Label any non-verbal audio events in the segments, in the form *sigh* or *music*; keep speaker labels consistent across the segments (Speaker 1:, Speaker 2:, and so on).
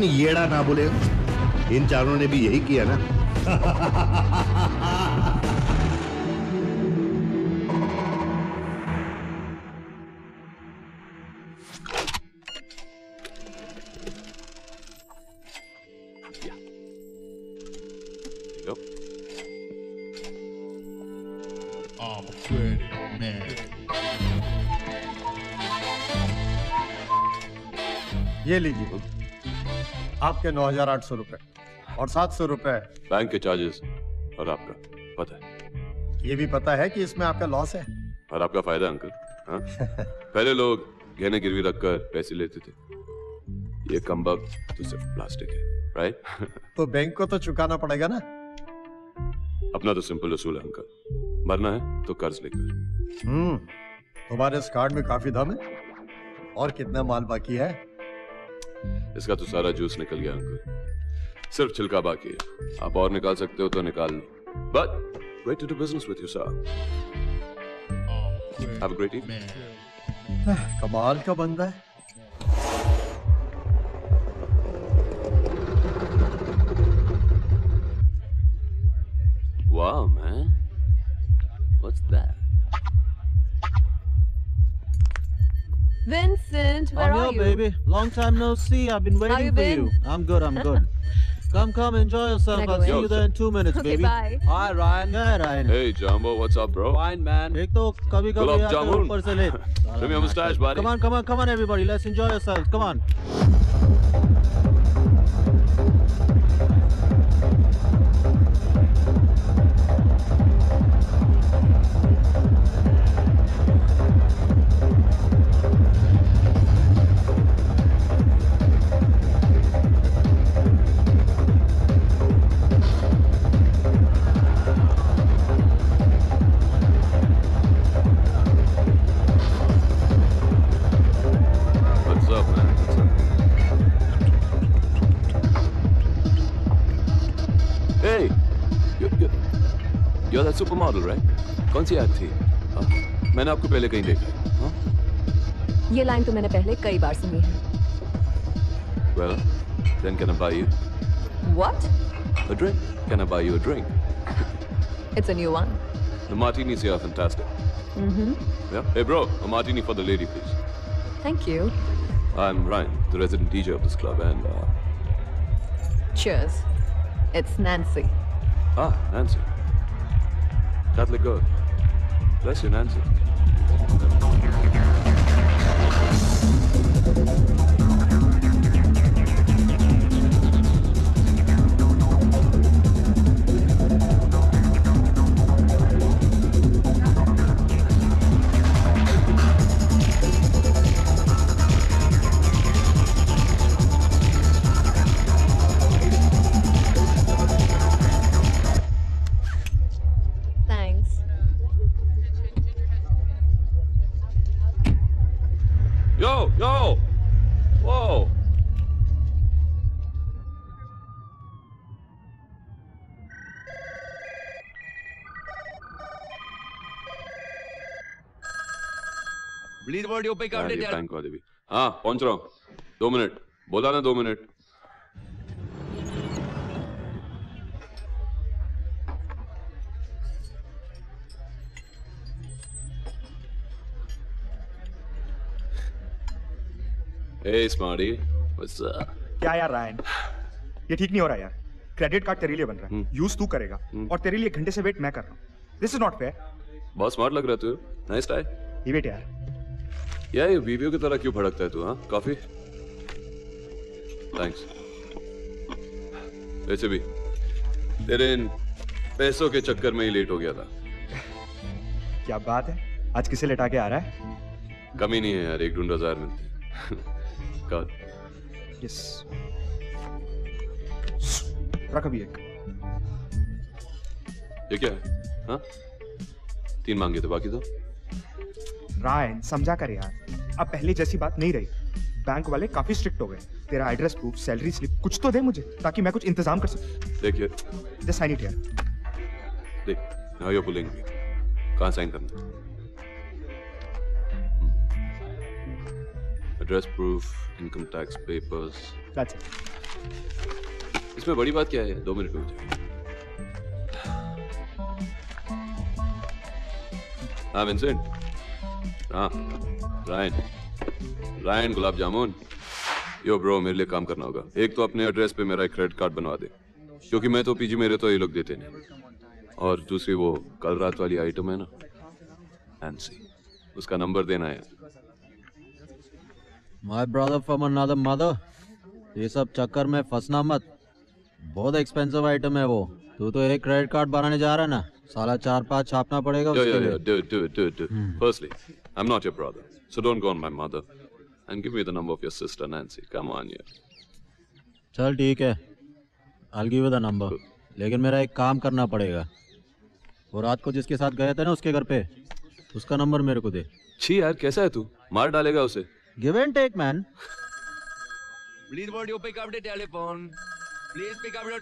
Speaker 1: कौन येड़ा ना बोले? इन चारों ने भी यही किया ना। *laughs*
Speaker 2: आपके नौ हज़ार आठ सौ रुपए। और सात सौ रुपए।
Speaker 3: बैंक के चार्जेस और आपका पता है।
Speaker 2: ये भी पता है कि इसमें आपका लॉस है।
Speaker 3: और आपका फ़ायदा अंकल हाँ? *laughs* पहले लोग गहने गिरवी रखकर पैसे लेते थे। ये कम तो सिर्फ़ प्लास्टिक है राइट *laughs*
Speaker 2: तो बैंक को तो चुकाना पड़ेगा ना।
Speaker 3: अपना तो सिंपल असूल है अंकल मरना है तो कर्ज लेकर।
Speaker 2: हम्म तुम्हारे इस कार्ड में काफ़ी दम है। और कितना माल बाकी है?
Speaker 3: इसका तो सारा जूस निकल गया अंकल। सिर्फ़ छिलका बाकी है। आप और निकाल सकते हो तो निकाल लो। But wait to do business with you sir have a great evening
Speaker 2: कमाल का बंदा है।
Speaker 3: वाह man what's that
Speaker 4: Vincent, where
Speaker 5: I'm
Speaker 4: are
Speaker 5: here,
Speaker 4: you?
Speaker 5: baby. Long time no see. I've been waiting
Speaker 4: you
Speaker 5: for
Speaker 4: been?
Speaker 5: you. I'm good. I'm good. *laughs* come, come, enjoy yourself.
Speaker 4: Can I
Speaker 5: I'll
Speaker 4: go
Speaker 5: see
Speaker 4: in?
Speaker 5: you there in two minutes,
Speaker 4: Okay,
Speaker 5: baby.
Speaker 4: bye.
Speaker 5: Hi, Ryan. Yeah, Ryan.
Speaker 3: hey jumbo what's up bro
Speaker 5: Fine, man. एक तो कभी कभी
Speaker 3: Gulab
Speaker 5: आकर
Speaker 3: jamun.
Speaker 5: ऊपर से ले.
Speaker 3: Show *laughs* me your mustache, buddy.
Speaker 5: Come on, come on, come on, everybody. Let's enjoy yourselves. Come on.
Speaker 3: Supermodel right कौन सी ऐड थी हाँ, मैंने आपको पहले कहीं देखा है हाँ?
Speaker 4: ये लाइन तो मैंने पहले कई बार सुनी है
Speaker 3: Well, then can I buy you
Speaker 4: What?
Speaker 3: a drink? Can I buy you a drink?
Speaker 4: It's a new one.
Speaker 3: The martinis here are fantastic.
Speaker 4: Mm-hmm.
Speaker 3: Yeah. Hey, bro, a martini for the lady, please.
Speaker 4: Thank you.
Speaker 3: I'm Ryan, the resident DJ of this club, and uh,
Speaker 4: Cheers. It's Nancy.
Speaker 3: ah, Nancy, Catholic girl. Bless you, Nancy.
Speaker 6: Please what you pick up
Speaker 3: यार, ये bank वाले भी हाँ पहुँच रहा हूँ दो minute बोला ना दो minute Hey, Smarty. What's up?
Speaker 7: क्या यार रायन ये ठीक नहीं हो रहा यार। क्रेडिट कार्ड तेरे लिए बन रहा है। यूज़ तू करेगा। और तेरे लिए एक घंटे से वेट मैं कर रहा हूँ। दिस इज़ नॉट फेयर
Speaker 3: बहुत स्मार्ट लग रहा है तू। नाइस टाई
Speaker 7: ये वेट यार
Speaker 3: यार ये वीडियो की तरह क्यों भड़कता है तू हाँ? कॉफ़ी? थैंक्स वैसे भी तेरे इन पैसों के चक्कर में ही लेट हो गया था।
Speaker 7: क्या बात है? आज किसे लेटा के आ रहा है?
Speaker 3: कमी नहीं है यार एक ढूंढ हज़ार मिलते
Speaker 7: यस रख अभी एक।
Speaker 3: ये क्या है? हाँ? तीन मांगे थे बाकी तो
Speaker 7: रायन समझा कर यार। अब पहले जैसी बात नहीं रही। बैंक वाले काफ़ी स्ट्रिक्ट हो गए। तेरा एड्रेस प्रूफ सैलरी स्लिप कुछ तो दे मुझे ताकि मैं कुछ इंतज़ाम कर सकूँ।
Speaker 3: देखिए।
Speaker 7: जस्ट साइन इट यार
Speaker 3: देख नाउ यू पुलिंग कहाँ साइन करना? Address proof income tax papers
Speaker 7: that's it
Speaker 3: इसमें बड़ी बात क्या है? दो मिनट में हो जाएगा हाँ विंसेंट हाँ Ryan Ryan gulab jamun. Yo bro मेरे लिए काम करना होगा. एक तो अपने एड्रेस पे मेरा एक क्रेडिट कार्ड बनवा दे, क्योंकि मैं तो पीजी मेरे तो ये लोग देते नहीं और दूसरी वो कल रात वाली आइटम है ना एनसी उसका नंबर देना है।
Speaker 5: My brother from another mother. ये सब चक्कर में फंसना मत। बहुत एक्सपेंसिव आइटम है वो। तू तो एक क्रेडिट कार्ड बनाने जा रहा है ना। साला चार पाँच छापना पड़ेगा उसके
Speaker 3: yeah,
Speaker 5: लिए
Speaker 3: yeah. Do it, do it, do it, do it. Firstly, I'm not your brother, so don't go on my mother. And give me the number of your sister, Nancy. Come on, yeah.
Speaker 5: चल ठीक है I'll give you the number. लेकिन मेरा एक काम करना पड़ेगा वो रात को जिसके साथ गए थे ना उसके घर पे उसका नंबर मेरे को दे
Speaker 3: छी यार कैसा है तू मार डालेगा उसे
Speaker 5: give and take man
Speaker 6: Please what you pick up the telephone. Please pick up your.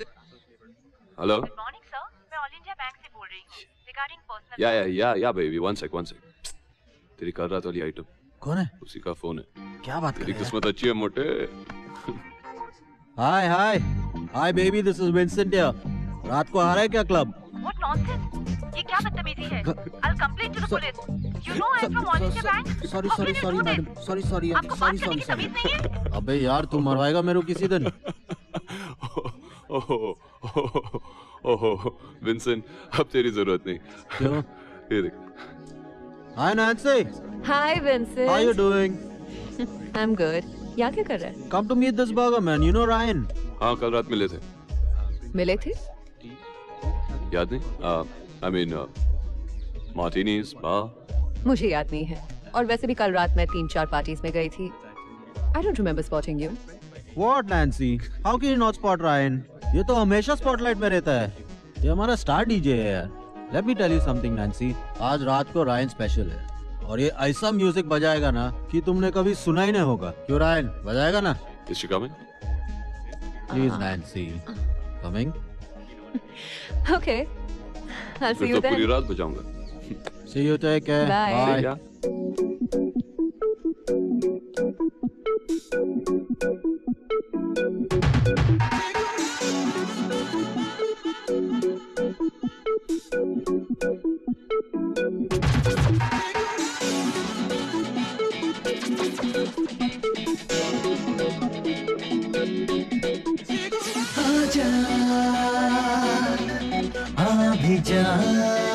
Speaker 3: Hello
Speaker 8: morning sir मैं ऑल इंडिया बैंक से बोल रही हूँ रिगार्डिंग पर्सनल
Speaker 3: या या या या baby one sec one sec तेरी कल रात वाली आइटम
Speaker 5: कौन है
Speaker 3: उसी का फ़ोन है
Speaker 5: क्या बात
Speaker 3: तेरी किस्मत अच्छी है मोटे
Speaker 5: hi hi hi baby this is Vincent here रात को आ रहा है क्या क्लब
Speaker 8: व्हाट नॉनसेंस ये क्या बदतमीजी है I will complain to the police you know I am from all India bank
Speaker 5: sorry sorry sorry madam sorry sorry
Speaker 8: आपको
Speaker 5: सॉरी सॉरी सॉरी
Speaker 8: नहीं है
Speaker 5: अबे यार तू मरवाएगा मेरे को किसी दिन
Speaker 3: ओहो ओहो विंसेंट अब तेरी ज़रूरत नहीं।
Speaker 5: क्यों? *laughs*
Speaker 3: ये देख।
Speaker 5: Hi Nancy
Speaker 4: Hi, Vincent.
Speaker 5: How you doing
Speaker 4: I'm good. यहाँ क्या कर रहा है?
Speaker 5: Come to meet this burger man you know Ryan
Speaker 3: हाँ कल रात मिले थे।
Speaker 4: मिले थे?
Speaker 3: याद नहीं? आई मीन मार्टिनीज बा
Speaker 4: मुझे याद नहीं है। और वैसे भी कल रात मैं तीन चार पार्टीज़ में गई थी। I don't remember spotting you
Speaker 5: what Nancy how can you not spot Ryan ये तो हमेशा स्पॉटलाइट में रहता है। ये हमारा स्टार डीजे है यार। Let me tell you something Nancy आज रात को रायन स्पेशल है। और ये ऐसा म्यूज़िक बजाएगा ना कि तुमने कभी सुना ही नहीं होगा। क्यों रायन बजाएगा ना?
Speaker 3: Is she coming
Speaker 5: please Nancy coming
Speaker 4: okay I see
Speaker 3: फिर
Speaker 4: यू
Speaker 3: तो पूरी रात बजाऊँगा।
Speaker 9: See you, take care.
Speaker 4: Bye.
Speaker 10: आजा आ भी जा।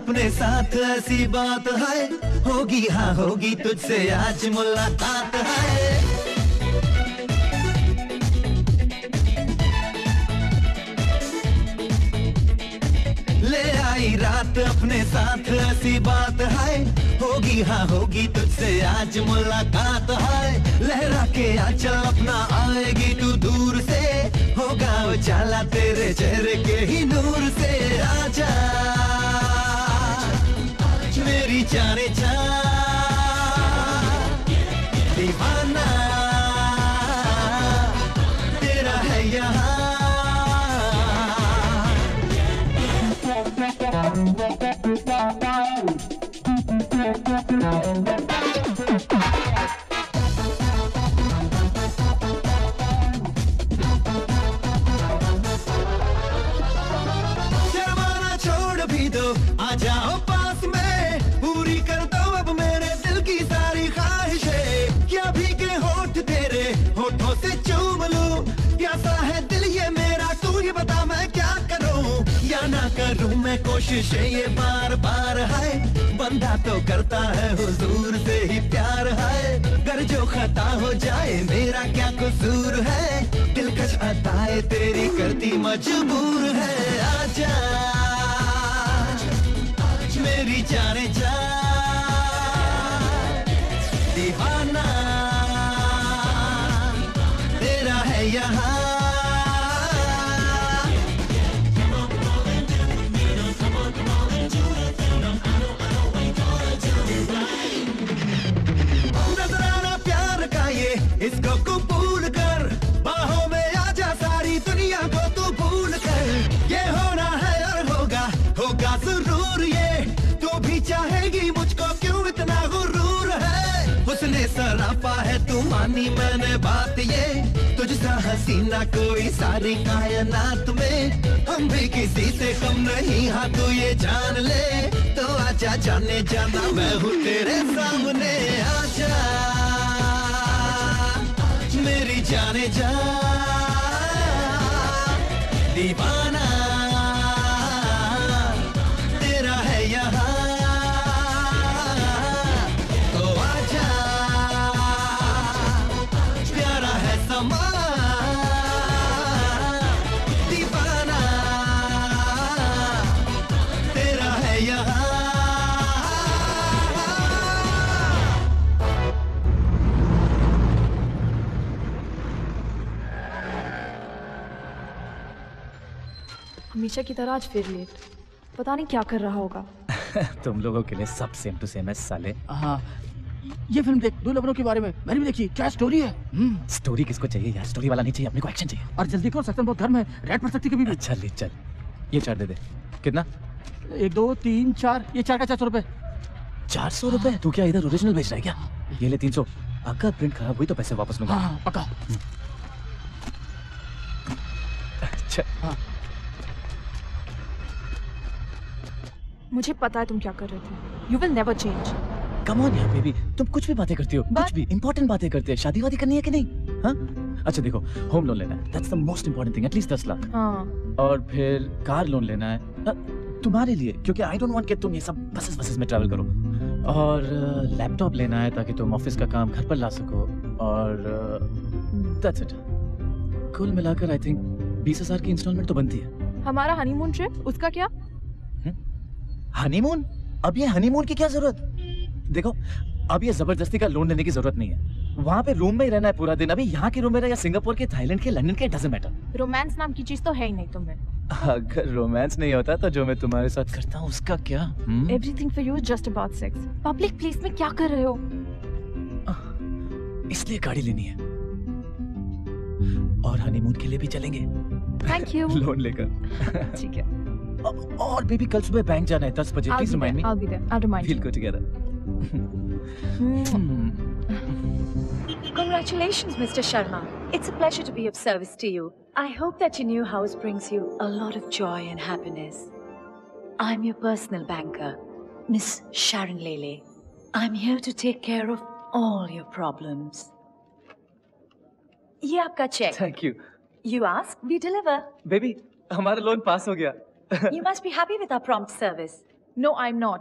Speaker 10: अपने साथ ऐसी बात है? होगी हाँ होगी तुझसे आज मुलाकात है। ले आई रात अपने साथ ऐसी बात है। होगी हाँ होगी तुझसे आज मुलाकात है। लहरा के आ चल अपना आएगी तू दूर से। होगा उजाला तेरे चेहरे के ही नूर से आजा मेरी जाने जा कोशिशें ये बार बार है। बंदा तो करता है, हुजूर से ही प्यार है। कर जो खता हो जाए, मेरा क्या कसूर है? दिलकश अताए तेरी करती मजबूर है। आजा, मेरी जाने जा। दीवाना, तेरा है यहाँ। मानी मैंने बात ये, तुझसा हसीना कोई सारी कायनात में। हम भी किसी से कम नहीं हाँ तू ये जान ले। तो आजा जाने जाना, मैं हूँ तेरे सामने, आजा। मेरी जाने जा। दीवाना
Speaker 11: हमेशा की तरह आज फिर लेट। पता नहीं क्या कर रहा होगा। *laughs*
Speaker 12: तुम लोगों के लिए सब सेम टू सेम है साले।
Speaker 9: हाँ ये फ़िल्म देख दो लवरों के बारे में मैंने भी देखी क्या स्टोरी है?
Speaker 12: स्टोरी किसको चाहिए यार? स्टोरी वाला नहीं चाहिए अपने को एक्शन चाहिए।
Speaker 9: और जल्दी करो सत्संग बहुत गर्म है रेड पड़ सकती कभी भी।
Speaker 12: चल ले चल। ये चार दे दे। कितना?
Speaker 9: एक दो तीन चार ये चार का चार सौ रुपए।
Speaker 12: चार सौ रुपए? तू क्या इधर ओरिजिनल बेच रहा है क्या? ये ले तीन सौ। अगर प्रिंट खराब हुई तो पैसे वापस लूँगा।
Speaker 9: हाँ पक्का।
Speaker 12: अच्छा।
Speaker 11: मुझे पता है तुम क्या कर रहे थे। You will never change
Speaker 12: come on यार बेबी तुम कुछ भी बातें करती हो But... कुछ भी इंपॉर्टेंट बातें करते हैं शादी वादी करनी है कि नहीं? हाँ? अच्छा देखो होम लोन लेना है। That's the most important thing at least दस लाख।
Speaker 11: हाँ।
Speaker 12: और फिर कार लोन लेना है। तुम्हारे लिए क्योंकि आई डोंट वांट कि तुम ये सब बसेस बसेस में ट्रैवल करो। और लैपटॉप लेना है ताकि तुम ऑफ़िस का काम घर पर ला सको। और दैट्स इट कुल मिलाकर आई थिंक बीस हज़ार की इंस्टॉलमेंट तो बनती है।
Speaker 11: हमारा हनीमून ट्रिप उसका क्या?
Speaker 12: हनीमून अब ये हनीमून की क्या ज़रूरत? देखो अब ये ज़बरदस्ती का लोन लेने की ज़रूरत नहीं है। वहाँ पे रूम में ही रहना है पूरा दिन। अभी यहाँ के रूम में या सिंगापुर के थाईलैंड के लंदन के डजेंट मैटर
Speaker 11: रोमांस नाम की चीज़ तो है ही नहीं तुम्हें।
Speaker 12: अगर रोमांस नहीं होता तो जो मैं तुम्हारे साथ करता हूँ उसका क्या?
Speaker 11: Everything for you is just about sex public place में क्या कर रहे हो?
Speaker 12: इसलिए गाड़ी लेनी है। और हनीमून के लिए भी चलेंगे।
Speaker 13: थैंक यू
Speaker 12: लोन लेकर।
Speaker 13: ठीक है।
Speaker 12: और बेबी कल सुबह बैंक जाना है दस बजे
Speaker 13: please
Speaker 12: remind
Speaker 13: me
Speaker 12: I
Speaker 13: will be there
Speaker 12: I
Speaker 13: will
Speaker 12: go together
Speaker 8: congratulations mister Sharma it's a pleasure to be of service to you I hope that your new house brings you a lot of joy and happiness I am your personal banker miss Sharan Lele I am here to take care of all your problems ये आपका cheque
Speaker 12: thank you
Speaker 8: you ask we deliver
Speaker 12: baby हमारा loan pass हो गया. *laughs*
Speaker 8: You must be happy with our prompt service.
Speaker 13: I am not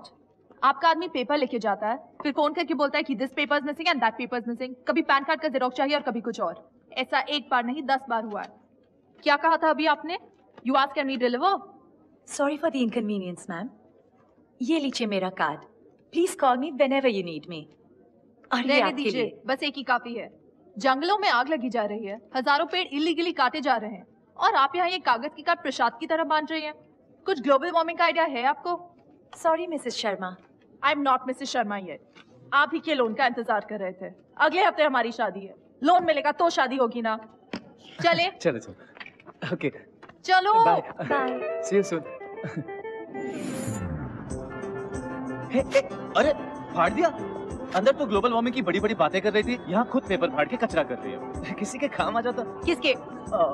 Speaker 13: आपका आदमी paper लेके जाता है फिर फ़ोन करके बोलता है कि this paper is missing and that paper is missing कभी पैन कार्ड का जेरोक्स चाहिए और कभी कुछ और। ऐसा एक बार नहीं दस बार हुआ है। क्या कहा था अभी आपने? You ask can we deliver
Speaker 8: Sorry for the inconvenience, ma'am. ये लीजिए मेरा card. Please call me whenever you need me. और ये
Speaker 13: रहने दीजिए बस एक ही काफ़ी है। जंगलों में आग लगी जा रही है हज़ारों पेड़ इलीगली काटे जा रहे हैं। और आप यहाँ ये कागज़ की कार्ड प्रसाद की तरह बाँध रही हैं। कुछ ग्लोबल वार्मिंग का आइडिया है आपको?
Speaker 8: Sorry Mrs Sharma
Speaker 13: I am not Mrs Sharma ये आप ही के लोन का इंतज़ार कर रहे थे। अगले हफ़्ते हमारी शादी है। लोन मिलेगा तो शादी होगी ना। चले। *laughs*
Speaker 12: चलो चलो। ओके
Speaker 13: चलो।
Speaker 12: बाय सी यू सून अरे फाड़ दिया। अंदर तो ग्लोबल वार्मिंग की बड़ी बड़ी बातें कर रही थी। यहाँ खुद पेपर फाड़ के कचरा कर रही है। *laughs* किसी के काम आ जाता।
Speaker 13: किसके?
Speaker 12: आ,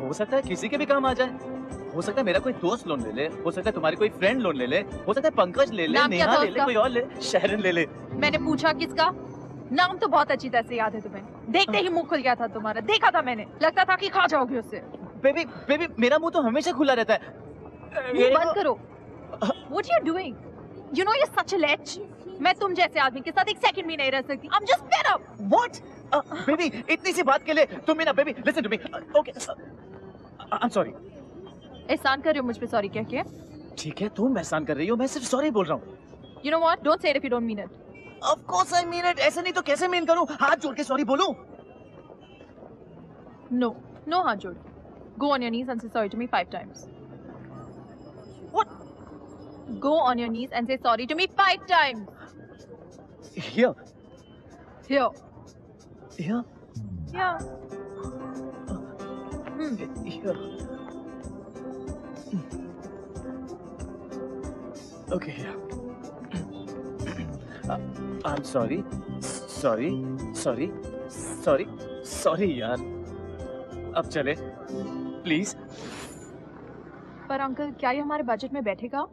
Speaker 12: हो सकता है किसी के भी काम आ जाए। हो सकता है मेरा कोई दोस्त लोन ले ले हो सकता है तुम्हारी कोई फ्रेंड लोन ले ले हो सकता है पंकज ले ले नेहा ले ले कोई और ले शहरन ले ले।
Speaker 13: मैंने पूछा किसका? नाम तो बहुत अच्छी तरह से याद है तुम्हें। देखते ही मुँह खुल गया था तुम्हारा। देखा था मैंने। लगता था कि खा जाओगे उससे।
Speaker 12: बेबी बेबी मेरा मुँह तो हमेशा खुला रहता है।
Speaker 13: बंद करो। What you doing you know you such a leech मैं तुम जैसे आदमी के साथ एक सेकंड भी नहीं रह सकती। I am just fed up
Speaker 12: what baby इतनी सी बात के लिए तुम मेरा baby listen to me okay I am sorry
Speaker 13: एहसान कर रहे हो मुझ पे सॉरी कह के
Speaker 12: ठीक है तुम एहसान कर रही हो मैं सिर्फ़ सॉरी बोल रहा हूँ।
Speaker 13: You know what don't say it if you don't mean it
Speaker 12: of course I mean it ऐसे नहीं तो कैसे मीन करूँ? हाथ जोड़ के सॉरी बोलूँ?
Speaker 13: नो नो हाथ जोड़। Go on your knees and say sorry to me five times
Speaker 12: what
Speaker 13: go on your knees and say sorry to me five times
Speaker 12: here
Speaker 13: here
Speaker 12: here
Speaker 13: here
Speaker 12: here Okay, yeah. uh, I'm sorry. Sorry. Sorry. Sorry. Sorry यार. अब चले. Please.
Speaker 13: पर uncle क्या ये हमारे budget में बैठेगा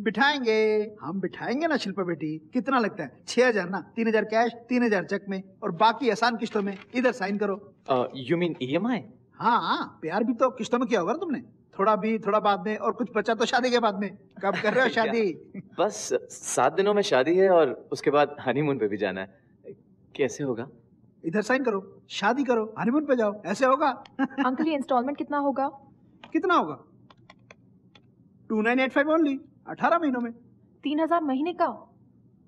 Speaker 14: बिठाएँगे हम बिठाएँगे ना शिल्पा बेटी कितना लगता है छह हज़ार ना तीन हज़ार कैश तीन हज़ार चेक में और बाकी आसान किस्तों में इधर साइन करो
Speaker 12: Uh, you mean EMI?
Speaker 14: हाँ हाँ प्यार भी तो किस्तों में किया होगा ना तुमने थोड़ा भी थोड़ा बाद में और कुछ बचा तो शादी के बाद में। कब कर रहे हो *laughs* शादी?
Speaker 12: बस सात दिनों में शादी है और उसके बाद हनीमून पे भी जाना है। कैसे होगा?
Speaker 14: इधर साइन करो शादी करो हनीमून पे जाओ ऐसे होगा? *laughs*
Speaker 13: अंकल ये इंस्टॉलमेंट कितना होगा?
Speaker 14: कितना होगा? Two nine eight five only अठारह महीनों में।
Speaker 13: तीन हज़ार महीने का?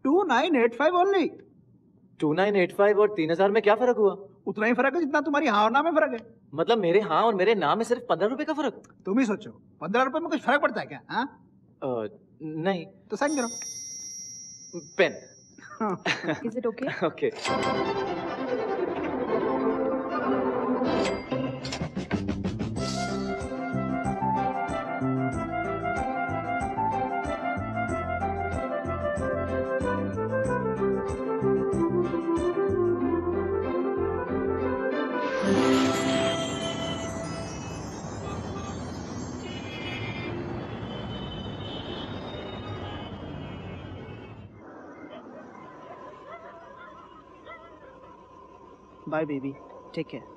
Speaker 14: Two nine eight five only
Speaker 12: two nine eight five और तीन हज़ार में क्या फ़र्क हुआ?
Speaker 14: उतना ही फ़र्क है जितना तुम्हारी हावना में फ़र्क है।
Speaker 12: मतलब मेरे हाँ और मेरे नाम में सिर्फ़ पंद्रह रुपए का फ़र्क?
Speaker 14: तुम ही सोचो। पंद्रह रुपए में कुछ फ़र्क पड़ता है क्या आ?
Speaker 12: uh, नहीं।
Speaker 14: तो साइन करो।
Speaker 13: Pen. Is it
Speaker 12: okay
Speaker 14: okay bye baby take care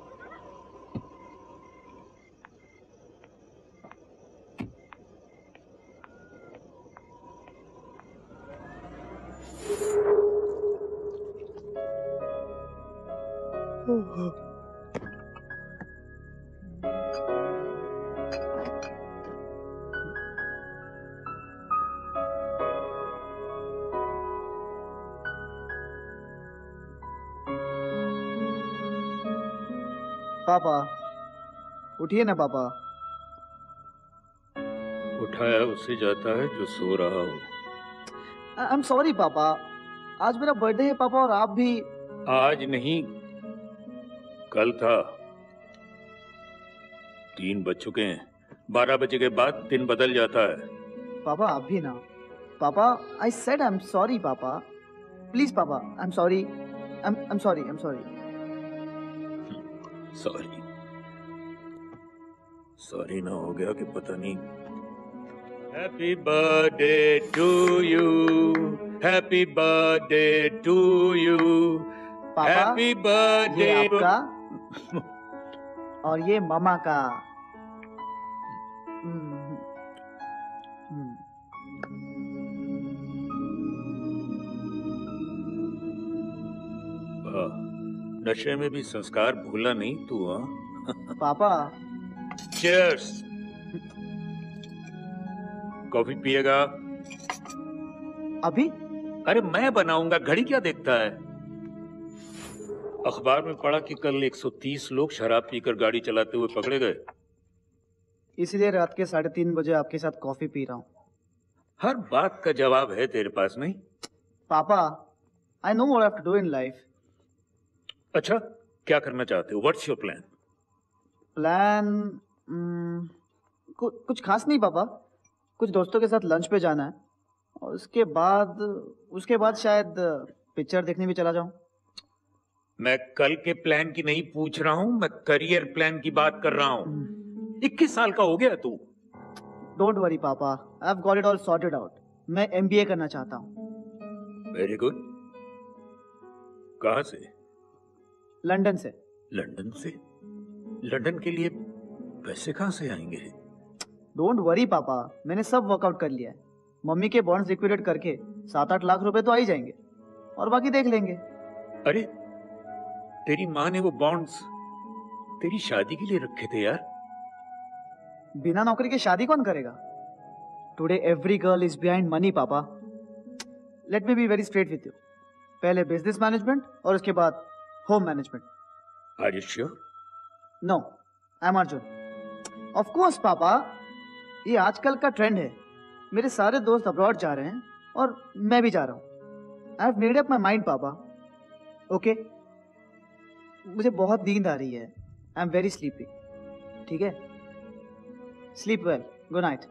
Speaker 14: उठिए ना पापा।
Speaker 15: उठाया उसे जाता है जो सो रहा हो।
Speaker 14: आई एम सॉरी पापा। आज मेरा बर्थडे है पापा और आप भी।
Speaker 15: आज नहीं कल था। तीन बज चुके हैं। बारह बजे के बाद दिन बदल जाता है।
Speaker 16: पापा आप भी ना। पापा I said I am sorry पापा। प्लीज़ पापा I am sorry I am sorry I am sorry
Speaker 15: sorry sorry ना हो गया कि पता नहीं। Happy birthday to you happy birthday to you
Speaker 16: पापा
Speaker 15: हैप्पी
Speaker 16: ये
Speaker 15: बर्थडे
Speaker 16: आपका? और ये मामा का।
Speaker 15: वाह, नशे में भी संस्कार भूला नहीं तू हाँ?
Speaker 16: पापा
Speaker 15: चीयर्स कॉफ़ी पिएगा?
Speaker 16: अभी?
Speaker 15: अरे मैं बनाऊँगा घड़ी क्या देखता है? अखबार में पढ़ा कि कल 130 लोग शराब पीकर गाड़ी चलाते हुए पकड़े गए।
Speaker 16: इसलिए रात के साढ़े तीन बजे आपके साथ कॉफ़ी पी रहा हूँ।
Speaker 15: हर बात का जवाब है तेरे पास नहीं?
Speaker 16: पापा I know I to do in life
Speaker 15: अच्छा क्या करना चाहते हो? व्हाट्स योर प्लान
Speaker 16: प्लान कुछ खास नहीं पापा। कुछ दोस्तों के साथ लंच पे जाना है। और उसके बाद उसके बाद शायद पिक्चर देखने भी चला जाऊँ।
Speaker 15: मैं कल के प्लान की नहीं पूछ रहा हूँ मैं करियर प्लान की बात कर रहा हूँ। इक्कीस साल का हो गया तू।
Speaker 16: डोंट वरी पापा। I have got it all sorted out मैं एमबीए करना चाहता हूँ।
Speaker 15: वेरी गुड कहाँ से?
Speaker 16: लंदन से।
Speaker 15: लंदन से? लंदन के लिए पैसे कहाँ से आएँगे?
Speaker 16: डोंट वरी पापा। मैंने सब वर्कआउट कर लिया है। मम्मी के बॉन्ड्स लिक्विडेट करके सात आठ लाख रुपए तो आ ही जाएँगे। और बाकी देख लेंगे।
Speaker 15: अरे तेरी माँ ने वो बॉन्ड्स तेरी शादी के लिए रखे थे यार।
Speaker 16: बिना नौकरी के शादी कौन करेगा? Today every girl is behind money पापा। Let me be very straight with you पहले बिज़नेस मैनेजमेंट और उसके बाद home management
Speaker 15: are you sure
Speaker 16: no I am Arjun of course पापा ये आजकल का ट्रेंड है। मेरे सारे दोस्त अब्रॉड जा रहे हैं और मैं भी जा रहा हूँ। I have made up my mind पापा ओके मुझे बहुत नींद आ रही है। आई एम वेरी स्लीपी ठीक है? Sleep well good night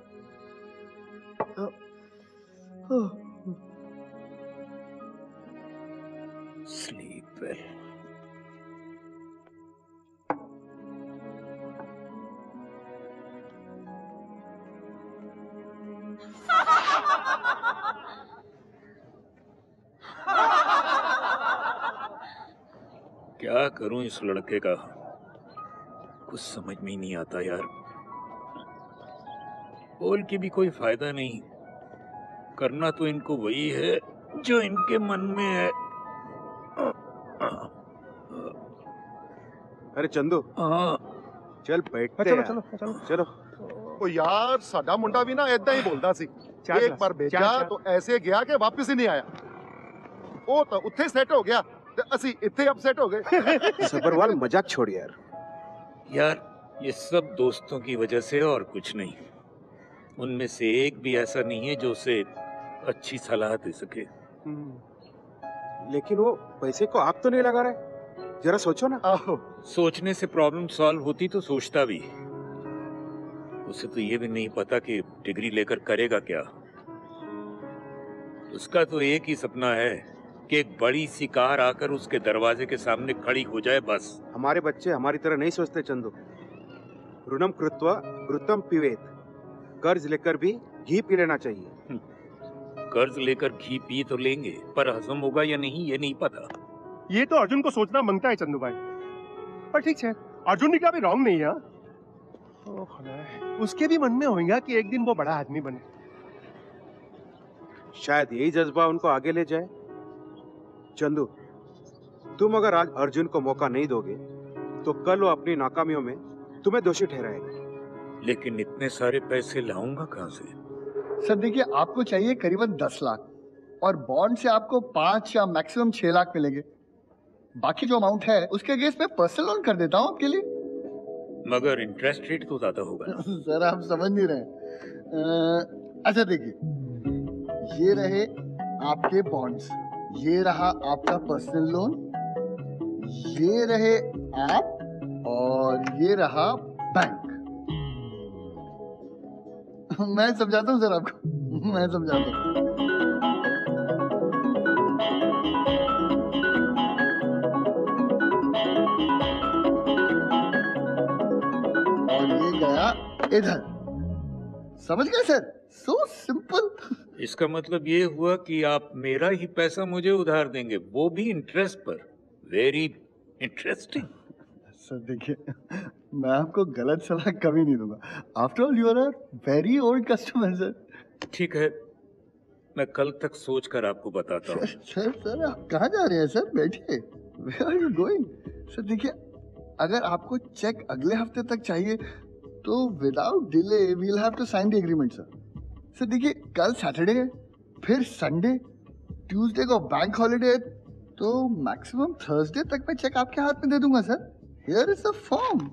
Speaker 15: sleep well क्या करूं इस लड़के का कुछ समझ में ही नहीं आता यार बोल के भी कोई फायदा नहीं करना तो इनको वही है जो इनके मन में है
Speaker 1: अरे चंदू चल बैठते
Speaker 17: चलो,
Speaker 1: हैं
Speaker 17: चलो,
Speaker 1: चलो चलो
Speaker 17: ਉਹ ਯਾਰ ਸਾਡਾ ਮੁੰਡਾ ਵੀ ਨਾ ਇਦਾਂ ਹੀ ਬੋਲਦਾ ਸੀ
Speaker 1: ਚਾਰ
Speaker 17: ਇੱਕ
Speaker 1: ਗਲਾਸ,
Speaker 17: ਵਾਰ
Speaker 1: ਚਾਰ
Speaker 17: ਭੇਜਿਆ
Speaker 1: ਗਲਾਸ।
Speaker 17: ਤਾਂ ਐਸੇ ਗਿਆ ਕਿ ਵਾਪਸ ਹੀ ਨਹੀਂ ਆਇਆ ਉਹ ਤਾਂ ਉੱਥੇ ਸੈੱਟ ਹੋ ਗਿਆ ਤੇ ਅਸੀਂ ਇੱਥੇ ਅਪਸੈਟ ਹੋ गए *laughs*
Speaker 1: सबरवाल मजाक छोड़ यार
Speaker 15: यार ये सब दोस्तों की वजह से और कुछ नहीं उनमें से एक भी ऐसा नहीं है जो उसे अच्छी सलाह दे सके
Speaker 1: लेकिन वो पैसे को आग तो नहीं लगा रहे जरा सोचो ना
Speaker 15: सोचने से प्रॉब्लम सॉल्व होती तो सोचता भी उसे तो ये भी नहीं पता कि डिग्री लेकर करेगा क्या उसका तो एक ही सपना है कि एक बड़ी सी कार आकर उसके दरवाजे के सामने खड़ी हो जाए बस।
Speaker 1: हमारे बच्चे हमारी तरह नहीं सोचते चंदू। ऋणम कृत्वा घृतम पिवेत। कर्ज लेकर भी घी पी लेना चाहिए।
Speaker 15: कर्ज लेकर घी पी तो लेंगे पर हजम होगा या नहीं ये नहीं पता।
Speaker 17: ये तो अर्जुन को सोचना माँगता है चंदू भाई। पर ठीक है अर्जुन ने क्या भी रॉन्ग नहीं है खुदा उसके भी मन में होगा कि एक दिन वो बड़ा आदमी बने।
Speaker 1: शायद यही जज्बा उनको आगे ले जाए। चंदू तुम अगर आज अर्जुन को मौका नहीं दोगे तो कल वो अपनी नाकामियों में तुम्हें दोषी ठहराएगा।
Speaker 15: लेकिन इतने सारे पैसे लाऊँगा कहाँ से?
Speaker 18: सर देखिए आपको चाहिए करीबन दस लाख और बॉन्ड से आपको पाँच या मैक्सिमम छह लाख मिलेंगे। बाकी जो अमाउंट है उसके अगेंस्ट मैं पर्सनल लोन कर देता हूँ आपके लिए।
Speaker 15: मगर इंटरेस्ट रेट तो ज़्यादा होगा ना। *laughs*
Speaker 18: सर आप समझ नहीं रहे। अच्छा देखिए ये रहे आपके बॉन्ड्स ये रहा आपका पर्सनल लोन ये रहे आप और ये रहा बैंक मैं समझाता हूँ सर आपको? मैं समझाता हूँ। और ये गया इधर. समझ गए सर? सो सिंपल
Speaker 15: इसका मतलब ये हुआ कि आप मेरा ही पैसा मुझे उधार देंगे वो भी इंटरेस्ट पर। वेरी इंटरेस्टिंग
Speaker 18: सर देखिए मैं आपको गलत सलाह कभी नहीं दूँगा। After all you are a very old customer sir
Speaker 15: ठीक है मैं कल तक सोच कर आपको बताता हूँ। *laughs*
Speaker 18: सर सर आप कहाँ जा रहे हैं सर? बैठिए। Where are you going sir देखिए अगर आपको चेक अगले हफ़्ते तक चाहिए तो without delay we'll have to sign the agreement sir sir देखिए, कल सैटरडे है, फिर संडे ट्यूसडे को बैंक हॉलीडे है तो मैक्सिमम थर्सडे तक मैं चेक आपके हाथ में दे दूँगा sir here is the form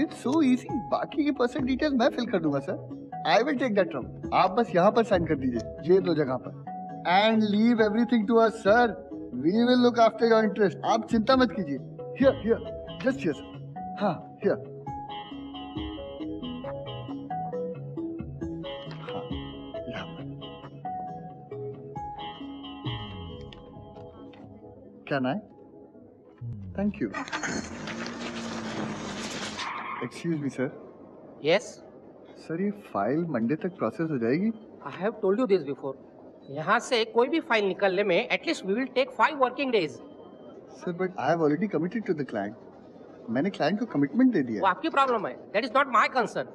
Speaker 18: it's so easy बाकी की पर्सनल डिटेल्स मैं फिल कर दूँगा sir I will take that from आप बस यहाँ पर साइन कर दीजिए, ये दो जगह पर. And leave everything to us sir we will look after your interest आप चिंता मत कीजिए. Here here just here sir हाँ here Can I? Thank you. Excuse me, sir.
Speaker 19: Yes,
Speaker 18: sir ये फ़ाइल मंडे तक प्रोसेस हो जाएगी?
Speaker 19: I have told you this before. यहाँ से कोई भी फ़ाइल निकलने में at least we will take five working
Speaker 18: days sir but I have already committed to the client मैंने क्लाइंट को कमिटमेंट दे दिया।
Speaker 19: वो आपकी प्रॉब्लम है। That is not my concern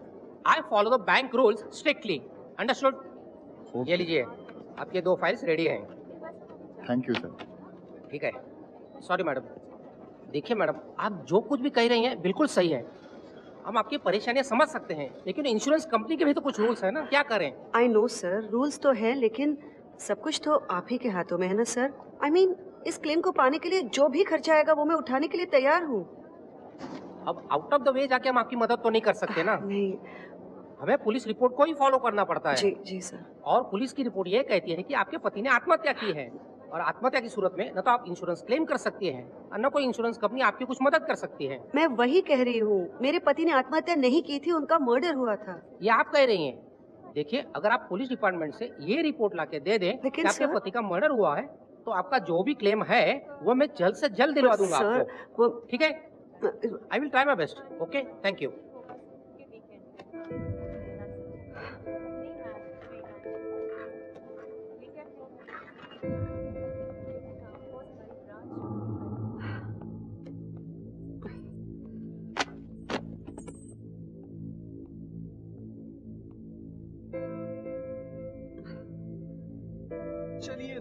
Speaker 19: I follow the bank rules strictly understood ये लीजिए। आपके दो फाइल्स रेडी हैं।
Speaker 18: थैंक यू सर
Speaker 19: ठीक है। सॉरी मैडम देखिए मैडम आप जो कुछ भी कह रही हैं बिल्कुल सही है। हम आपकी परेशानियाँ समझ सकते हैं लेकिन इंश्योरेंस कंपनी के भी तो कुछ रूल्स है ना। क्या करें?
Speaker 20: आई नो सर रूल्स तो है लेकिन सब कुछ तो आप ही के हाथों में है ना sir I I mean mean, इस क्लेम को पाने के लिए जो भी खर्चा आएगा वो मैं उठाने के लिए तैयार हूँ।
Speaker 19: अब आउट ऑफ़ द वे जाके हम आपकी मदद तो नहीं कर सकते ना।
Speaker 20: नहीं।
Speaker 19: हमें पुलिस रिपोर्ट को ही फॉलो करना पड़ता है।
Speaker 20: जी जी सर
Speaker 19: और पुलिस की रिपोर्ट ये कहती है कि आपके पति ने आत्महत्या की है। और आत्महत्या की सूरत में न तो आप इंश्योरेंस क्लेम कर सकती हैं और न कोई इंश्योरेंस कंपनी आपकी कुछ मदद कर सकती है।
Speaker 20: मैं वही कह रही हूँ मेरे पति ने आत्महत्या नहीं की थी उनका मर्डर हुआ था।
Speaker 19: ये आप कह रही हैं। देखिए अगर आप पुलिस डिपार्टमेंट से ये रिपोर्ट ला के दे दें कि आपके पति का मर्डर हुआ है तो आपका जो भी क्लेम है वो मैं जल्द से जल्द दिलवा दूँगा आपको। ठीक है? I will try my best okay thank
Speaker 21: you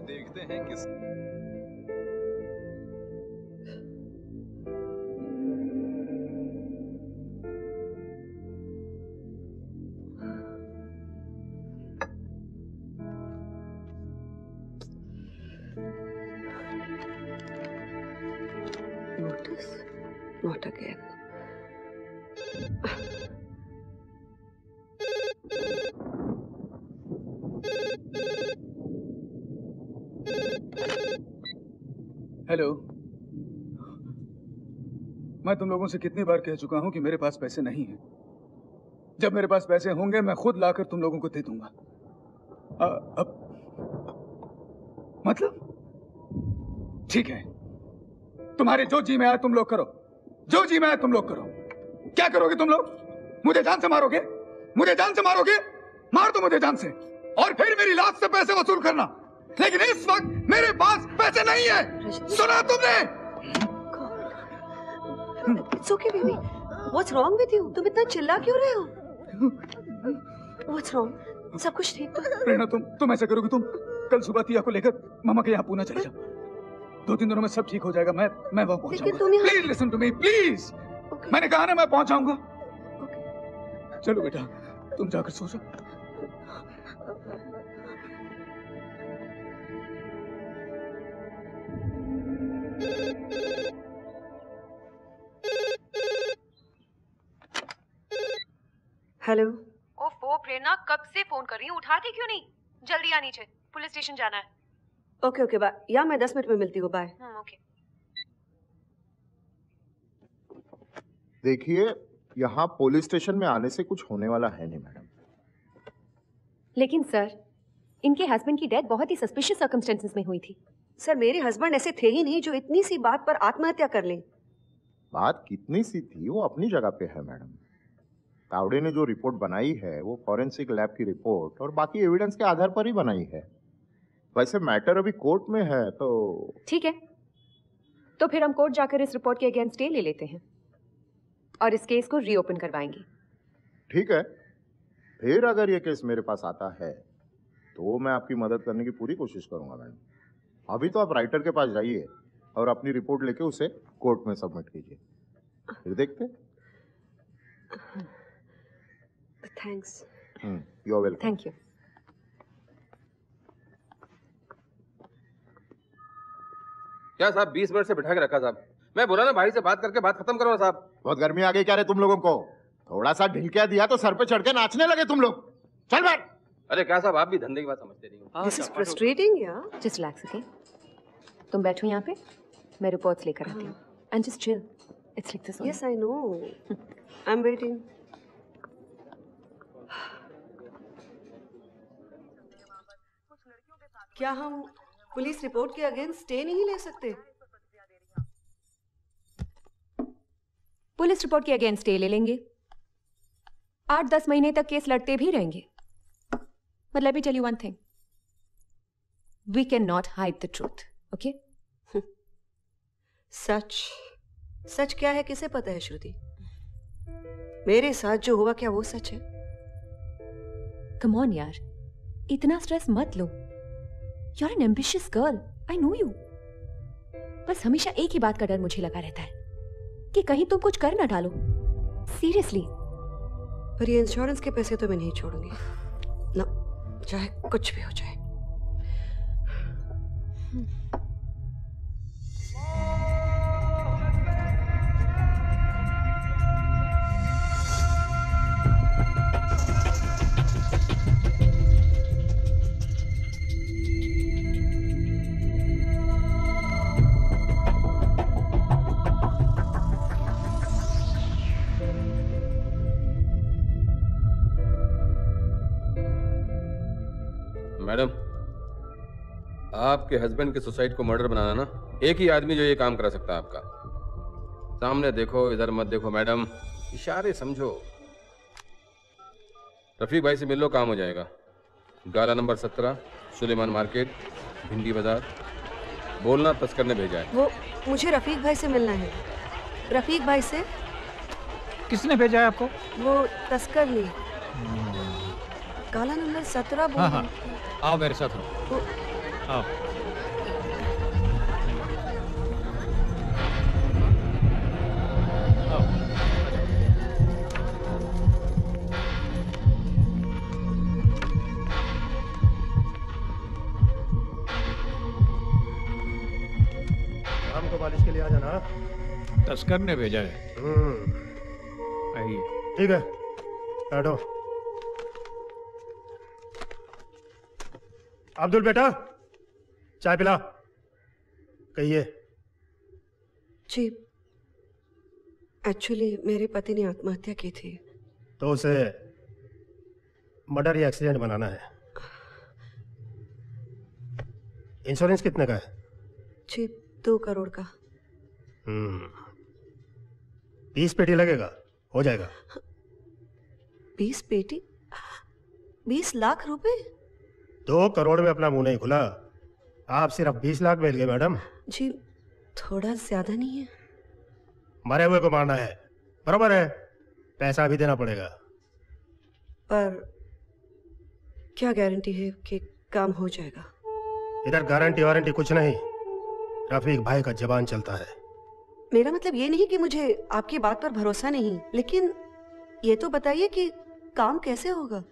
Speaker 21: देखते हैं किस
Speaker 22: तुम लोगों से कितनी बार कह चुका हूँ कि मेरे पास पैसे नहीं हैं। जब मेरे पास पैसे होंगे मैं खुद लाकर तुम लोगों को दे दूँगा। अ, अब मतलब? ठीक है। तुम्हारे जो जी में आए तुम लोग करो। जो जी में आए तुम लोग करो। क्या करोगे तुम लोग? मुझे जान से मारोगे? मुझे जान से मारोगे? मार दो मुझे जान से। और फिर मेरी लाश से पैसे वसूल करना। लेकिन इस वक्त मेरे पास पैसे नहीं है। सुना तुमने?
Speaker 20: It's okay baby what's wrong with you तुम इतना चिल्ला क्यों रहे हो? व्हाट्स रॉन्ग सब कुछ ठीक तो
Speaker 22: प्रेरणा तुम तुम ऐसा करोगे तुम कल सुबह तिया को लेकर मामा के यहाँ पूना चले जाओ। दो तीन दिनों में सब ठीक हो जाएगा मैं मैं वहाँ पहुँच
Speaker 20: यहाँ-
Speaker 22: please listen to me please मैंने कहा ना मैं पहुँच जाऊँगा चलो बेटा तुम जाकर सो जाओ।
Speaker 20: हेलो।
Speaker 4: ओफो प्रेरणा कब से फ़ोन कर रही हूँ? उठाती क्यों नहीं? जल्दी आ नीचे पुलिस स्टेशन जाना है।
Speaker 20: Okay okay bye. या मैं दस मिनट में मिलती हूँ बाय।
Speaker 23: ओके।
Speaker 24: देखिए यहाँ पुलिस स्टेशन में आने से कुछ होने वाला है नहीं मैडम।
Speaker 4: लेकिन सर इनके हस्बैंड की डेथ बहुत ही सस्पिशियस सर्कमस्टेंसेस में हुई थी।
Speaker 20: सर मेरे हस्बैंड ऐसे थे ही नहीं जो इतनी सी बात पर आत्महत्या कर लें।
Speaker 24: बात कितनी सी थी वो अपनी जगह पे है मैडम। तावड़े ने जो रिपोर्ट बनाई है वो फॉरेंसिक लैब की रिपोर्ट और बाकी एविडेंस के आधार पर ही बनाई है। वैसे मैटर अभी कोर्ट में है तो
Speaker 4: ठीक है। तो फिर हम कोर्ट जाकर इस रिपोर्ट के अगेंस्ट स्टे ले लेते हैं और इस केस को रीओपन करवाएँगे।
Speaker 24: ठीक है। फिर अगर ये केस मेरे पास आता है तो मैं आपकी मदद करने की पूरी कोशिश करूँगा मैडम। अभी तो आप राइटर के पास जाइए और अपनी रिपोर्ट लेके उसे कोर्ट में सबमिट कीजिए। फिर देखते
Speaker 20: thanks
Speaker 24: you are welcome
Speaker 4: thank you
Speaker 25: क्या साहब बीस मिनट से बिठा के रखा साहब? मैं बोला ना भाई से बात करके बात खत्म करो साहब।
Speaker 24: बहुत गर्मी आ गई क्या रे तुम लोगों को? थोड़ा सा ढिलकिया दिया तो सर पे चढ़ के नाचने लगे तुम लोग। चल बैठ
Speaker 25: अरे क्या साहब आप भी धंधे की बात समझते नहीं हो।
Speaker 20: दिस इज़ फ्रस्ट्रेटिंग या
Speaker 4: जस्ट रिलैक्स ओके तुम बैठो यहाँ पे। मैं रिपोर्ट्स लेकर आती हूँ। And just chill it's like this
Speaker 20: yes I know I am waiting क्या हम पुलिस रिपोर्ट के अगेंस्ट स्टे नहीं ले सकते?
Speaker 4: पुलिस रिपोर्ट के अगेंस्ट स्टे ले लेंगे। आठ दस महीने तक केस लड़ते भी रहेंगे। But let me tell you one thing we can not hide the truth okay
Speaker 20: सच सच क्या है किसे पता है श्रुति? मेरे साथ जो हुआ क्या वो सच है?
Speaker 4: कम ऑन यार इतना स्ट्रेस मत लो। You are an ambitious girl I know you बस हमेशा एक ही बात का डर मुझे लगा रहता है कि कहीं तुम कुछ कर ना डालो। सीरियसली
Speaker 20: पर ये इंश्योरेंस के पैसे तो मैं नहीं छोड़ूँगी। ना, चाहे कुछ भी हो जाए।
Speaker 25: आपके हस्बैंड के सुसाइड को मर्डर बनाना ना एक ही आदमी जो ये काम करा सकता है आपका। सामने देखो इधर मत देखो मैडम इशारे समझो। रफीक भाई से मिल लो काम हो जाएगा। गाला नंबर सत्रह सुलेमान मार्केट भिंडी बाज़ार। बोलना तस्कर ने भेजा है।
Speaker 20: वो मुझे रफीक भाई से मिलना है। रफीक भाई से?
Speaker 26: किसने भेजा है आपको?
Speaker 20: वो तस्कर ने। काला नंबर सत्रह
Speaker 26: हाँ हाँ। आओ मेरे साथ
Speaker 17: शाम को बारिश के लिए आ जाना।
Speaker 26: तस्कर ने भेजा है।
Speaker 17: हम्म,
Speaker 26: आइए।
Speaker 17: ठीक है। बैठो। अब्दुल बेटा। चाय पिला। कहिए।
Speaker 20: जी। एक्चुअली मेरे पति ने आत्महत्या की थी।
Speaker 17: तो उसे मर्डर या एक्सीडेंट बनाना है। इंश्योरेंस कितने का है?
Speaker 20: जी दो करोड़ का।
Speaker 17: हम्म। बीस पेटी लगेगा हो जाएगा।
Speaker 20: बीस पेटी? बीस लाख रुपए?
Speaker 17: दो करोड़ में अपना मुँह नहीं खुला। आप सिर्फ़ बीस लाख मिल गए मैडम।
Speaker 20: जी थोड़ा ज़्यादा नहीं है।
Speaker 17: मरे हुए को मारना है। बराबर है। पैसा भी देना पड़ेगा।
Speaker 20: पर क्या गारंटी है कि काम हो जाएगा?
Speaker 17: इधर गारंटी वारंटी कुछ नहीं। रफीक भाई का जबान चलता है।
Speaker 20: मेरा मतलब ये नहीं कि मुझे आपकी बात पर भरोसा नहीं लेकिन ये तो बताइए कि काम कैसे होगा?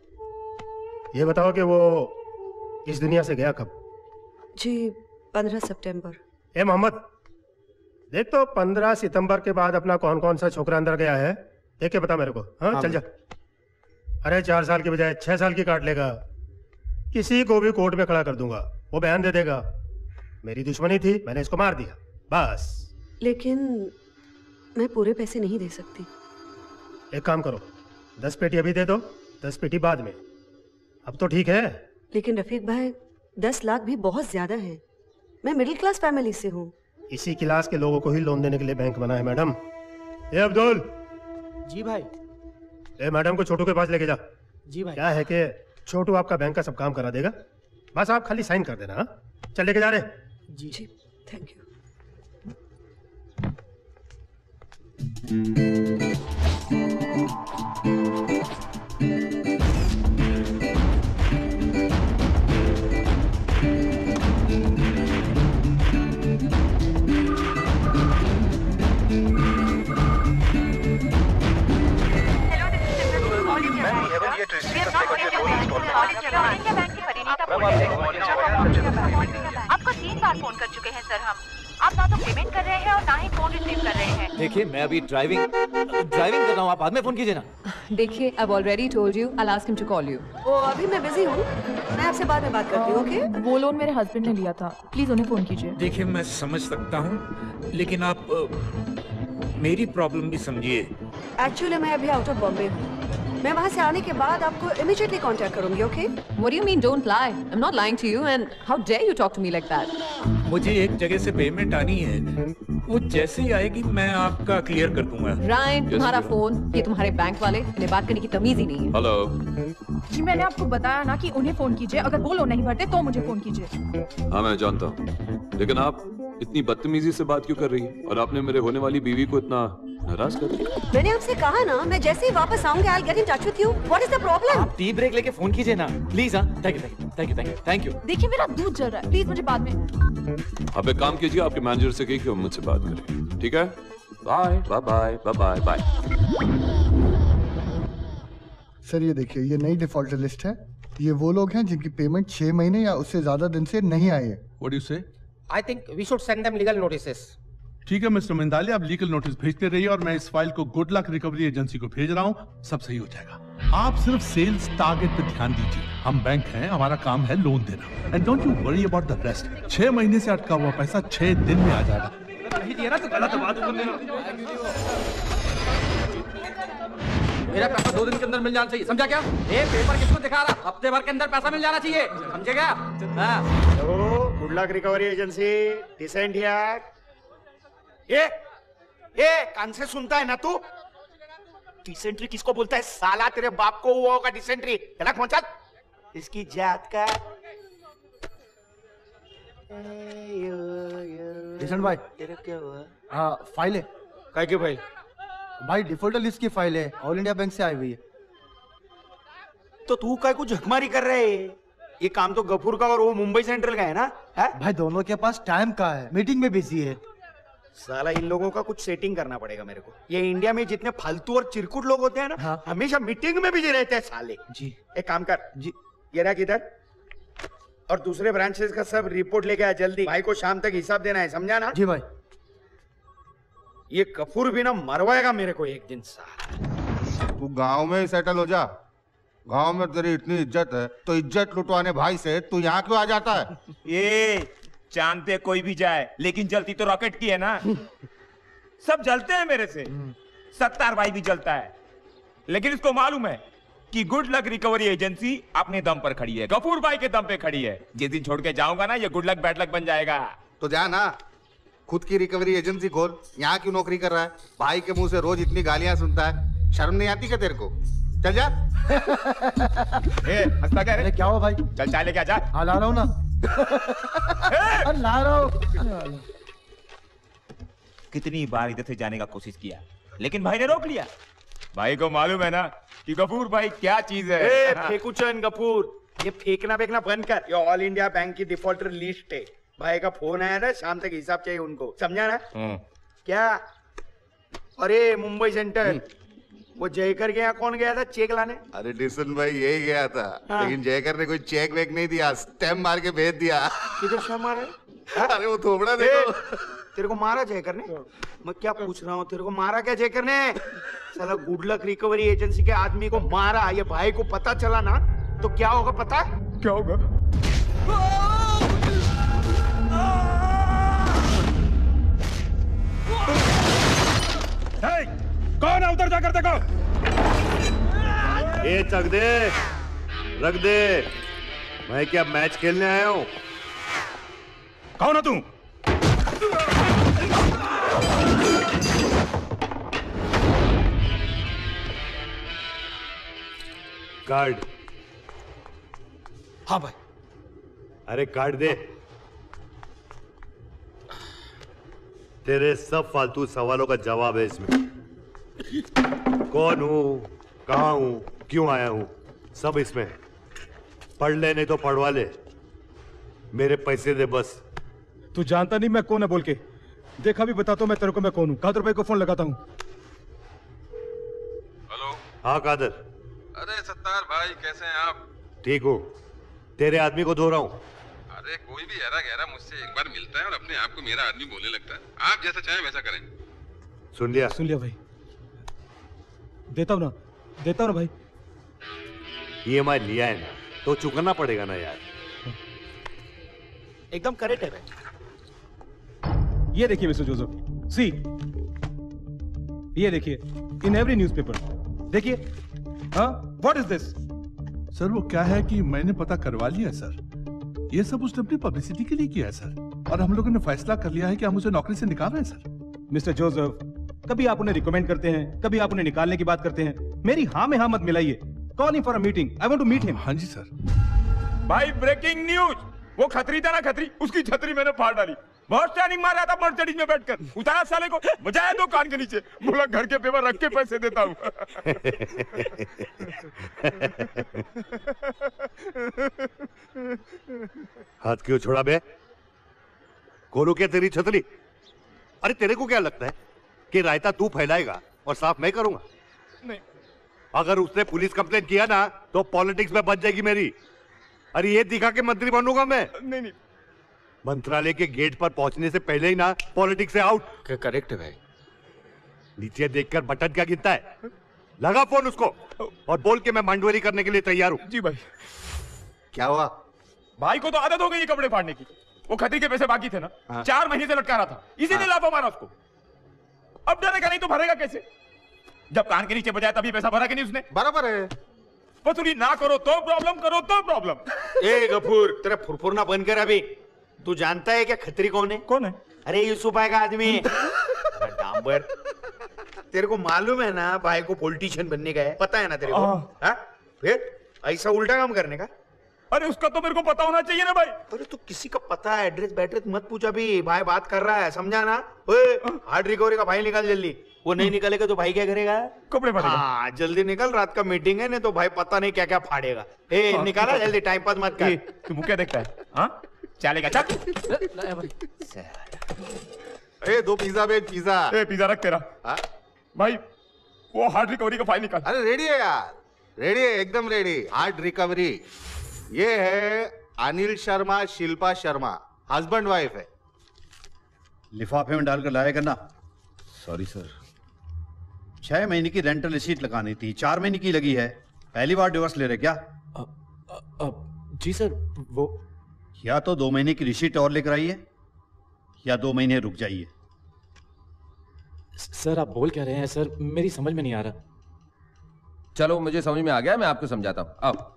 Speaker 17: ये बताओ कि वो इस दुनिया से गया कब?
Speaker 20: जी पंद्रह सितंबर।
Speaker 17: ए मोहम्मद देख तो पंद्रह सितंबर के बाद अपना कौन कौन सा छोकरा अंदर गया है। देख के बता मेरे को। हाँ
Speaker 20: हाँ
Speaker 17: चल जा। अरे चार साल की बजाय छह साल की काट लेगा। किसी को भी कोर्ट में खड़ा कर दूँगा। वो बयान दे देगा। मेरी दुश्मनी थी मैंने इसको मार दिया। बस।
Speaker 20: लेकिन मैं पूरे पैसे नहीं दे सकती।
Speaker 17: एक काम करो। दस पेटी अभी दे दो दस पेटी बाद में। अब तो ठीक है।
Speaker 20: लेकिन रफीक भाई दस लाख भी बहुत ज़्यादा है। मैं मिडिल क्लास फैमिली से हूँ।
Speaker 17: इसी क्लास के लोगों को ही लोन देने के लिए बैंक बना है मैडम ए अब्दुल!
Speaker 19: जी भाई।
Speaker 17: ए मैडम को छोटू के पास लेके जा।
Speaker 19: जी भाई।
Speaker 17: क्या है कि छोटू आपका बैंक का सब काम करा देगा? बस आप खाली साइन कर देना हाँ? चल लेके जा रहे।
Speaker 19: जी।
Speaker 20: जी थैंक यू
Speaker 8: आपको तीन बार फ़ोन कर चुके हैं सर हम। आप ना तो पेमेंट कर रहे हैं और ना ही फ़ोन रिसीव कर रहे हैं।
Speaker 12: देखिए मैं अभी ड्राइविंग ड्राइविंग कर रहा हूँ आप बाद में फ़ोन कीजिए ना।
Speaker 4: देखिए I already told you I ask him to call you
Speaker 20: oh अभी मैं बिज़ी हूँ। मैं आपसे बाद में बात करती हूँ ओके
Speaker 13: वो लोन मेरे हस्बैंड ने लिया था। प्लीज़ उन्हें फ़ोन कीजिए।
Speaker 15: देखिए मैं समझ सकता हूँ लेकिन आप मेरी प्रॉब्लम भी समझिए।
Speaker 20: एक्चुअली मैं अभी आउट ऑफ़ बॉम्बे हूँ। मैं वहाँ से आने के बाद आपको इमीडिएटली कांटेक्ट करूँगी okay
Speaker 4: What do you mean don't lie? I'm not lying to you and how dare you talk to me like that?
Speaker 15: मुझे एक जगह से पेमेंट आनी है। वो जैसे ही आएगी मैं आपका क्लियर कर दूँगा।
Speaker 4: Ryan, तुम्हारा फ़ोन ये तुम्हारे बैंक वाले इन्हें बात करने की तमीज ही नहीं है।
Speaker 3: हेलो
Speaker 13: जी मैंने आपको बताया ना कि उन्हें फ़ोन कीजिए। अगर वो लोन नहीं भरते तो मुझे फ़ोन कीजिए।
Speaker 3: हाँ मैं जानता हूँ। लेकिन आप इतनी बदतमीजी से बात क्यों कर रही है? और आपने मेरे होने वाली बीवी को इतना नाराज़ कर दिया?
Speaker 20: मैंने आपसे कहा ना मैं जैसे ही वापस आऊँगी I get in touch with you what is the problem
Speaker 12: आप टी ब्रेक लेके फ़ोन कीजिए ना। प्लीज़ हाँ। Thank you thank you thank you thank you
Speaker 13: देखिए मेरा दूध जल रहा है। प्लीज़ मुझे बाद में।
Speaker 3: आप एक काम कीजिए आपके मैनेजर से कहिए कि वो मुझसे बात करें। ठीक है? Bye bye bye bye bye bye
Speaker 18: sir ये देखिए ये नई डिफॉल्टर लिस्ट है। ये वो लोग हैं जिनकी पेमेंट छह महीने या उससे ज़्यादा दिन से नहीं आई है।
Speaker 27: What do you say?
Speaker 19: I think we should send them legal notices
Speaker 27: ठीक है मिस्टर मिंदाली आप लीगल नोटिस भेजते रहिए और मैं इस फ़ाइल को गुड लक रिकवरी एजेंसी को भेज रहा हूँ। सब सही हो जाएगा। आप सिर्फ़ सेल्स टारगेट पे ध्यान दीजिए। हम बैंक हैं हमारा काम है लोन देना। And don't you worry about the rest छह महीने से अटका हुआ पैसा छह दिन में आ जाएगा।
Speaker 19: नहीं दिया ना तो गलत बात मेरा पैसा दो दिन के अंदर मिल जाना चाहिए। समझा क्या? ये पेपर किसको दिखा रहा? हफ़्ते भर के अंदर पैसा मिल जाना चाहिए। समझे क्या?
Speaker 28: Luck recovery agency decent here ये ये कान से सुनता है ना तू? डिसेंट्री किसको बोलता है? साला तेरे बाप को हुआ होगा डिसेंट्री चला पहुँचा इसकी जात का
Speaker 14: किशन भाई।
Speaker 28: तेरा क्या हुआ?
Speaker 14: हाँ फ़ाइल है।
Speaker 28: काय की फ़ाइल
Speaker 14: भाई डिफॉल्टर लिस्ट की फ़ाइल है। ऑल इंडिया बैंक से आई हुई है।
Speaker 28: तो तू काय को झकमारी कर रहे है? ये काम तो गफूर का और वो मुंबई सेंट्रल का है ना? है?
Speaker 14: भाई दोनों के पास टाइम का है? मीटिंग में बिज़ी है।
Speaker 28: साला इन लोगों का कुछ सेटिंग करना पड़ेगा मेरे को। ये इंडिया में जितने फालतू और चिरकुट लोग होते हैं ना हाँ? हमेशा मीटिंग में बिज़ी रहते हैं साले।
Speaker 14: जी।
Speaker 28: एक काम कर। जी। ये रहा किधर और दूसरे ब्रांचेस का सब रिपोर्ट लेके आ जल्दी। भाई को शाम तक हिसाब देना है समझा ना?
Speaker 14: जी भाई।
Speaker 28: ये कपूर भी ना मरवाएगा मेरे को एक दिन साला।
Speaker 29: तू गाँव में सेटल हो जा। गाँव में तेरी इतनी इज़्ज़त है तो इज़्ज़त लुटवाने भाई से तू यहाँ क्यों आ जाता है? *laughs*
Speaker 30: ये चाँद पे कोई भी जाए लेकिन जलती तो रॉकेट की है ना? *laughs* सब जलते हैं मेरे से। सत्तार भाई भी जलता है। लेकिन इसको मालूम है कि गुड लक रिकवरी एजेंसी अपने दम पर खड़ी है। गफूर भाई के दम पे खड़ी है। जिस दिन छोड़ के जाऊँगा ना ये गुड लक बैड लक बन जाएगा।
Speaker 29: तो जा ना। खुद की रिकवरी एजेंसी खोल। यहाँ क्यों नौकरी कर रहा है? भाई के मुँह से रोज इतनी गालियाँ सुनता है। शर्म नहीं आती क्या तेरे को? चल जा। *laughs*
Speaker 30: ए हंसता क्या रे
Speaker 14: क्या हुआ भाई?
Speaker 30: चल चाय लेके आ जा।
Speaker 14: हाँ ला रहा हूँ ना। अरे *laughs* ला रहा हूँ।
Speaker 30: कितनी बार इधर से जाने का कोशिश किया लेकिन भाई ने रोक लिया। भाई को मालूम है ना कि गफूर भाई क्या चीज़ है।
Speaker 28: ए फेंकू चैन कपूर ये फेंकना फेंकना बंद कर। ये ऑल इंडिया बैंक की डिफॉल्टर लिस्ट है। भाई का फ़ोन आया था शाम तक हिसाब चाहिए उनको। समझा ना?
Speaker 30: हम्म।
Speaker 28: क्या? अरे मुंबई सेंटर वो जयकर के यहाँ कौन गया था चेक लाने?
Speaker 29: अरे डिसन भाई यही गया था।
Speaker 28: हाँ।
Speaker 29: लेकिन जयकर ने कोई चेक वेक नहीं दिया स्टैम्प मार के भेज दिया।
Speaker 28: किधर स्टैम्प मारे? हाँ?
Speaker 29: अरे वो थोबड़ा दे
Speaker 28: तेरे को मारा जयकर ने? हाँ। मैं क्या पूछ रहा हूँ तेरे को मारा क्या जयकर ने? साला गुड लक रिकवरी एजेंसी के आदमी को मारा ये भाई को पता चला ना तो क्या होगा पता? क्या होगा? Hey!
Speaker 30: है उधर जाकर देखो।
Speaker 1: ये चक दे रख दे मैं क्या मैच खेलने आया हूँ?
Speaker 30: कौन है तू।
Speaker 1: कार्ड
Speaker 30: हाँ भाई।
Speaker 1: अरे कार्ड दे। तेरे सब फालतू सवालों का जवाब है इसमें। कौन हूँ? कहा हूँ? क्यों आया हूँ? सब इसमें। पढ़ ले नहीं तो पढ़वा ले। मेरे पैसे दे बस।
Speaker 31: तू जानता नहीं मैं कौन है बोल के। देखा भी बताता हूँ मैं तेरे को मैं कौन हूँ। कादर भाई को फ़ोन लगाता हूँ। हेलो।
Speaker 1: हाँ कादर।
Speaker 25: अरे सत्तार भाई कैसे हैं आप?
Speaker 1: ठीक हूँ। तेरे आदमी को धो रहा हूँ।
Speaker 25: अरे कोई भी ऐरा गहरा मुझसे एक बार मिलता है और अपने आप को मेरा आदमी बोलने लगता है। आप जैसा चाहें वैसा करें।
Speaker 1: सुन लिया।
Speaker 31: सुन लिया भाई। देता हूँ ना देता हूँ ना भाई।
Speaker 1: ईएमआई लिया है ना तो चुकाना पड़ेगा ना यार।
Speaker 32: एकदम करेक्ट है भाई।
Speaker 31: ये देखिए मिस्टर जोसेफ सी। ये देखिए इन एवरी न्यूज़पेपर देखिए हाँ व्हाट इज़ दिस
Speaker 27: सर वो क्या है कि मैंने पता करवा लिया सर? ये सब उसने अपनी पब्लिसिटी के लिए किया है सर। और हम लोगों ने फैसला कर लिया है कि हम उसे नौकरी से निकाल रहे हैं सर।
Speaker 31: मिस्टर जोसेफ कभी आप उन्हें रिकमेंड करते हैं कभी आप उन्हें निकालने की बात करते हैं। मेरी हाँ में हाँ मत मिलाइए। Call calling for a meeting I want to meet him
Speaker 27: हाँ जी सर
Speaker 30: भाई ब्रेकिंग न्यूज़ वो खतरी था ना खतरी? उसकी छतरी मैंने फाड़ डाली। बहुत स्टैंडिंग मार रहा था मर्सिडीज में बैठकर। उतारा साले को बजाया दो कान के नीचे। बोला घर के पेपर रख के पैसे देता हूँ.
Speaker 1: हाथ क्यों छोड़ा बे? खोलू क्या तेरी छतरी। अरे तेरे को क्या लगता है? कि रायता तू फैलाएगा और साफ़ मैं करूँगा।
Speaker 30: नहीं।
Speaker 1: अगर उसने पुलिस कंप्लेन किया ना तो पॉलिटिक्स में बच जाएगी मेरी। अरे ये दिखा के मंत्री बनूँगा मैं।
Speaker 30: नहीं नहीं।
Speaker 1: मंत्रालय के गेट पर पहुँचने से पहले ही ना पॉलिटिक्स से आउट
Speaker 30: करेक्ट है भाई?
Speaker 1: नीचे देखकर बटन क्या गिनता है? लगा फ़ोन उसको और बोल के मैं मांडवरी करने के लिए तैयार हूँ।
Speaker 30: जी भाई।
Speaker 1: क्या हुआ?
Speaker 30: भाई को तो आदत हो गई कपड़े फाड़ने की। वो खतरी के पैसे बाकी थे ना।
Speaker 1: हाँ।
Speaker 30: चार महीने से लटका रहा था। इसीलिए
Speaker 1: हाँ।
Speaker 30: लाफा मारा उसको। अब डरेगा नहीं तो भरेगा कैसे? जब कान के नीचे बजाया तभी पैसा भरा कि नहीं उसने?
Speaker 29: बराबर है।
Speaker 30: वसूली ना करो तो प्रॉब्लम करो तो प्रॉब्लम
Speaker 29: ए गफूर तेरा फुरफुरना बंद कर अभी। तू जानता है क्या खतरी कौन है?
Speaker 30: कौन है?
Speaker 29: अरे यूसुफ भाई का आदमी। डांबर। तेरे को मालूम है ना भाई को पॉलिटिशियन बनने का है। पता है ना तेरे को?
Speaker 30: हाँ।
Speaker 29: हाँ? फिर ऐसा उल्टा काम करने का?
Speaker 30: अरे उसका तो मेरे को पता होना चाहिए ना भाई।
Speaker 29: अरे तू किसी का पता है एड्रेस बैड्रेस मत पूछ अभी भाई बात कर रहा है समझा ना? ओए हार्ड रिकवरी का भाई निकाल जल्दी। वो नहीं निकलेगा तो भाई क्या करेगा?
Speaker 30: कपड़े
Speaker 29: हाँ जल्दी निकल रात का मीटिंग है नहीं तो भाई पता नहीं क्या क्या फाड़ेगा। ए
Speaker 30: हाँ,
Speaker 29: निकाला जल्दी टाइम पास मत कर।
Speaker 30: तू क्या देखता है? हाँ? चलेगा चल।
Speaker 29: ए दो पिज्जा भेज पिज्जा
Speaker 30: ए पिज्जा रख तेरा। भाई वो हार्ड रिकवरी का फ़ाइल निकाल।
Speaker 29: अरे रेडी है यार। रेडी है एकदम रेडी हार्ड रिकवरी ये है अनिल शर्मा शिल्पा शर्मा हस्बैंड वाइफ है।
Speaker 9: लिफाफे में डालकर लाया करना। सॉरी सर छह महीने की रेंटल रिसीट लगानी थी चार महीने की लगी है। पहली बार डिवोर्स ले रहे क्या?
Speaker 12: जी सर वो
Speaker 9: या तो दो महीने की रिसीट और लेकर आइए या दो महीने रुक जाइए।
Speaker 12: सर आप बोल क्या रहे हैं? सर मेरी समझ में नहीं आ रहा।
Speaker 25: चलो मुझे समझ में आ गया मैं आपको समझाता हूँ। आओ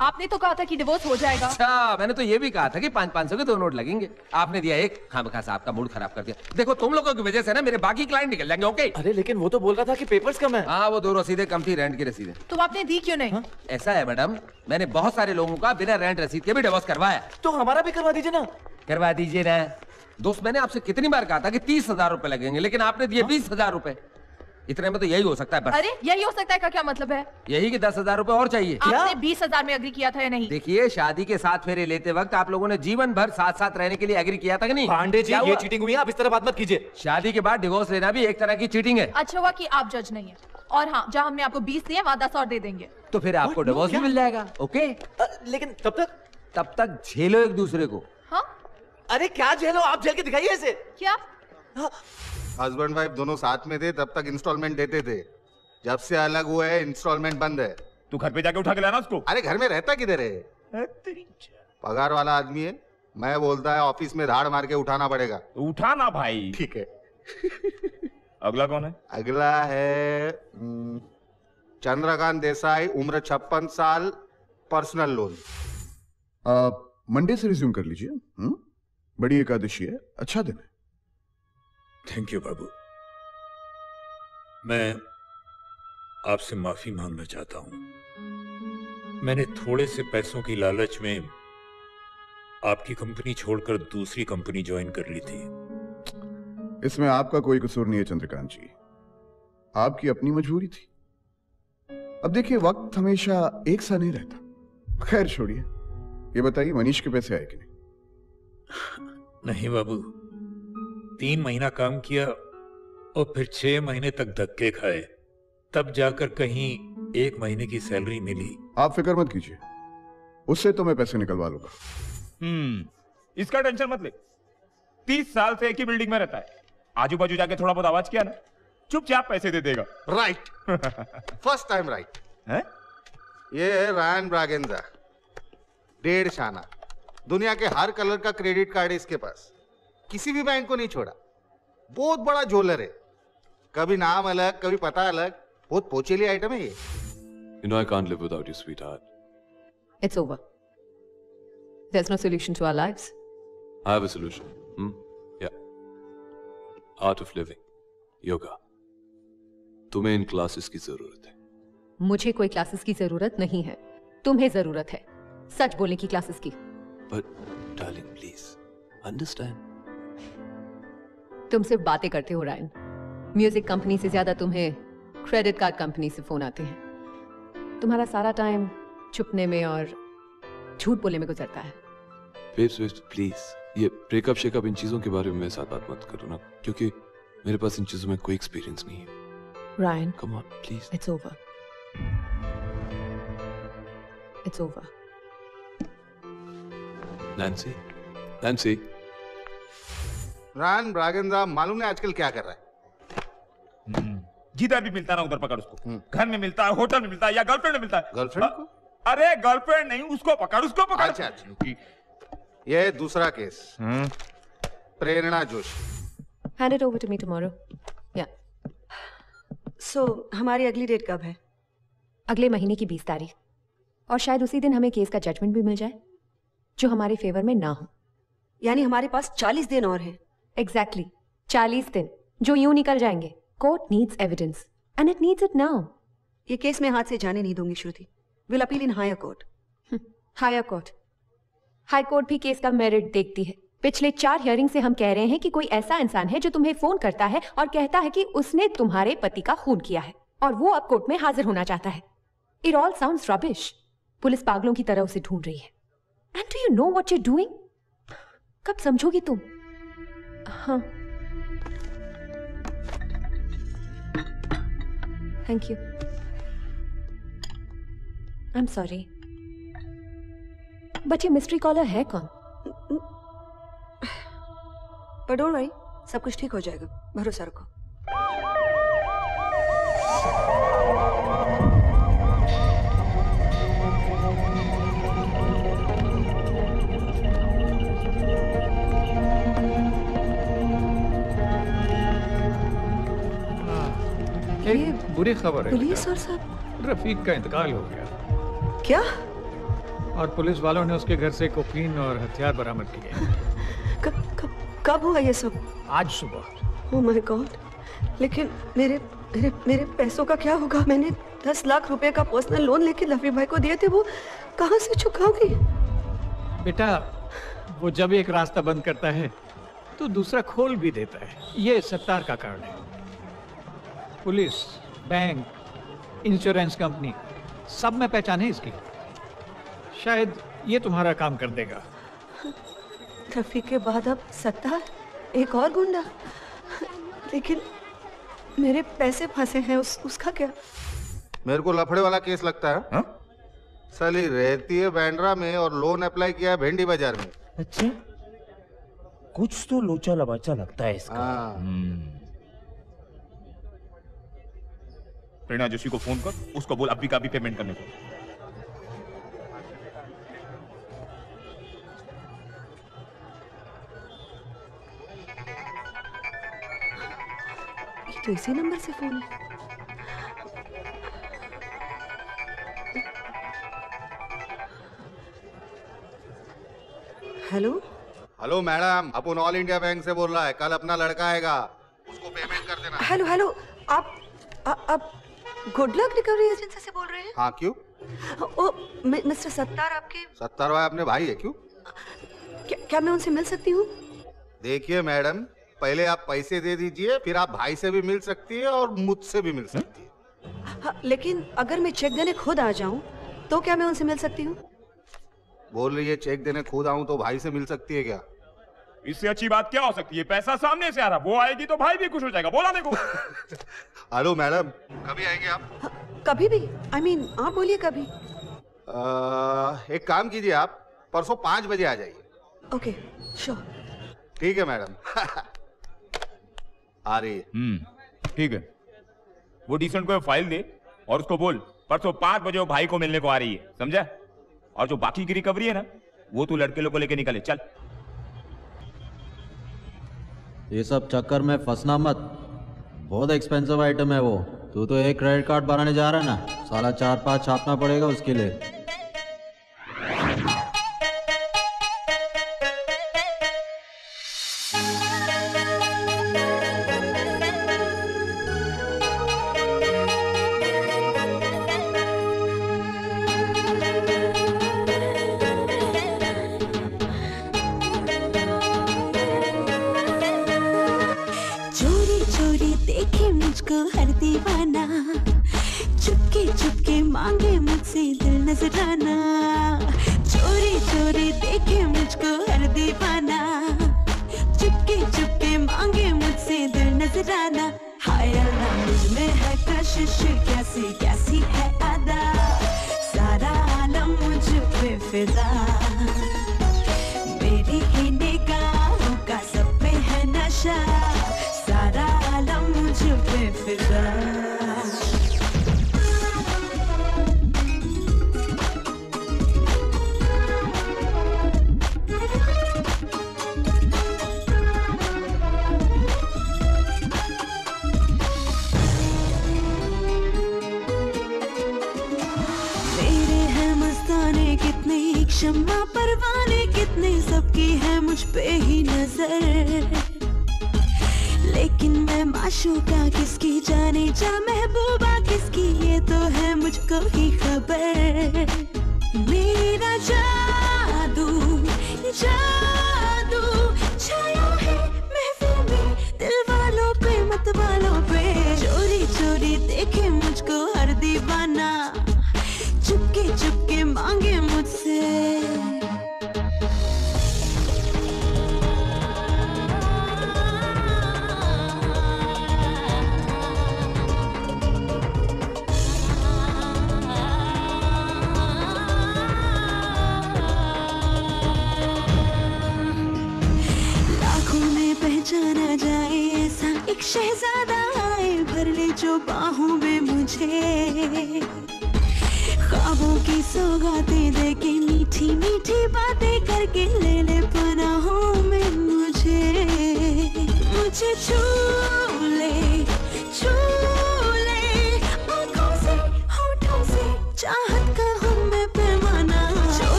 Speaker 11: आपने तो कहा था कि डिवोर्स हो जाएगा।
Speaker 25: अच्छा मैंने तो ये भी कहा था कि पाँच पाँच सौ के दो नोट लगेंगे। आपने दिया एक खाम खास आपका मूड खराब कर दिया। देखो तुम लोगों की वजह से ना मेरे बाकी क्लाइंट निकल जाएँगे ओके
Speaker 12: अरे लेकिन वो तो बोल रहा था कि पेपर्स कम है।
Speaker 25: हाँ वो दो रसीदें कम थी रेंट की रसीदें।
Speaker 11: तो आपने दी क्यों नहीं?
Speaker 25: ऐसा है मैडम मैंने बहुत सारे लोगों का बिना रेंट रसीद के भी डिवोर्स करवाया।
Speaker 12: तो हमारा भी करवा दीजिए ना।
Speaker 25: करवा दीजिए ना। दोस्त मैंने आपसे कितनी बार कहा था कि तीस हज़ार रूपए लगेंगे लेकिन आपने दिए बीस हज़ार रुपए। इतने में तो यही हो सकता है बस।
Speaker 11: अरे यही हो सकता है का क्या मतलब है?
Speaker 25: यही कि दस हज़ार रूपए और चाहिए।
Speaker 11: आपने बीस हज़ार में अग्री किया था या नहीं?
Speaker 25: देखिए शादी के साथ फेरे लेते वक्त आप लोगों ने जीवन भर साथ साथ रहने के लिए एग्री किया था कि नहीं?
Speaker 12: पांडे जी ये चीटिंग हुई है आप इस तरह बात मत कीजिए।
Speaker 25: शादी के बाद डिवोर्स लेना भी एक तरह की चीटिंग है।
Speaker 11: अच्छा हुआ की आप जज नहीं है। और हाँ जहाँ हमने आपको बीस दिए वहाँ दस और दे देंगे।
Speaker 25: तो फिर आपको डिवोर्स भी मिल जाएगा। ओके
Speaker 12: लेकिन तब तक?
Speaker 25: तब तक झेलो एक दूसरे को।
Speaker 11: हाँ?
Speaker 12: अरे क्या झेलो? आप झेल के दिखाइए इसे।
Speaker 11: क्या?
Speaker 29: हस्बैंड वाइफ दोनों साथ में थे तब तक इंस्टॉलमेंट देते थे। जब से अलग हुआ हैं इंस्टॉलमेंट बंद है।
Speaker 30: तू घर पे जाके उठा के लाना उसको?
Speaker 29: अरे घर में रहता किधर है? पगार वाला आदमी है। मैं बोलता है ऑफ़िस में धाड़ मार के उठाना पड़ेगा।
Speaker 30: उठाना भाई।
Speaker 29: ठीक है।
Speaker 30: अगला कौन है?
Speaker 29: अगला है हम्म, चंद्रकांत देसाई उम्र छप्पन साल पर्सनल लोन
Speaker 18: मंडे से रिज्यूम कर लीजिए हम्म? बड़ी एकादशी है। अच्छा दिन है।
Speaker 15: थैंक यू बाबू मैं आपसे माफ़ी मांगना चाहता हूँ। मैंने थोड़े से पैसों की लालच में आपकी कंपनी छोड़कर दूसरी कंपनी ज्वाइन कर ली थी।
Speaker 18: इसमें आपका कोई कसूर नहीं है चंद्रकांत जी। आपकी अपनी मजबूरी थी। अब देखिए वक्त हमेशा एक सा नहीं रहता। खैर छोड़िए। ये बताइए मनीष के पैसे आए कि नहीं?
Speaker 15: नहीं बाबू। तीन महीना काम किया और फिर छह महीने तक धक्के खाए। तब जाकर कहीं एक महीने की सैलरी मिली।
Speaker 18: आप फ़िक्र मत कीजिए। उससे तो मैं पैसे निकलवा लूँगा।
Speaker 30: हम्म इसका टेंशन मत ले। तीस साल से एक ही बिल्डिंग में रहता है। आजू बाजू जाके थोड़ा बहुत आवाज़ किया ना चुपचाप पैसे दे देगा।
Speaker 29: राइट फ़र्स्ट टाइम राइट
Speaker 30: है?
Speaker 29: ये है रायन ब्रागेंजा डेढ़ शाना दुनिया के हर कलर का क्रेडिट कार्ड है इसके पास। किसी भी बैंक को नहीं छोड़ा बहुत बड़ा झोलर है कभी नाम अलग कभी पता अलग बहुत पोचेली आइटम है ये
Speaker 3: You know I can't live without you, sweetheart.
Speaker 4: It's over. There's no solution to our lives.
Speaker 3: I have a solution. Hmm? Yeah. Art of living. Yoga. तुम्हें इन क्लासेस की ज़रूरत है
Speaker 4: मुझे कोई क्लासेस की ज़रूरत नहीं है तुम्हें ज़रूरत है सच बोलने की क्लासेस की
Speaker 3: बट डार्लिंग प्लीज़ अंडरस्टैंड
Speaker 4: तुम सिर्फ़ बातें करते हो रायन म्यूज़िक कंपनी से ज़्यादा तुम्हें क्रेडिट कार्ड कंपनी से फ़ोन आते हैं। तुम्हारा सारा टाइम छुपने में और झूठ बोलने में गुजरता है।
Speaker 3: बेब्स बेब्स प्लीज़ ये ब्रेकअप शेकअप इन चीज़ों के बारे में मेरे साथ बात मत करो ना क्योंकि मेरे पास इन चीज़ों में कोई एक्सपीरियंस नहीं है।
Speaker 4: Ryan
Speaker 3: come on please
Speaker 4: it's over it's over
Speaker 3: Nancy Nancy
Speaker 29: Ryan Braganza मालूम है आजकल क्या कर रहा है।
Speaker 30: जिधर भी मिलता ना उधर पकड़ उसको। घर में मिलता है होटल में मिलता है या गर्लफ्रेंड में मिलता है।
Speaker 29: गर्लफ्रेंड
Speaker 30: को? अरे गर्लफ्रेंड नहीं उसको पकड़ उसको पकड़।
Speaker 29: अच्छा अच्छा ये दूसरा case. Prerna Joshi.
Speaker 4: Hand it over to me tomorrow या
Speaker 20: सो हमारी अगली डेट कब है?
Speaker 4: अगले महीने की 20 तारीख। और शायद उसी दिन हमें केस का जजमेंट भी मिल जाए जो हमारे फेवर में ना हो।
Speaker 20: यानी हमारे पास 40 दिन और हैं।
Speaker 4: एग्जैक्टली exactly, 40 दिन जो यूँ निकल जाएँगे। Court needs evidence and it needs it now
Speaker 20: ये केस मैं हाथ से जाने नहीं दूँगी Shruti. Will appeal in higher court
Speaker 4: higher court high court भी केस का मेरिट देखती है। पिछले चार हियरिंग से हम कह रहे हैं कि कोई ऐसा इंसान है जो तुम्हें फ़ोन करता है और कहता है कि उसने तुम्हारे पति का खून किया है और वो अब कोर्ट में हाजिर होना चाहता है। It all sound rubbish police पागलों की तरह उसे ढूंढ रही है। And do you know what you doing कब समझोगी तुम? हाँ। Thank you I am sorry but ये मिस्ट्री कॉलर है कौन?
Speaker 20: पर डोंट वरी सब कुछ ठीक हो जाएगा। भरोसा रखो।
Speaker 26: बुरी खबर है
Speaker 20: पुलिस और सब?
Speaker 26: रफीक का इंतकाल हो गया।
Speaker 20: क्या?
Speaker 26: और पुलिस वालों ने उसके घर से कोकीन और हथियार बरामद किए। *laughs*
Speaker 20: कब कब कब हुआ ये सब?
Speaker 26: आज सुबह।
Speaker 20: ओ माय गॉड लेकिन मेरे मेरे मेरे पैसों का क्या होगा? मैंने दस लाख रुपए का पर्सनल लोन लेके लफी भाई को दिए थे वो कहाँ से चुकाओगी?
Speaker 26: बेटा वो जब एक रास्ता बंद करता है तो दूसरा खोल भी देता है। ये सत्तार का कारण है। पुलिस बैंक इंश्योरेंस कंपनी सब में पहचान है इसकी। शायद ये तुम्हारा काम कर देगा।
Speaker 20: रफी के बाद अब सत्ता एक और गुंडा। लेकिन मेरे पैसे फंसे हैं उस उसका क्या?
Speaker 29: मेरे को लफड़े वाला केस लगता है।
Speaker 30: हा?
Speaker 29: साली रहती है बैंड्रा में और लोन अप्लाई किया है भेंडी बाज़ार में।
Speaker 15: अच्छा। कुछ तो लोचा लबाचा लगता है इसका।
Speaker 30: प्रेरणा जोशी को फ़ोन कर उसको बोल अभी का भी पेमेंट करने को.
Speaker 20: तो इसी नंबर से फ़ोन है। हेलो?
Speaker 29: हेलो मैडम अपन ऑल इंडिया बैंक से बोल रहा है कल अपना लड़का आएगा उसको पेमेंट कर देना।
Speaker 20: हेलो हेलो आप आ, आप गुड लक रिकवरी एजेंसी से बोल रहे हैं।
Speaker 29: हाँ क्यों?
Speaker 20: ओ मि- मिस्टर सत्तार आपके
Speaker 29: सत्तर भाई अपने भाई है क्यों?
Speaker 20: क्या, क्या मैं उनसे मिल सकती हूँ?
Speaker 29: देखिए मैडम पहले आप पैसे दे दीजिए फिर आप भाई से भी मिल सकती है और मुझसे भी मिल सकती है।
Speaker 20: हाँ, लेकिन अगर मैं चेक देने खुद आ जाऊँ तो क्या मैं उनसे मिल सकती हूँ?
Speaker 29: बोल रही है चेक देने खुद आऊँ तो भाई से मिल सकती है क्या?
Speaker 30: इससे अच्छी बात क्या हो सकती है? पैसा सामने से आ रहा वो आएगी तो भाई भी खुश हो जाएगा। बोला देखो। *laughs*
Speaker 29: Hello madam. कभी आएँगे आप?
Speaker 20: कभी भी। आई I मीन mean, आप बोलिए कभी।
Speaker 29: आ, एक काम कीजिए आप परसों पाँच बजे आ जाइए।
Speaker 20: ओके श्योर
Speaker 29: ठीक है मैडम। *laughs* आ रही है।
Speaker 30: हम्म ठीक है। वो डिसेंट को फ़ाइल दे और उसको बोल परसों पाँच बजे वो भाई को मिलने को आ रही है। समझा? और जो बाकी की रिकवरी है ना वो तू लड़के लोग को लेके निकले चल।
Speaker 9: ये सब चक्कर में फंसना मत। बहुत एक्सपेंसिव आइटम है वो। तू तो एक क्रेडिट कार्ड बनाने जा रहा है ना। साला चार पाँच छापना पड़ेगा उसके लिए।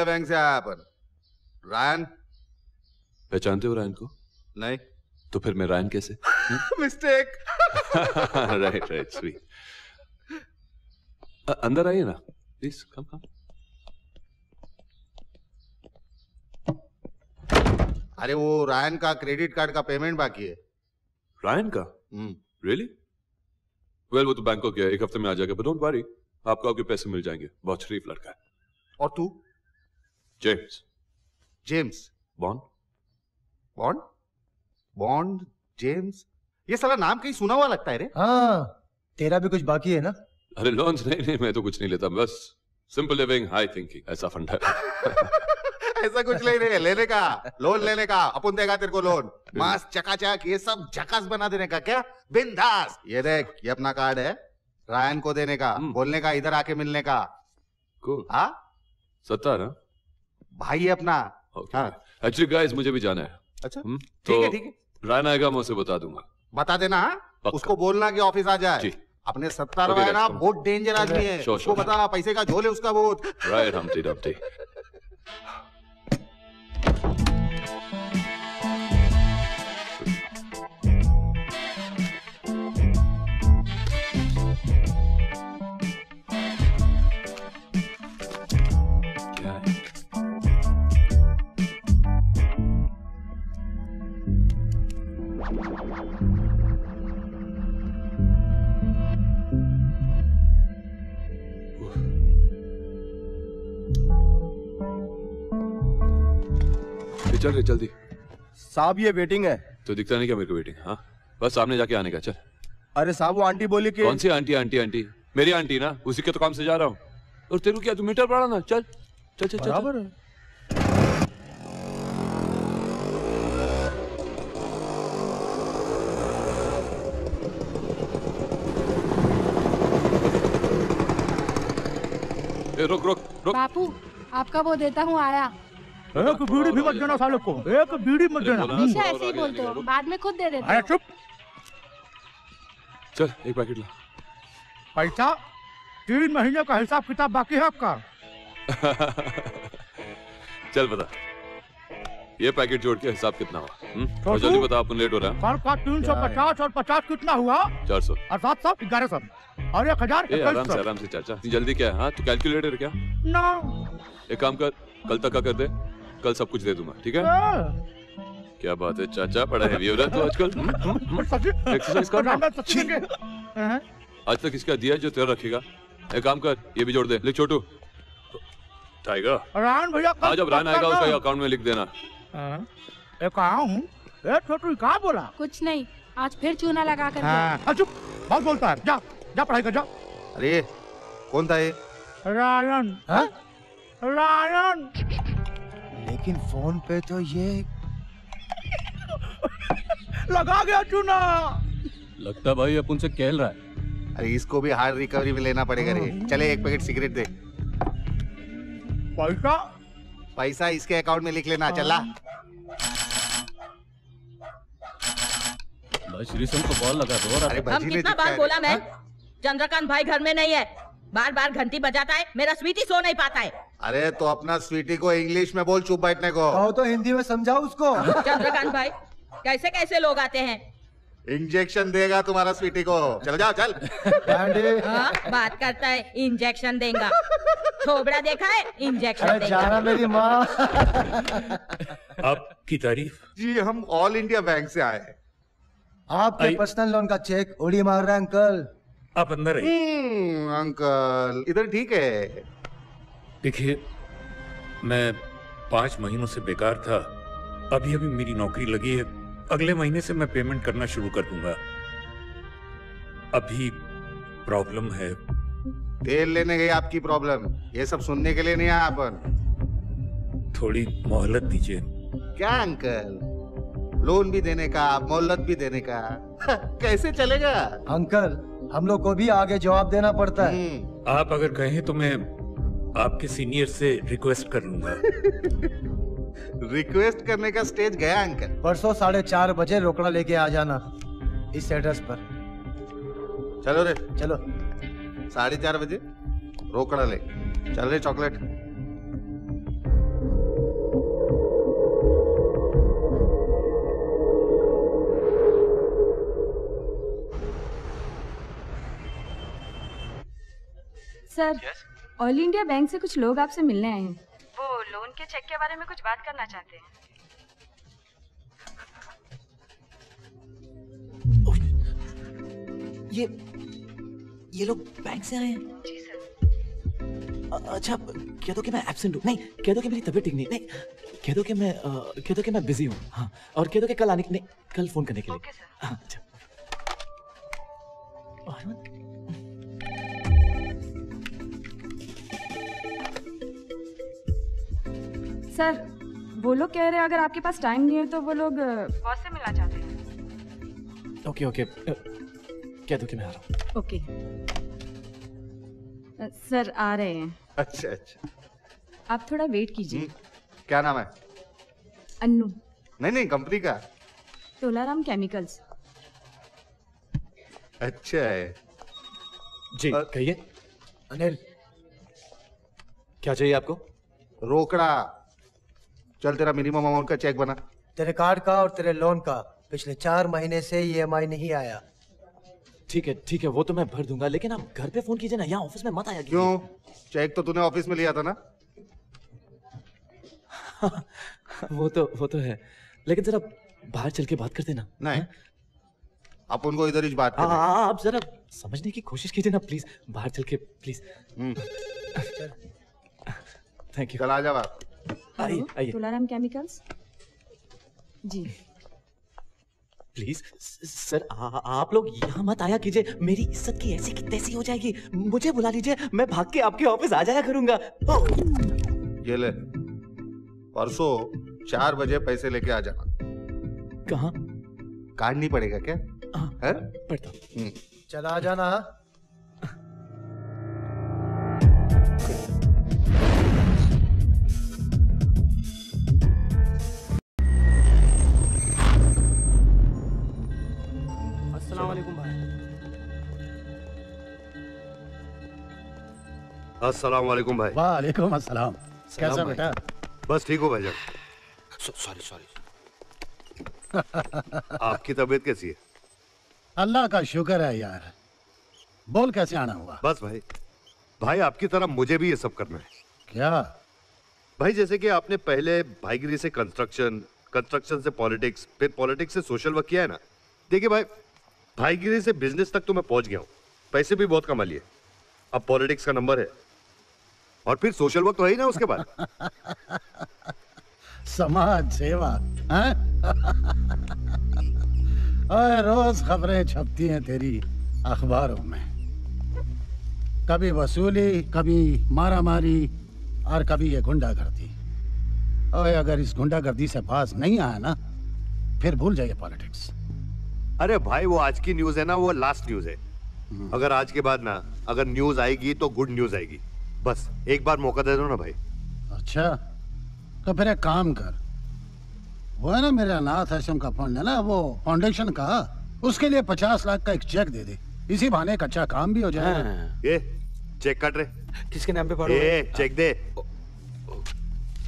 Speaker 29: इंडिया बैंक से आया अपन रायन?
Speaker 5: पहचानते हो रायन को?
Speaker 29: नहीं।
Speaker 5: तो फिर मैं रायन कैसे?
Speaker 29: मिस्टेक
Speaker 5: राइट राइट स्वीट अंदर आइए ना। प्लीज़ कम कम
Speaker 29: अरे वो रायन का क्रेडिट कार्ड का पेमेंट बाकी है।
Speaker 5: रायन का?
Speaker 29: हम्म।
Speaker 5: रियली वेल वो तो बैंकॉक गया एक हफ़्ते में आ जाएगा बट डोंट वरी आपको आपके पैसे मिल जाएँगे। बहुत शरीफ लड़का है।
Speaker 29: और तू?
Speaker 5: James
Speaker 29: James
Speaker 5: Bond
Speaker 29: Bond Bond James ये साला नाम कहीं सुना हुआ लगता है रे।
Speaker 2: हाँ तेरा भी कुछ बाकी है ना?
Speaker 3: अरे लोन्स नहीं नहीं मैं तो कुछ नहीं लेता बस सिंपल लिविंग हाई थिंकिंग ऐसा फंडा है। *laughs*
Speaker 29: ऐसा कुछ नहीं रे लेने का लोन लेने का अपन देगा तेरे को लोन मास चकाचक ये सब झकास बना देने का क्या? बिंदास। ये देख ये अपना कार्ड है रायन को देने का बोलने का इधर आके मिलने का।
Speaker 3: Cool.
Speaker 29: हाँ?
Speaker 3: सत्तार हाँ
Speaker 29: भाई है अपना।
Speaker 3: Actually okay. गाइस मुझे भी जाना है।
Speaker 29: अच्छा।
Speaker 3: ठीक
Speaker 29: ठीक है
Speaker 3: तो
Speaker 29: ठीक है।
Speaker 3: रायन आएगा मैं उसे बता दूँगा।
Speaker 29: बता देना हाँ? उसको बोलना कि ऑफ़िस आ जाए। अपने सत्तार
Speaker 3: Okay,
Speaker 29: ना बहुत डेंजर आदमी है। उसको. बता पैसे का झोले है उसका बहुत।
Speaker 3: राइट हमटी डम्टी चल रे जल्दी।
Speaker 2: साहब ये वेटिंग है।
Speaker 3: तो दिखता नहीं क्या मेरे को वेटिंग हाँ? बस सामने जाके आने का चल।
Speaker 2: अरे साहब वो आंटी बोली कि
Speaker 3: कौन सी आंटी आंटी आंटी? मेरी आंटी ना उसी के तो काम से जा रहा हूँ। और तेरे को क्या तू मीटर पड़ा ना? चल चल चल चल
Speaker 2: बराबर है।
Speaker 3: रुक रुक रुक।
Speaker 13: बापू आपका वो देता हूँ आया।
Speaker 26: एक बीड़ी भी मत देना साले को। एक बीड़ी मत देना।
Speaker 13: हमेशा ऐसे ही बोलते हो। बाद में खुद दे देते
Speaker 26: अरे चुप।
Speaker 3: चल एक पैकेट ला।
Speaker 26: पैसा? तीन महीने का हिसाब किताब बाकी है आपका? *laughs*
Speaker 3: चल बता। ये पैकेट जोड़ के हिसाब कितना हुआ? हम्म? और
Speaker 26: छोटू।
Speaker 3: जल्दी बता अपन लेट हो रहा है।
Speaker 26: कल का तीन सौ पचास और पचास कितना हुआ?
Speaker 3: चार सौ।
Speaker 26: और सात सौ? ग्यारह सौ। और एक हज़ार
Speaker 3: आराम से आराम से चाचा। जल्दी क्या है हाँ? तू कैलकुलेटर क्या?
Speaker 26: ना।
Speaker 3: एक काम कर कल तक का कर दे। कल सब कुछ दे दूँगा ठीक है? क्या बात है चाचा बड़ा हैवी हो रहा है तू आजकल एक्सरसाइज कर ना। आज तक इसका दिया जो तेरा रखेगा। एक काम कर ये भी जोड़ दे लिख छोटू। टाइगर।
Speaker 26: रान भैया
Speaker 3: हाँ रान आएगा उसका अकाउंट में लिख देना।
Speaker 26: हाँ, एक कहा हूँ ए छोटू कहा बोला?
Speaker 13: कुछ नहीं आज फिर चूना लगा कर
Speaker 26: हाँ हाँ, चुप बहुत बोलता है। जा जा पढ़ाई कर जा।
Speaker 29: अरे कौन था ये?
Speaker 26: रायन। रायन।
Speaker 2: लेकिन फ़ोन पे तो ये
Speaker 26: लगा गया चूना।
Speaker 5: लगता भाई अपन से खेल रहा है।
Speaker 29: अरे इसको भी हार्ड रिकवरी में लेना पड़ेगा रे। चले एक पैकेट सिगरेट दे।
Speaker 26: पैसा?
Speaker 29: पैसा इसके अकाउंट में लिख लेना चला।
Speaker 5: भाई श्रीसम को बॉल लगा दो
Speaker 29: अरे
Speaker 33: हम कितना बार बोला मैं? चंद्रकांत भाई घर में नहीं है। बार बार घंटी बजाता है मेरा स्वीटी सो नहीं पाता है।
Speaker 29: अरे तो अपना स्वीटी को इंग्लिश में बोल चुप बैठने को।
Speaker 2: कहो तो हिंदी में समझाओ उसको।
Speaker 33: चंद्रकांत भाई कैसे कैसे लोग आते हैं?
Speaker 29: इंजेक्शन देगा तुम्हारा स्वीटी को। चल जाओ चल।
Speaker 33: हाँ, बात करता है इंजेक्शन देगा। छोबड़ा देखा है इंजेक्शन देगा।
Speaker 2: मेरी माँ।
Speaker 15: आपकी तारीफ़?
Speaker 29: जी हम ऑल इंडिया बैंक से आए हैं।
Speaker 2: आपके पर्सनल लोन का चेक उड़ी मार रहा है अंकल।
Speaker 15: आप अंदर
Speaker 29: हम्म, अंकल इधर ठीक है।
Speaker 15: देखिए मैं पाँच महीनों से बेकार था। अभी अभी मेरी नौकरी लगी है। अगले महीने से मैं पेमेंट करना शुरू कर दूँगा। अभी प्रॉब्लम है।
Speaker 29: तेल लेने गई आपकी प्रॉब्लम ये सब सुनने के लिए नहीं आया अपन।
Speaker 15: थोड़ी मोहलत दीजिए।
Speaker 29: क्या अंकल? लोन भी देने का मोहलत भी देने का। कैसे चलेगा?
Speaker 2: अंकल हम लोग को भी आगे जवाब देना पड़ता है।
Speaker 15: आप अगर कहें तो मैं आपके सीनियर से रिक्वेस्ट कर लूँगा। *laughs*
Speaker 29: रिक्वेस्ट करने का स्टेज गया अंकल
Speaker 2: परसों साढ़े चार बजे रोकड़ा लेके आ जाना इस एड्रेस पर।
Speaker 29: चलो रे।
Speaker 2: चलो।
Speaker 29: साढ़े चार बजे रोकड़ा ले। चल रे chocolate
Speaker 34: sir all India bank से कुछ लोग आपसे मिलने आए हैं।
Speaker 23: वो लोन के चेक के बारे में कुछ बात करना चाहते हैं।
Speaker 12: ये ये लोग बैंक से आए हैं?
Speaker 23: जी सर
Speaker 12: अच्छा कह दो कि मैं एब्सेंट हूँ। नहीं कह दो कि मेरी तबीयत ठीक नहीं नहीं कह दो कि मैं कह दो कि मैं बिज़ी हूँ। हाँ और कह दो कि कल आने के नहीं कल फ़ोन करने के लिए। हाँ अच्छा।
Speaker 13: सर वो लोग कह रहे हैं अगर आपके पास टाइम नहीं है तो वो लोग बॉस से मिलना चाहते हैं।
Speaker 12: ओके ओके कह दो कि मैं आ रहा हूँ।
Speaker 13: ओके सर आ रहे हैं।
Speaker 29: अच्छा अच्छा।
Speaker 13: आप थोड़ा वेट कीजिए।
Speaker 29: क्या नाम है?
Speaker 13: अन्नू।
Speaker 29: नहीं नहीं कंपनी का।
Speaker 13: तोलाराम केमिकल्स
Speaker 29: अच्छा है।
Speaker 12: जी कहिए।
Speaker 35: अनिल
Speaker 12: क्या चाहिए आपको?
Speaker 29: रोकड़ा। चल तेरा मिनिमम अमाउंट का चेक बना।
Speaker 35: तेरे कार्ड का और तेरे लोन का पिछले चार महीने से ईएमआई नहीं आया।
Speaker 12: ठीक है ठीक है वो तो मैं भर दूँगा लेकिन आप घर पे फ़ोन कीजिए ना यहाँ ऑफ़िस में मत आया
Speaker 29: क्यों? चेक तो तूने ऑफ़िस में लिया था ना। *laughs*
Speaker 12: वो तो वो तो है। लेकिन जरा बाहर चल के बात करते ना
Speaker 29: नहीं। आप उनको इधर ही बात
Speaker 12: हाँ
Speaker 29: है।
Speaker 12: हाँ, आप जरा समझने की कोशिश कीजिए ना प्लीज़ बाहर चल के प्लीज़ थैंक यू
Speaker 29: चल आ जा बात
Speaker 12: आइए
Speaker 13: हेलो केमिकल्स? जी।
Speaker 12: प्लीज़ सर आ- आप लोग यहाँ मत आया कीजिए। मेरी इज़्ज़त की ऐसी की तैसी हो जाएगी। मुझे बुला लीजिए मैं भाग के आपके ऑफ़िस आ जाया करूँगा।
Speaker 29: ये ले परसों चार बजे पैसे लेके आ जाना
Speaker 12: कहाँ?
Speaker 29: कार्ड नहीं पड़ेगा क्या? है
Speaker 12: पड़ता।
Speaker 35: चला आ जाना।
Speaker 28: अस्सलाम वालेकुम भाई।
Speaker 1: वालेकुम
Speaker 36: अस्सलाम। कैसा बेटा?
Speaker 1: बस ठीक हो भाई भाईजान
Speaker 36: सॉरी सॉरी
Speaker 1: आपकी तबीयत कैसी है?
Speaker 36: अल्लाह का शुक्र है यार। बोल कैसे आना हुआ?
Speaker 1: बस भाई। भाई आपकी तरह मुझे भी ये सब करना है।
Speaker 36: क्या?
Speaker 1: भाई जैसे कि आपने पहले भाईगिरी से कंस्ट्रक्शन कंस्ट्रक्शन से पॉलिटिक्स फिर पॉलिटिक्स से सोशल वर्क किया है ना? देखिए भाई भाईगिरी से बिज़नेस तक तो मैं पहुँच गया हूँ। पैसे भी बहुत कमा लिए। अब पॉलिटिक्स का नंबर है। और फिर सोशल वर्क तो है ही ना उसके बाद *laughs*
Speaker 36: समाज सेवा। हैं? *laughs* रोज खबरें छपती हैं तेरी अखबारों में। कभी वसूली कभी मारामारी और कभी ये गुंडागर्दी। ओए अगर इस गुंडागर्दी से पास नहीं आया ना फिर भूल जाइए पॉलिटिक्स।
Speaker 1: अरे भाई वो आज की न्यूज़ है ना वो लास्ट न्यूज़ है। अगर आज के बाद ना अगर न्यूज़ आएगी तो गुड न्यूज़ आएगी। बस एक बार मौका दे दो ना भाई।
Speaker 36: अच्छा? तो फिर एक काम कर। वो है ना मेरे अनाथ आश्रम का फंड है ना वो फाउंडेशन का उसके लिए पचास लाख का एक चेक दे दे। इसी बहाने एक अच्छा काम भी हो जाएगा।
Speaker 1: ये चेक कट रहे।
Speaker 28: किसके नाम पे पढ़ो
Speaker 1: ए चेक दे।
Speaker 28: ओ,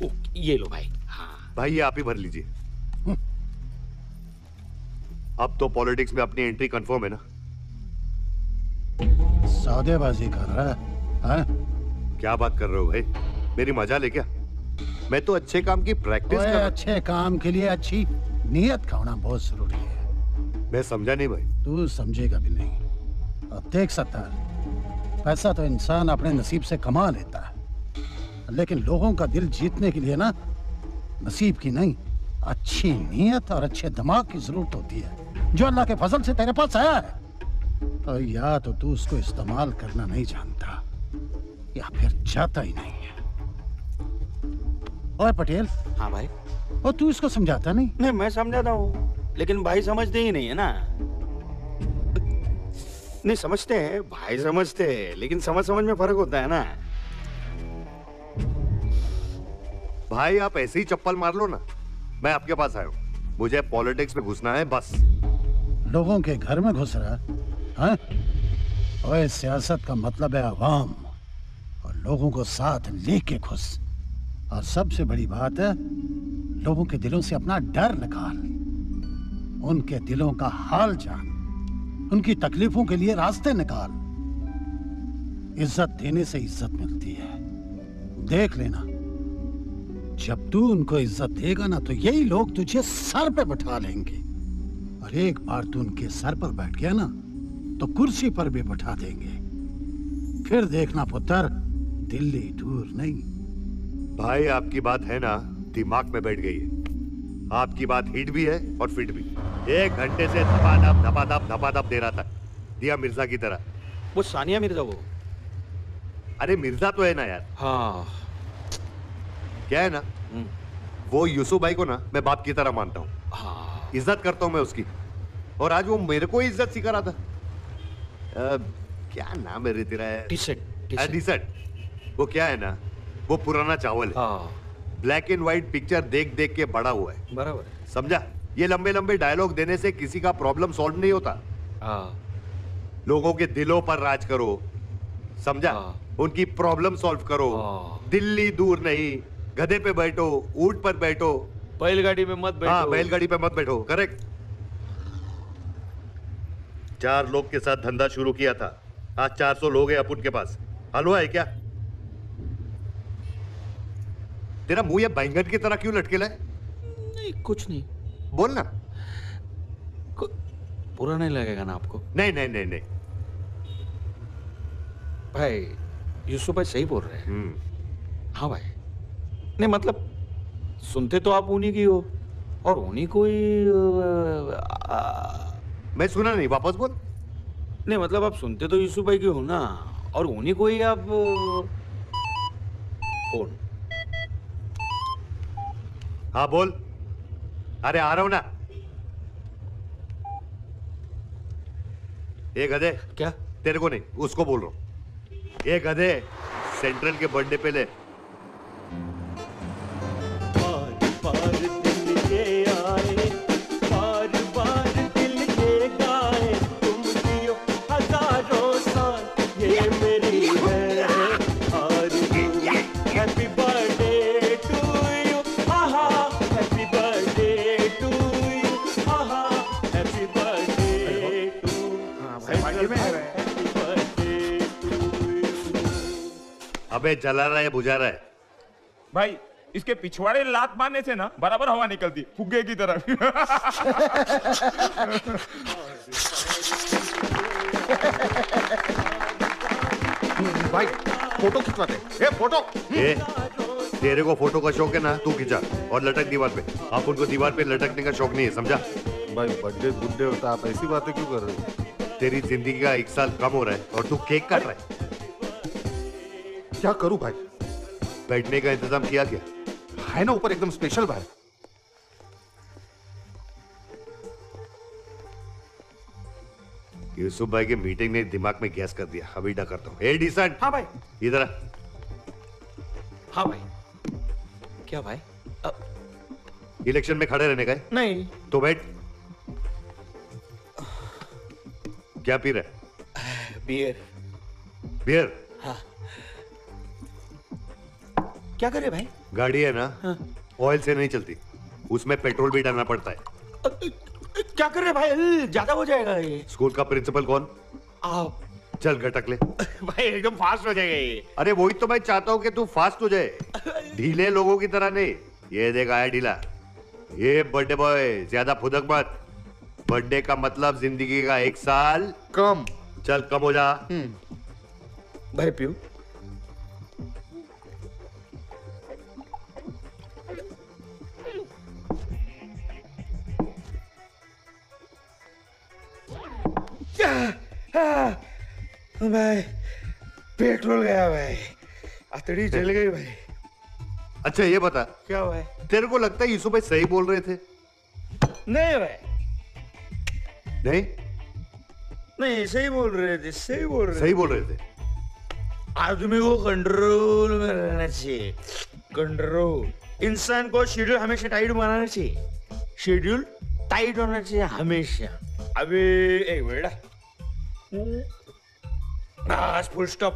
Speaker 28: ओ, ये लो भाई। हाँ।
Speaker 1: भाई ये आप ही भर लीजिए। *laughs* अब तो पॉलिटिक्स में अपनी एंट्री कंफर्म है ना।
Speaker 36: सौदेबाजी कर रहा है हैं?
Speaker 1: क्या बात कर रहे हो भाई? मेरी मज़ा ले क्या? मैं तो अच्छे काम की प्रैक्टिस कर
Speaker 36: अच्छे काम के लिए अच्छी नीयत का होना बहुत ज़रूरी है।
Speaker 1: मैं समझा नहीं भाई।
Speaker 36: तू समझेगा भी नहीं। अब देख सकता है पैसा तो इंसान अपने नसीब से कमा लेता है। लेकिन लोगों का दिल जीतने के लिए ना नसीब की नहीं अच्छी नीयत और अच्छे दिमाग की ज़रूरत होती है। जो अल्लाह के फजल से तेरे पास आया है। और या तो तू उसको इस्तेमाल करना नहीं जानता। या फिर जाता ही नहीं है। ओए पटेल?
Speaker 28: हाँ भाई।
Speaker 36: और तू इसको समझाता नहीं?
Speaker 28: नहीं मैं समझाता हूँ। लेकिन भाई समझते ही नहीं है ना। नहीं समझते हैं भाई समझते हैं लेकिन समझ समझ में फ़र्क होता है ना।
Speaker 1: भाई आप ऐसे ही चप्पल मार लो ना। मैं आपके पास आया हूँ। मुझे पॉलिटिक्स में घुसना है बस।
Speaker 36: लोगों के घर में घुस रहा है ओए सियासत का मतलब है आवाम। लोगों को साथ लेके घुस और सबसे बड़ी बात है, लोगों के दिलों से अपना डर निकाल। उनके दिलों का हाल जान। उनकी तकलीफों के लिए रास्ते निकाल। इज़्ज़त देने से इज़्ज़त मिलती है। देख लेना। जब तू उनको इज़्ज़त देगा ना तो यही लोग तुझे सर पे बैठा लेंगे। और एक बार तू उनके सर पर बैठ गया ना तो कुर्सी पर भी बैठा देंगे। फिर देखना पुत्र दिल्ली दूर नहीं।
Speaker 1: भाई आपकी बात है ना? दिमाग में बैठ गई है। आपकी बात हिट भी है और फिट भी। एक घंटे से धपाधप धपाधप धपाधप दे रहा था। दिया मिर्ज़ा की तरह।
Speaker 28: वो सानिया मिर्ज़ा वो।
Speaker 1: अरे मिर्ज़ा तो है ना यार।
Speaker 28: हाँ।
Speaker 1: क्या है ना? वो यूसुफ भाई को ना मैं बाप की तरह मानता हूँ।
Speaker 28: हाँ।
Speaker 1: इज़्ज़त करता हूँ मैं उसकी। और आज वो मेरे को ही इज़्ज़त सिखा रहा था। अ, क्या नाम है रे तेरा
Speaker 28: टी-शर्ट,
Speaker 1: अ, टी-शर्ट वो क्या है ना? वो पुराना चावल है। ब्लैक एंड व्हाइट पिक्चर देख देख के बड़ा हुआ है।
Speaker 28: बराबर
Speaker 1: समझा? ये लंबे लंबे डायलॉग देने से किसी का प्रॉब्लम सॉल्व नहीं होता।
Speaker 28: हाँ।
Speaker 1: लोगों के दिलों पर राज करो। समझा? उनकी प्रॉब्लम सॉल्व करो। दिल्ली दूर नहीं। गधे पे बैठो ऊँट पर बैठो।
Speaker 28: बैलगाड़ी में मत बैठो।
Speaker 1: हाँ बैलगाड़ी पे मत बैठो। करेक्ट चार लोग के साथ धंधा शुरू किया था। आज 400 लोग हैं अपन के पास। हलवा है क्या? तेरा मुँह ये बैंगन की तरह क्यों लटकेला है?
Speaker 28: नहीं कुछ नहीं।
Speaker 1: बोल ना।
Speaker 28: बुरा नहीं लगेगा ना आपको?
Speaker 1: नहीं नहीं नहीं नहीं।
Speaker 28: भाई यूसुफ भाई सही बोल रहे हैं। हाँ भाई। नहीं मतलब सुनते तो आप उन्हीं की हो। और उन्हीं को ही
Speaker 1: मैं सुना नहीं वापस बोल।
Speaker 28: नहीं मतलब आप सुनते तो यूसुफ भाई की हो ना। और उन्हीं को ही आप फ़ोन।
Speaker 1: हाँ बोल। अरे आ रहा हूँ ना। ये गधे।
Speaker 28: क्या?
Speaker 1: तेरे को नहीं उसको बोल रहा हूँ। ये गधे सेंट्रल के बर्थडे पे ले। अबे जला रहा है बुझा रहा है।
Speaker 30: भाई इसके पिछवाड़े लात मारने से ना बराबर हवा निकलती फुग्गे की तरह।
Speaker 29: भाई फ़ोटो खिंचवाते ए फ़ोटो।
Speaker 1: ए, तेरे को फ़ोटो का शौक है ना तू खिंचा और लटक दीवार पे। आप उनको दीवार पे लटकने का शौक नहीं है समझा?
Speaker 29: भाई बर्थडे बुड्ढे होता आप ऐसी बातें क्यों कर रहे हो?
Speaker 1: तेरी ज़िंदगी का एक साल कम हो रहा है और तू केक काट रहा है।
Speaker 29: क्या करूँ भाई?
Speaker 1: बैठने का इंतज़ाम किया क्या?
Speaker 29: है ना ऊपर एकदम स्पेशल भाई।
Speaker 1: यूसुफ भाई की मीटिंग ने दिमाग में गैस कर दिया। अभी डा करता हूँ। डिसेंट
Speaker 28: हाँ भाई।
Speaker 1: इधर आ।
Speaker 28: हाँ भाई। क्या भाई?
Speaker 1: इलेक्शन में खड़े रहने का है?
Speaker 28: नहीं।
Speaker 1: तो बैठ। क्या पी रहा है?
Speaker 28: बियर
Speaker 1: बियर
Speaker 28: क्या करे भाई?
Speaker 1: गाड़ी है ना ऑयल से नहीं चलती। उसमें पेट्रोल भी डालना पड़ता है।
Speaker 28: क्या कर रहे भाई? ज़्यादा हो जाएगा ये।
Speaker 1: स्कूल का प्रिंसिपल कौन?
Speaker 28: आप
Speaker 1: चल घटक ले।
Speaker 28: भाई एकदम फास्ट हो जाएगा ये।
Speaker 1: अरे वही तो मैं चाहता हूँ कि तू फास्ट हो जाए। *laughs* ढीले लोगों की तरह नहीं। ये देख आया ढीला। ये बर्थडे बॉय ज़्यादा फुदक मत। बर्थडे का मतलब ज़िंदगी का एक साल।
Speaker 29: कम।
Speaker 1: चल कम हो जा।
Speaker 28: भाई पियो भाई पेट्रोल गया भाई। अतड़ी जल गई भाई।
Speaker 1: अच्छा ये बता।
Speaker 28: क्या भाई
Speaker 1: तेरे को लगता है यूसुफ भाई सही बोल रहे थे?
Speaker 28: नहीं भाई।
Speaker 1: नहीं?
Speaker 28: नहीं सही बोल रहे थे सही बोल रहे
Speaker 1: सही बोल रहे थे।
Speaker 28: आदमी को कंट्रोल में रहना चाहिए। कंट्रोल इंसान को शेड्यूल हमेशा टाइट बनाना चाहिए। शेड्यूल टाइट होना चाहिए हमेशा। अभी एक मिनट। आज फुल स्टॉप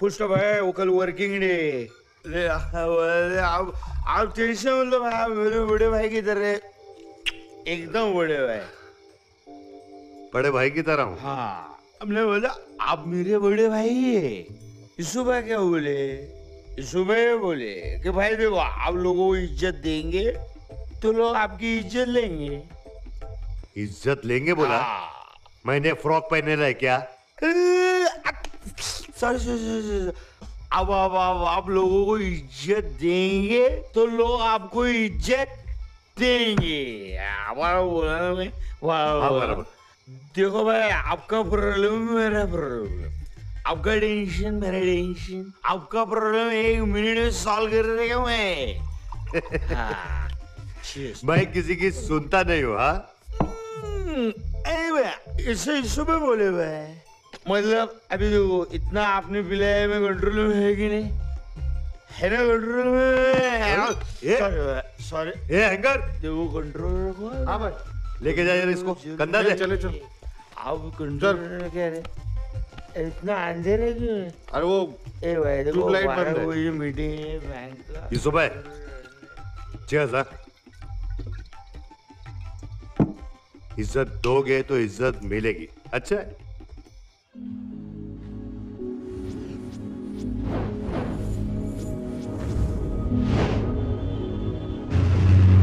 Speaker 28: फुल स्टॉप है वो कल वर्किंग डे ले आप आप टेंशन मतलब आप मेरे बड़े भाई की तरह. एकदम बड़े भाई.
Speaker 1: बड़े भाई की तरह हूँ?
Speaker 28: हाँ. हमने बोला आप मेरे बड़े भाई है. सुबह क्या बोले? सुबह बोले कि भाई देखो आप लोगों को इज़्ज़त देंगे तो लोग आपकी इज़्ज़त लेंगे.
Speaker 1: इज़्ज़त लेंगे बोला? मैंने फ्रॉक पहने रहे क्या?
Speaker 28: सॉरी सॉरी अब अब अब आप लोगों को इज़्ज़त देंगे तो लोग आपको इज़्ज़त देंगे।
Speaker 1: हाँ। बराबर।
Speaker 28: देखो भाई आपका प्रॉब्लम मेरा प्रॉब्लम आपका टेंशन मेरा टेंशन आपका प्रॉब्लम एक मिनट में सॉल्व कर देगा मैं। *laughs* हाँ.
Speaker 1: मैं किसी की सुनता नहीं हूँ हाँ?
Speaker 28: हम्म, अरे भाई इसे सुबह बोले भाई मतलब अभी देखो इतना आपने पिलाया मैं कंट्रोल में है कि नहीं? है ना कंट्रोल में? सॉरी
Speaker 1: ए हैंगर
Speaker 28: देखो कंट्रोल रखो।
Speaker 1: हाँ भाई लेके जा यार इसको कंधा दे।
Speaker 29: चले चलो।
Speaker 28: आप कंट्रोल कह रहे इतना अंधेरे क्यों
Speaker 29: अरे वो
Speaker 28: ए भाई देखो
Speaker 29: ट्यूबलाइट बंद है।
Speaker 28: कोई मीटिंग है बैंक का।
Speaker 1: ये सुबह चेयर्स हाँ इज़्ज़त दोगे तो इज़्ज़त मिलेगी। अच्छा? है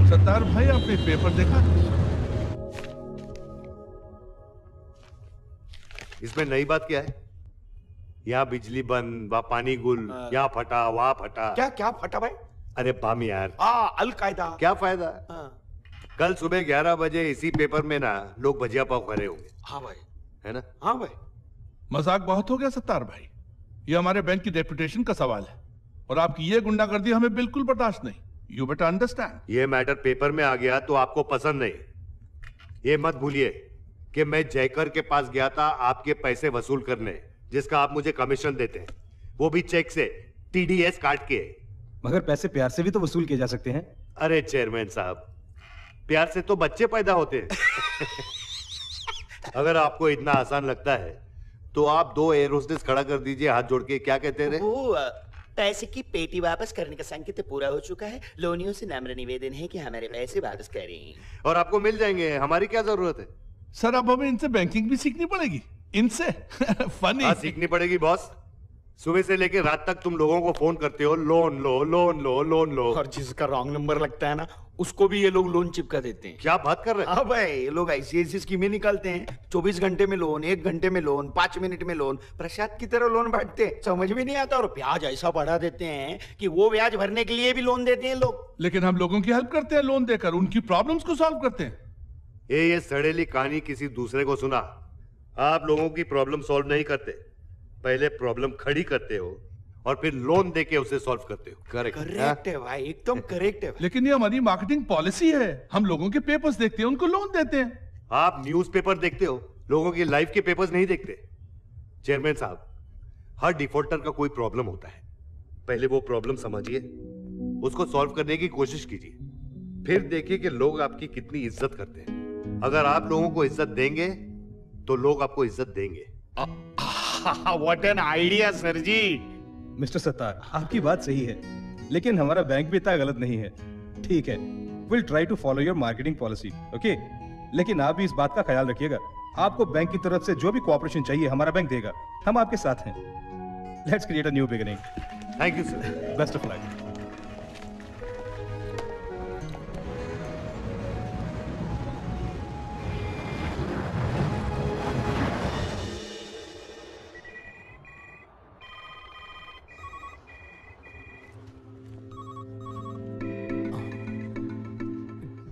Speaker 37: सत्तार भाई आपने पेपर देखा?
Speaker 1: इसमें नई बात क्या है? यहाँ बिजली बंद वहाँ पानी गुल यहाँ फटा वहाँ फटा।
Speaker 28: क्या क्या फटा भाई?
Speaker 1: अरे बाम यार।
Speaker 28: आ अलकायदा।
Speaker 1: क्या फ़ायदा?
Speaker 28: हाँ।
Speaker 1: कल सुबह 11 बजे इसी पेपर में ना लोग भजिया पाव खड़े होंगे
Speaker 28: हाँ। भाई।
Speaker 1: है ना?
Speaker 28: हाँ भाई।
Speaker 37: मज़ाक बहुत हो गया सत्तार भाई। ये हमारे बैंक की रेपुटेशन का सवाल है। और आपकी ये गुंडागर्दी हमें बिल्कुल बर्दाश्त नहीं। यू बेटर अंडरस्टैंड
Speaker 1: ये मैटर पेपर में आ गया तो आपको पसंद नहीं। ये मत भूलिए कि मैं जयकर के पास गया था आपके पैसे वसूल करने जिसका आप मुझे कमीशन देते हैं। वो भी चेक से टीडीएस काट के।
Speaker 38: मगर पैसे प्यार से भी तो वसूल किए जा सकते हैं।
Speaker 1: अरे चेयरमैन साहब प्यार से तो बच्चे पैदा होते हैं। *laughs* अगर आपको इतना आसान लगता है तो आप दो एयर होस्टेस खड़ा कर दीजिए हाथ जोड़ के क्या कहते रहे
Speaker 39: वो पैसे की पेटी वापस करने का संकेत पूरा हो चुका है। लोनियों से नम्र निवेदन है कि हमारे पैसे वापस करें।
Speaker 1: और आपको मिल जाएँगे हमारी क्या ज़रूरत है?
Speaker 37: सर अब हमें इनसे बैंकिंग भी सीखनी पड़ेगी। इनसे *laughs* फनी
Speaker 1: हाँ सीखनी पड़ेगी बॉस सुबह से लेकर रात तक तुम लोगों को फ़ोन करते हो लोन लो लोन लो लोन लो।
Speaker 28: और जिसका रॉन्ग नंबर लगता है ना उसको भी ये लोग लोन चिपका देते हैं।
Speaker 1: क्या बात कर रहे
Speaker 28: हैं? हाँ भाई ये लोग ऐसी ऐसी स्कीमें निकालते हैं। चौबीस घंटे में लोन एक घंटे में लोन पाँच मिनट में लोन प्रसाद की तरह लोन बांटते हैं। समझ में नहीं आता? और ब्याज ऐसा बढ़ा देते हैं कि वो ब्याज भरने के लिए भी लोन देते हैं लोग।
Speaker 37: लेकिन हम लोगों की हेल्प करते हैं लोन देकर उनकी प्रॉब्लम को सॉल्व करते हैं।
Speaker 1: ये ये सड़ेली कहानी किसी दूसरे को सुना। आप लोगों की प्रॉब्लम सॉल्व नहीं करते। पहले प्रॉब्लम खड़ी करते हो और फिर लोन देके उसे सॉल्व करते हो। करेक्ट
Speaker 28: करेक्ट है? भाई एकदम करेक्ट है।
Speaker 37: लेकिन ये हमारी मार्केटिंग पॉलिसी है। हम लोगों के पेपर्स देखते हैं उनको लोन देते हैं।
Speaker 1: आप न्यूज़पेपर देखते हो लोगों की लाइफ के पेपर्स नहीं देखते। चेयरमैन साहब हर डिफॉल्टर का कोई प्रॉब्लम होता है। पहले वो प्रॉब्लम समझिए उसको सॉल्व करने की कोशिश कीजिए। फिर देखिए कि लोग आपकी कितनी इज़्ज़त करते हैं। अगर आप लोगों को इज़्ज़त देंगे तो लोग आपको इज़्ज़त देंगे।
Speaker 28: What an idea sir ji.
Speaker 38: Mister Sattar आपकी बात सही है लेकिन हमारा बैंक भी इतना गलत नहीं है। ठीक है will try to follow your marketing policy okay लेकिन आप भी इस बात का ख्याल रखिएगा आपको बैंक की तरफ़ से जो भी कॉपरेशन चाहिए हमारा बैंक देगा हम आपके साथ हैं। Let's create a new beginning
Speaker 1: thank you sir
Speaker 38: best of luck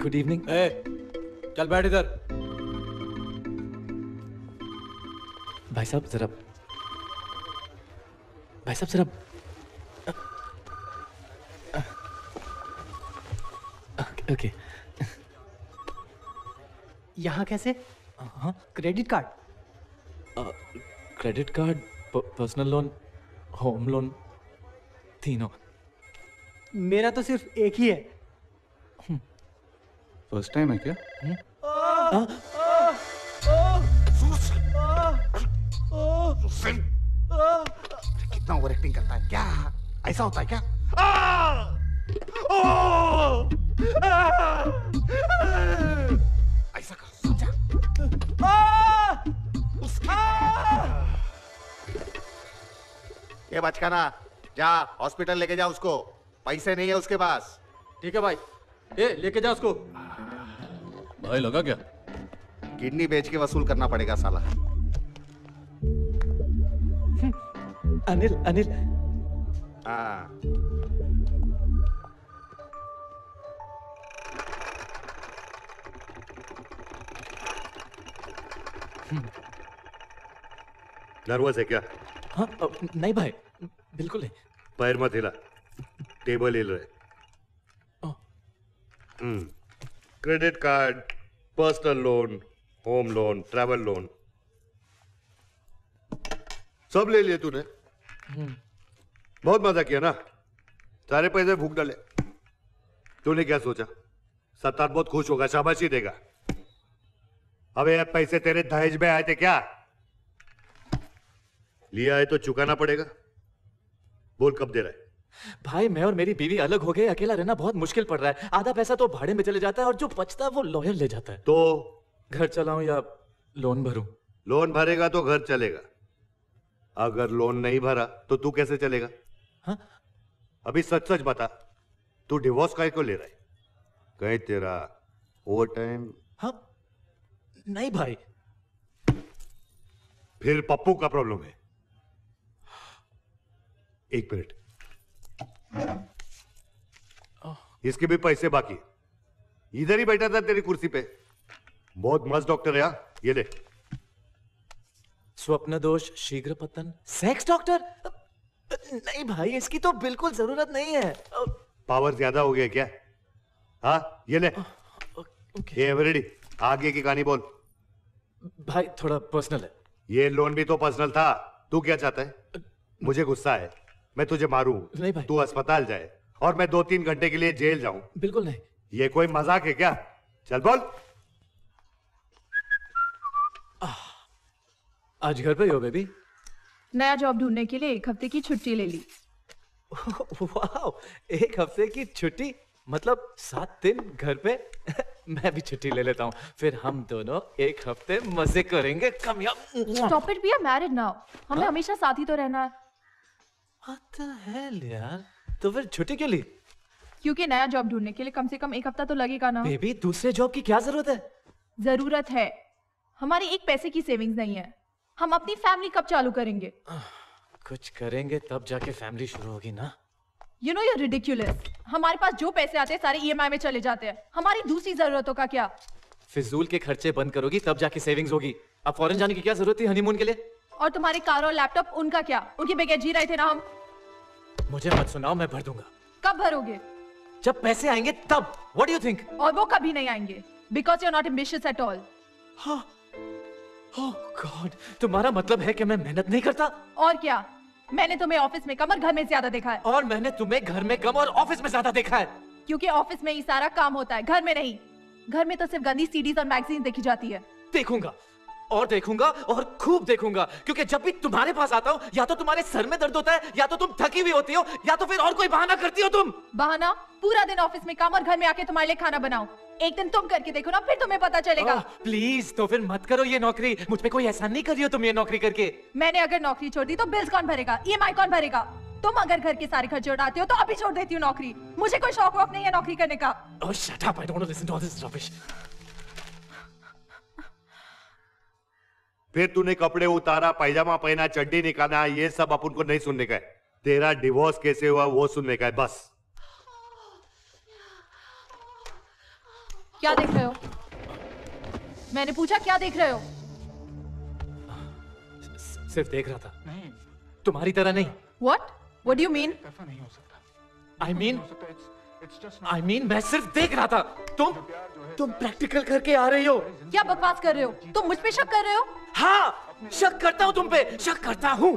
Speaker 12: good evening
Speaker 9: ए, चल बैठ इधर।
Speaker 12: भाई साहब जरा भाई साहब जरा ओके।
Speaker 40: यहाँ कैसे?
Speaker 12: हाँ।
Speaker 40: Credit card
Speaker 12: credit card personal loan home loan तीनों।
Speaker 40: मेरा तो सिर्फ़ एक ही है।
Speaker 41: फ़र्स्ट टाइम है क्या?
Speaker 29: कितना ओवर एक्टिंग करता है क्या? ऐसा होता है क्या? ऐसा कर समझा ये बचकाना जा हॉस्पिटल लेके जा उसको। पैसे नहीं है उसके पास।
Speaker 9: ठीक है भाई। ए लेके जा उसको।
Speaker 41: भाई लगा क्या?
Speaker 29: किडनी बेच के वसूल करना पड़ेगा साला।
Speaker 12: अनिल अनिल।
Speaker 28: हाँ।
Speaker 1: नर्वस है क्या?
Speaker 12: हाँ नहीं भाई बिल्कुल नहीं।
Speaker 1: पैर मत हिला। टेबल हिल रहे। हम्म। Credit card personal loan home loan travel loan. सब ले लिए तूने। बहुत मज़ा किया ना। सारे पैसे भूख डाले। तूने क्या सोचा? सत्तार बहुत खुश होगा शाबाशी देगा। अबे ये पैसे तेरे दहेज में आए थे क्या? लिया है तो चुकाना पड़ेगा। बोल कब दे रहा है?
Speaker 12: भाई मैं और मेरी बीवी अलग हो गए अकेला रहना बहुत मुश्किल पड़ रहा है। आधा पैसा तो भाड़े में चले जाता है और जो बचता है वो लॉयर ले जाता है।
Speaker 1: तो?
Speaker 12: घर चलाऊं या लोन भरूं?
Speaker 1: लोन भरेगा तो घर चलेगा। अगर लोन नहीं भरा तो तू कैसे चलेगा?
Speaker 12: हाँ?
Speaker 1: अभी सच सच बता तू डिवोर्स काय को ले रहा है? कहीं तेरा ओवर टाइम
Speaker 12: हाँ नहीं भाई।
Speaker 1: फिर पप्पू का प्रॉब्लम है। एक मिनट इसके भी पैसे बाकी हैं। इधर ही बैठा था तेरी कुर्सी पे। बहुत मस्त डॉक्टर है हाँ? ये ले।
Speaker 12: स्वप्न दोष शीघ्र पतन। सेक्स डॉक्टर नहीं भाई इसकी तो बिल्कुल ज़रूरत नहीं है।
Speaker 1: पावर ज़्यादा हो गया क्या? हाँ ये ले। ये एवरेडी आगे की कहानी बोल।
Speaker 12: भाई थोड़ा पर्सनल है।
Speaker 1: ये लोन भी तो पर्सनल था। तू क्या चाहता है? मुझे गुस्सा है। मैं तुझे मारूं।
Speaker 12: नहीं भाई।
Speaker 1: तू अस्पताल जाए और मैं दो तीन घंटे के लिए जेल जाऊँ।
Speaker 12: बिल्कुल नहीं।
Speaker 1: ये कोई मज़ाक है क्या? चल बोल।
Speaker 12: आज घर पे ही हो बेबी
Speaker 13: नया जॉब ढूँढने के लिए एक हफ़्ते की छुट्टी ले ली।
Speaker 12: वाह एक हफ़्ते की छुट्टी? मतलब सात दिन घर पे? *laughs* मैं भी छुट्टी ले लेता हूँ। फिर हम दोनों एक हफ़्ते मज़े करेंगे। कम या
Speaker 13: stop it are married now हमें हमेशा साथ ही तो रहना है।
Speaker 12: What the hell यार। तो फिर छुट्टी क्यों ली?
Speaker 13: क्योंकि नया जॉब ढूँढने के लिए कम से कम एक हफ़्ता तो लगेगा ना।
Speaker 12: बेबी दूसरे जॉब की क्या ज़रूरत है?
Speaker 13: ज़रूरत है। हमारी एक पैसे की सेविंग्स नहीं है। हम अपनी फैमिली कब चालू करेंगे?
Speaker 12: कुछ करेंगे तब जाके फैमिली शुरू होगी ना।
Speaker 13: यू नो यूर रिडिक्यूलस हमारे पास जो पैसे आते हैं सारे ईएमआई में चले जाते हैं। हमारी दूसरी जरूरतों का क्या?
Speaker 12: फिजूल के खर्चे बंद करोगी तब जाके सेविंग्स होगी। अब फॉरेन जाने की क्या ज़रूरत थी हनीमून के लिए?
Speaker 13: और तुम्हारी कार और लैपटॉप उनका क्या? उनके बगैर जी रहे थे ना हम?
Speaker 12: मुझे मत सुनाओ मैं भर दूँगा।
Speaker 13: कब भरोगे?
Speaker 12: जब पैसे आएँगे तब। व्हाट डू यू थिंक
Speaker 13: और वो कभी नहीं आएँगे। Because you not ambitious at all
Speaker 12: god तुम्हारा मतलब है कि मैं मेहनत नहीं करता?
Speaker 13: और क्या? मैंने तुम्हें ऑफ़िस में कम और घर में ज़्यादा देखा है।
Speaker 12: और मैंने तुम्हें घर में कम और ऑफ़िस में ज़्यादा देखा है।
Speaker 13: क्योंकि ऑफ़िस में ही सारा काम होता है घर में नहीं। घर में तो सिर्फ़ गंदी सीडीज और मैगजीन देखी जाती है।
Speaker 12: देखूँगा। और देखूँगा और खूब देखूँगा। क्योंकि जब भी तुम्हारे पास आता हूँ या तो तुम्हारे सर में दर्द होता है या तो तुम थकी हुई होती हो या तो फिर और कोई बहाना करती हो तुम।
Speaker 13: बहाना? पूरा दिन ऑफ़िस में काम और घर में आके तुम्हारे लिए खाना बनाओ एक दिन तुम करके देखो ना फिर तुम्हें पता चलेगा।
Speaker 12: प्लीज़ तो फिर मत करो ये नौकरी। मुझ पे कोई एहसान नहीं कर रही हो तुम ये नौकरी करके।
Speaker 13: मैंने अगर नौकरी छोड़ दी तो बिल्स कौन भरेगा? ईएमआई कौन भरेगा? तुम अगर घर के सारे खर्चे उठाते हो तो अभी छोड़ देती हूँ नौकरी। मुझे कोई शौक वौक नहीं है नौकरी करने का।
Speaker 12: Oh, shut up. I don't want to listen to all this rubbish.
Speaker 1: फिर तूने कपड़े उतारा पैजामा पहना चड्डी निकाला ये सब अपन को नहीं सुनने का है। तेरा डिवोर्स कैसे हुआ वो सुनने का है बस।
Speaker 13: क्या देख रहे हो? मैंने पूछा क्या देख रहे हो?
Speaker 12: सिर्फ़ देख रहा था। नहीं। तुम्हारी तरह नहीं।
Speaker 13: What what do you mean ऐसा नहीं हो सकता।
Speaker 12: आई मीन आई मीन मैं सिर्फ़ देख रहा था। तुम तुम प्रैक्टिकल करके आ रही हो।
Speaker 13: क्या बकवास कर रहे हो? तुम मुझ पे शक कर रहे हो?
Speaker 12: हाँ शक करता हूँ तुम पे। शक करता हूँ।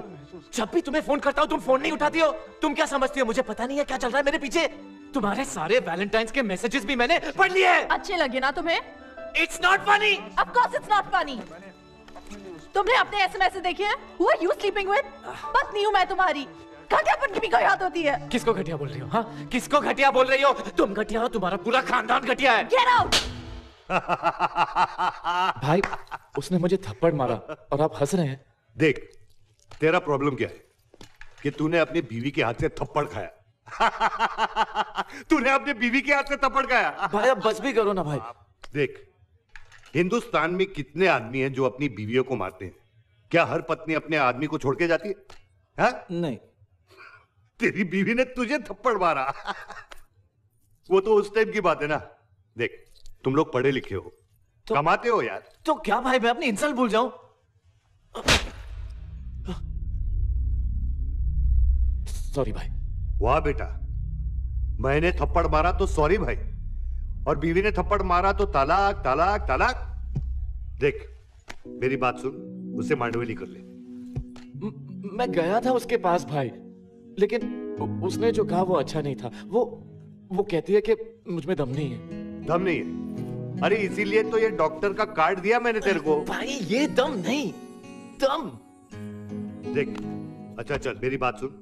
Speaker 12: जब भी तुम्हें फ़ोन करता हूँ तुम फ़ोन नहीं उठाती हो। तुम क्या समझती हो? मुझे पता नहीं है क्या चल रहा है मेरे पीछे। तुम्हारे सारे वैलेंटाइंस के मैसेजेस भी मैंने पढ़ लिए हैं।
Speaker 13: अच्छे लगे ना तुम्हें?
Speaker 12: It's not funny
Speaker 13: of course it's not funny तुमने अपने एसएमएस देखे हैं? Who are you sleeping with पत्नी हूँ मैं तुम्हारी। घटियापन की भी कोई याद होती है?
Speaker 12: किसको घटिया बोल रही हो हाँ? किसको घटिया बोल रही हो? तुम घटिया हो तुम्हारा पूरा खानदान घटिया है।
Speaker 13: गेट आउट
Speaker 12: भाई उसने मुझे थप्पड़ मारा और आप हंस रहे हैं।
Speaker 1: देख तेरा प्रॉब्लम क्या है? कि तूने अपनी बीवी के हाथ से थप्पड़ खाया। तूने अपनी बीवी के हाथ से थप्पड़ खाया।
Speaker 12: भाई अब बस भी करो ना भाई।
Speaker 1: देख हिंदुस्तान में कितने आदमी हैं जो अपनी बीवियों को मारते हैं? क्या हर पत्नी अपने आदमी को छोड़ के जाती है? हाँ?
Speaker 12: नहीं।
Speaker 1: तेरी बीवी ने तुझे थप्पड़ मारा। वो तो उस टाइम की बात है ना। देख तुम लोग पढ़े लिखे हो। तो, कमाते हो यार।
Speaker 12: तो क्या भाई मैं अपनी इंसल्ट भूल जाऊँ? सॉरी भाई।
Speaker 1: वाह बेटा मैंने थप्पड़ मारा तो सॉरी भाई। और बीवी ने थप्पड़ मारा तो तालाक तालाक तालाक। देख मेरी बात सुन उसे मांडवेली कर ले।
Speaker 12: मैं गया था उसके पास भाई। लेकिन उसने जो कहा वो अच्छा नहीं था। वो वो कहती है कि मुझमें दम नहीं है।
Speaker 1: दम नहीं है? अरे इसीलिए तो ये डॉक्टर का कार्ड दिया मैंने तेरे को।
Speaker 12: भाई ये दम नहीं। दम।
Speaker 1: देख अच्छा चल मेरी बात सुन।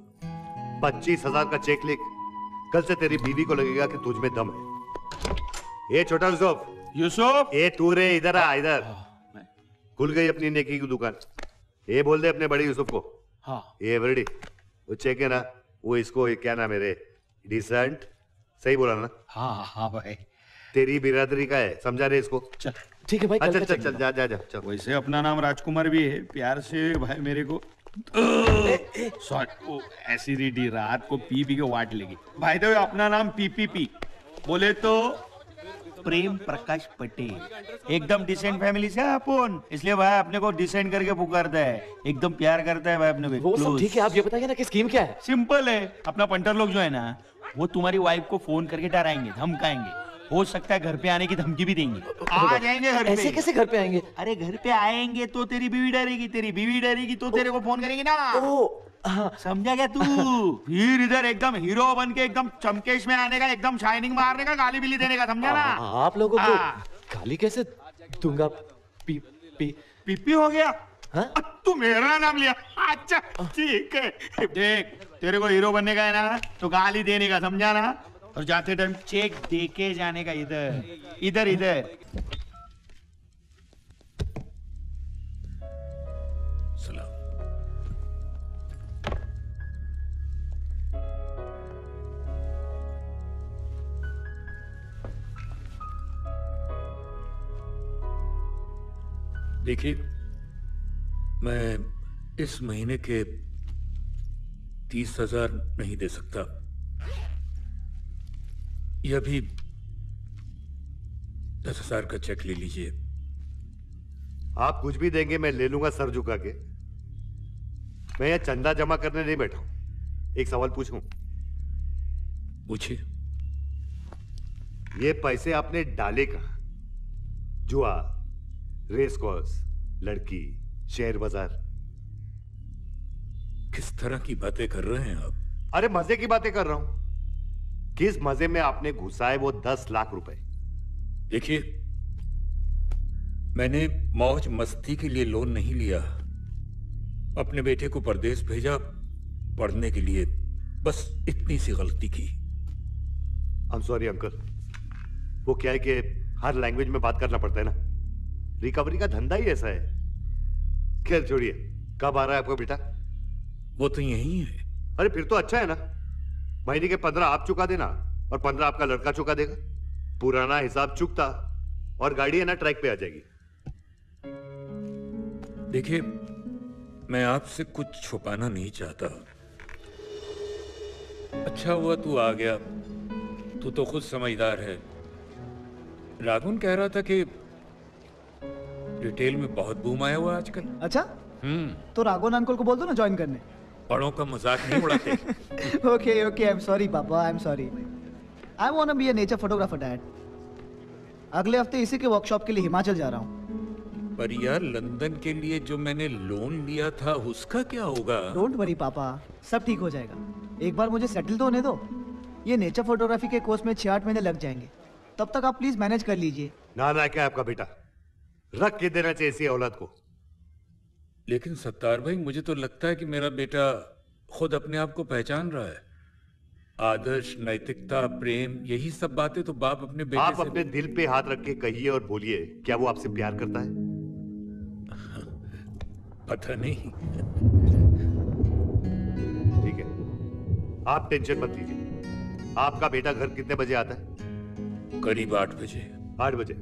Speaker 1: पच्चीस हज़ार का चेक लिख। कल से तेरी बीवी को लगेगा कि तुझ में दम है। ये छोटा यूसुफ।
Speaker 28: यूसुफ?
Speaker 1: ए तू रे इधर आ इधर। खुल गई अपनी नेकी की दुकान। ये बोल दे अपने बड़े यूसुफ को।
Speaker 12: हाँ।
Speaker 1: ये एवरीडी। वो चेक है ना वो इसको ये क्या नाम है रे डिसेंट सही बोला ना?
Speaker 28: हाँ हाँ भाई।
Speaker 1: तेरी बिरादरी का है समझा रहे इसको?
Speaker 28: चल
Speaker 12: ठीक है भाई
Speaker 1: अच्छा चल चल जा जा जा चल।
Speaker 28: वैसे अपना नाम राजकुमार भी है प्यार से भाई मेरे को। सॉरी एसिडिटी रात को पी पी के वाट लेगी। भाई तो अपना नाम पी पी पी। बोले तो प्रेम प्रकाश पटेल। एकदम डिसेंट फैमिली से है। अपन इसलिए भाई अपने को डिसेंट करके पुकारता है। एकदम प्यार करता है भाई अपने को।
Speaker 12: वो सब ठीक है आप ये बताइए ना कि स्कीम क्या है?
Speaker 28: सिंपल है। अपना पंटर लोग जो है ना वो तुम्हारी वाइफ को फ़ोन करके डराएँगे धमकाएँगे। हो सकता है घर पे आने की धमकी भी देंगे। आ जाएँगे घर पे।
Speaker 12: ऐसे कैसे घर पे आएँगे?
Speaker 28: अरे घर पे आएँगे तो तेरी बीवी डरेगी तेरी बीवी डरेगी तो तेरे को फ़ोन करेगी ना। समझा क्या तू? फिर इधर एकदम हीरो बन के एकदम चमकेश में आने का एकदम शाइनिंग मारने का गाली बिली देने का समझा ना?
Speaker 12: आप लोगों को
Speaker 28: हाँ।
Speaker 12: गाली कैसे दूँगा? P P.
Speaker 28: पिप्पी हो गया। अब तू मेरा नाम लिया। अच्छा ठीक है। देख तेरे को हीरो बनने का है ना तो गाली देने का समझा ना? और जाते टाइम चेक दे के जाने का इधर इधर इधर।
Speaker 15: देखिए, मैं इस महीने के तीस हज़ार नहीं दे सकता। यह भी दस हज़ार का चेक ले लीजिए।
Speaker 1: आप कुछ भी देंगे मैं ले लूँगा सर झुका के। मैं यहाँ चंदा जमा करने नहीं बैठा हूँ। एक सवाल पूछूँ?
Speaker 15: पूछिए।
Speaker 1: ये पैसे आपने डाले कहा? जुआ रेस कोर्स लड़की शेयर बाज़ार।
Speaker 15: किस तरह की बातें कर रहे हैं आप?
Speaker 1: अरे मज़े की बातें कर रहा हूँ। किस मज़े में आपने घुसाए वो दस लाख रुपए?
Speaker 15: देखिए मैंने मौज मस्ती के लिए लोन नहीं लिया। अपने बेटे को परदेश भेजा पढ़ने के लिए। बस इतनी सी गलती की।
Speaker 1: आई एम सॉरी अंकल वो क्या है कि हर लैंग्वेज में बात करना पड़ता है ना? रिकवरी का धंधा ही ऐसा है। खैर छोड़िए। कब आ रहा है आपका बेटा?
Speaker 15: वो तो यही है।
Speaker 1: अरे फिर तो अच्छा है ना। महीने के पंद्रह आप चुका देना और पंद्रह आपका लड़का चुका देगा। पुराना हिसाब चुकता और गाड़ी है ना ट्रैक पे आ जाएगी।
Speaker 15: देखिए मैं आपसे कुछ छुपाना नहीं चाहता। अच्छा हुआ तू आ गया। तू तो खुद समझदार है। राघुन कह रहा था कि रिटेल में बहुत बूम आया हुआ आजकल।
Speaker 16: अच्छा?
Speaker 15: हम्म।
Speaker 16: तो राघवन अंकल को बोल दो ना ज्वाइन करने।
Speaker 15: बड़ों का मज़ाक नहीं उड़ाते।
Speaker 16: Okay okay I am sorry papa I am sorry I want to be a nature photographer dad अगले हफ़्ते इसी के वर्कशॉप के लिए हिमाचल जा रहा हूँ।
Speaker 15: पर यार लंदन के लिए जो मैंने लोन लिया था उसका क्या होगा?
Speaker 16: डोंट वरी पापा सब ठीक हो जाएगा। एक बार मुझे सेटल तो होने दो। ये नेचर फोटोग्राफी के कोर्स में छह आठ महीने लग जाएँगे। तब तक आप प्लीज़ मैनेज कर लीजिए।
Speaker 1: ना ना क्या आपका बेटा? रख के देना चाहिए इसी औलाद को।
Speaker 15: लेकिन सत्तार भाई मुझे तो लगता है कि मेरा बेटा खुद अपने आप को पहचान रहा है। आदर्श नैतिकता प्रेम यही सब बातें तो बाप अपने बेटे
Speaker 1: आप
Speaker 15: से
Speaker 1: अपने दिल पे हाथ रख के कहिए और बोलिए क्या वो आपसे प्यार करता है? *laughs*
Speaker 15: पता नहीं।
Speaker 1: ठीक है। आप टेंशन मत लीजिए। आपका बेटा घर कितने बजे आता है?
Speaker 15: करीब आठ बजे।
Speaker 1: आठ बजे।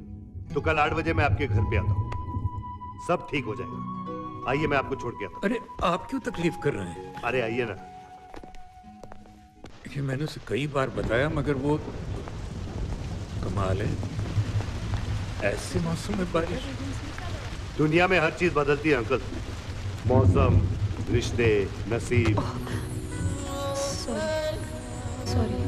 Speaker 1: तो कल आठ बजे मैं आपके घर पे आता हूँ। सब ठीक हो जाएगा। आइए मैं आपको छोड़ के आता
Speaker 15: अरे आप क्यों तकलीफ़ कर रहे हैं?
Speaker 1: अरे आइए ना।
Speaker 15: देखिए मैंने उसे कई बार बताया मगर वो कमाल है। ऐसे मौसम में बारिश।
Speaker 1: दुनिया में हर चीज़ बदलती है अंकल। मौसम रिश्ते नसीब।
Speaker 20: सॉरी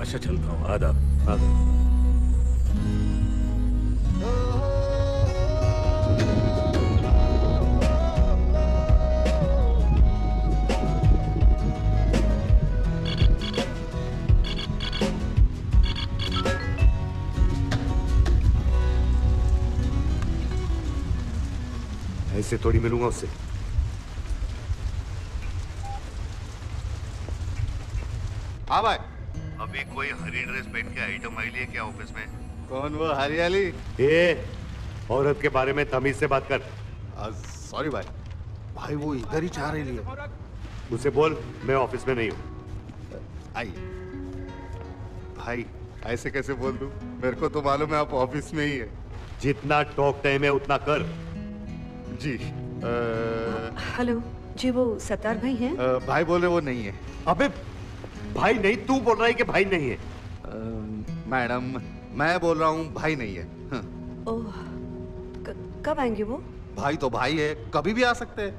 Speaker 15: अच्छा चलता हूँ आदाब।
Speaker 1: आदाब ऐसे थोड़ी मिलूँगा उससे।
Speaker 29: हाँ भाई।
Speaker 1: अभी कोई हरी ड्रेस पहन के आइटम आई है क्या ऑफ़िस में?
Speaker 29: कौन वो हरियाली?
Speaker 1: ए औरत के बारे में तमीज से बात कर।
Speaker 29: सॉरी भाई। भाई वो इधर ही चाह रही है।
Speaker 1: उसे बोल मैं ऑफ़िस में नहीं हूँ।
Speaker 29: आइए। भाई ऐसे कैसे बोल दूँ? मेरे को तो मालूम है आप ऑफ़िस में ही है।
Speaker 1: जितना टॉक टाइम है उतना कर।
Speaker 29: जी
Speaker 20: हेलो जी वो सत्तार भाई हैं?
Speaker 29: भाई बोले वो नहीं है।
Speaker 1: अबे भाई नहीं तू बोल रहा है कि भाई नहीं है।
Speaker 29: मैडम मैं बोल रहा हूँ भाई नहीं है। हाँ,
Speaker 20: ओह कब आएँगे वो?
Speaker 29: भाई तो भाई है कभी भी आ सकते हैं।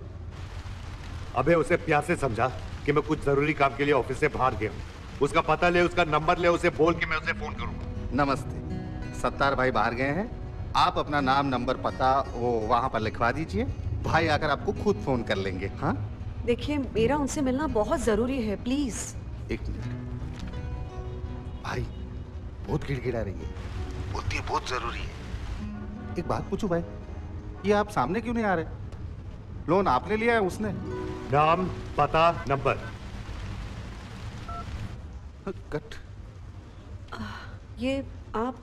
Speaker 1: अबे उसे प्यार से समझा कि मैं कुछ ज़रूरी काम के लिए ऑफ़िस से बाहर गया हूँ। उसका पता ले उसका नंबर ले उसे बोल के मैं उसे फ़ोन करूँगा।
Speaker 29: नमस्ते। सत्तार भाई बाहर गए हैं। आप अपना नाम नंबर पता वो वहाँ पर लिखवा दीजिए। भाई आकर आपको खुद फ़ोन कर लेंगे हाँ?
Speaker 20: देखिए मेरा उनसे मिलना बहुत ज़रूरी है प्लीज़।
Speaker 29: एक मिनट। भाई बहुत गिड़गिड़ा रही है। बोलती है बहुत ज़रूरी है। एक बात पूछूँ भाई ये आप सामने क्यों नहीं आ रहे? लोन आपने लिया है उसने?
Speaker 1: नाम पता नंबर।
Speaker 29: कट।
Speaker 20: ये आप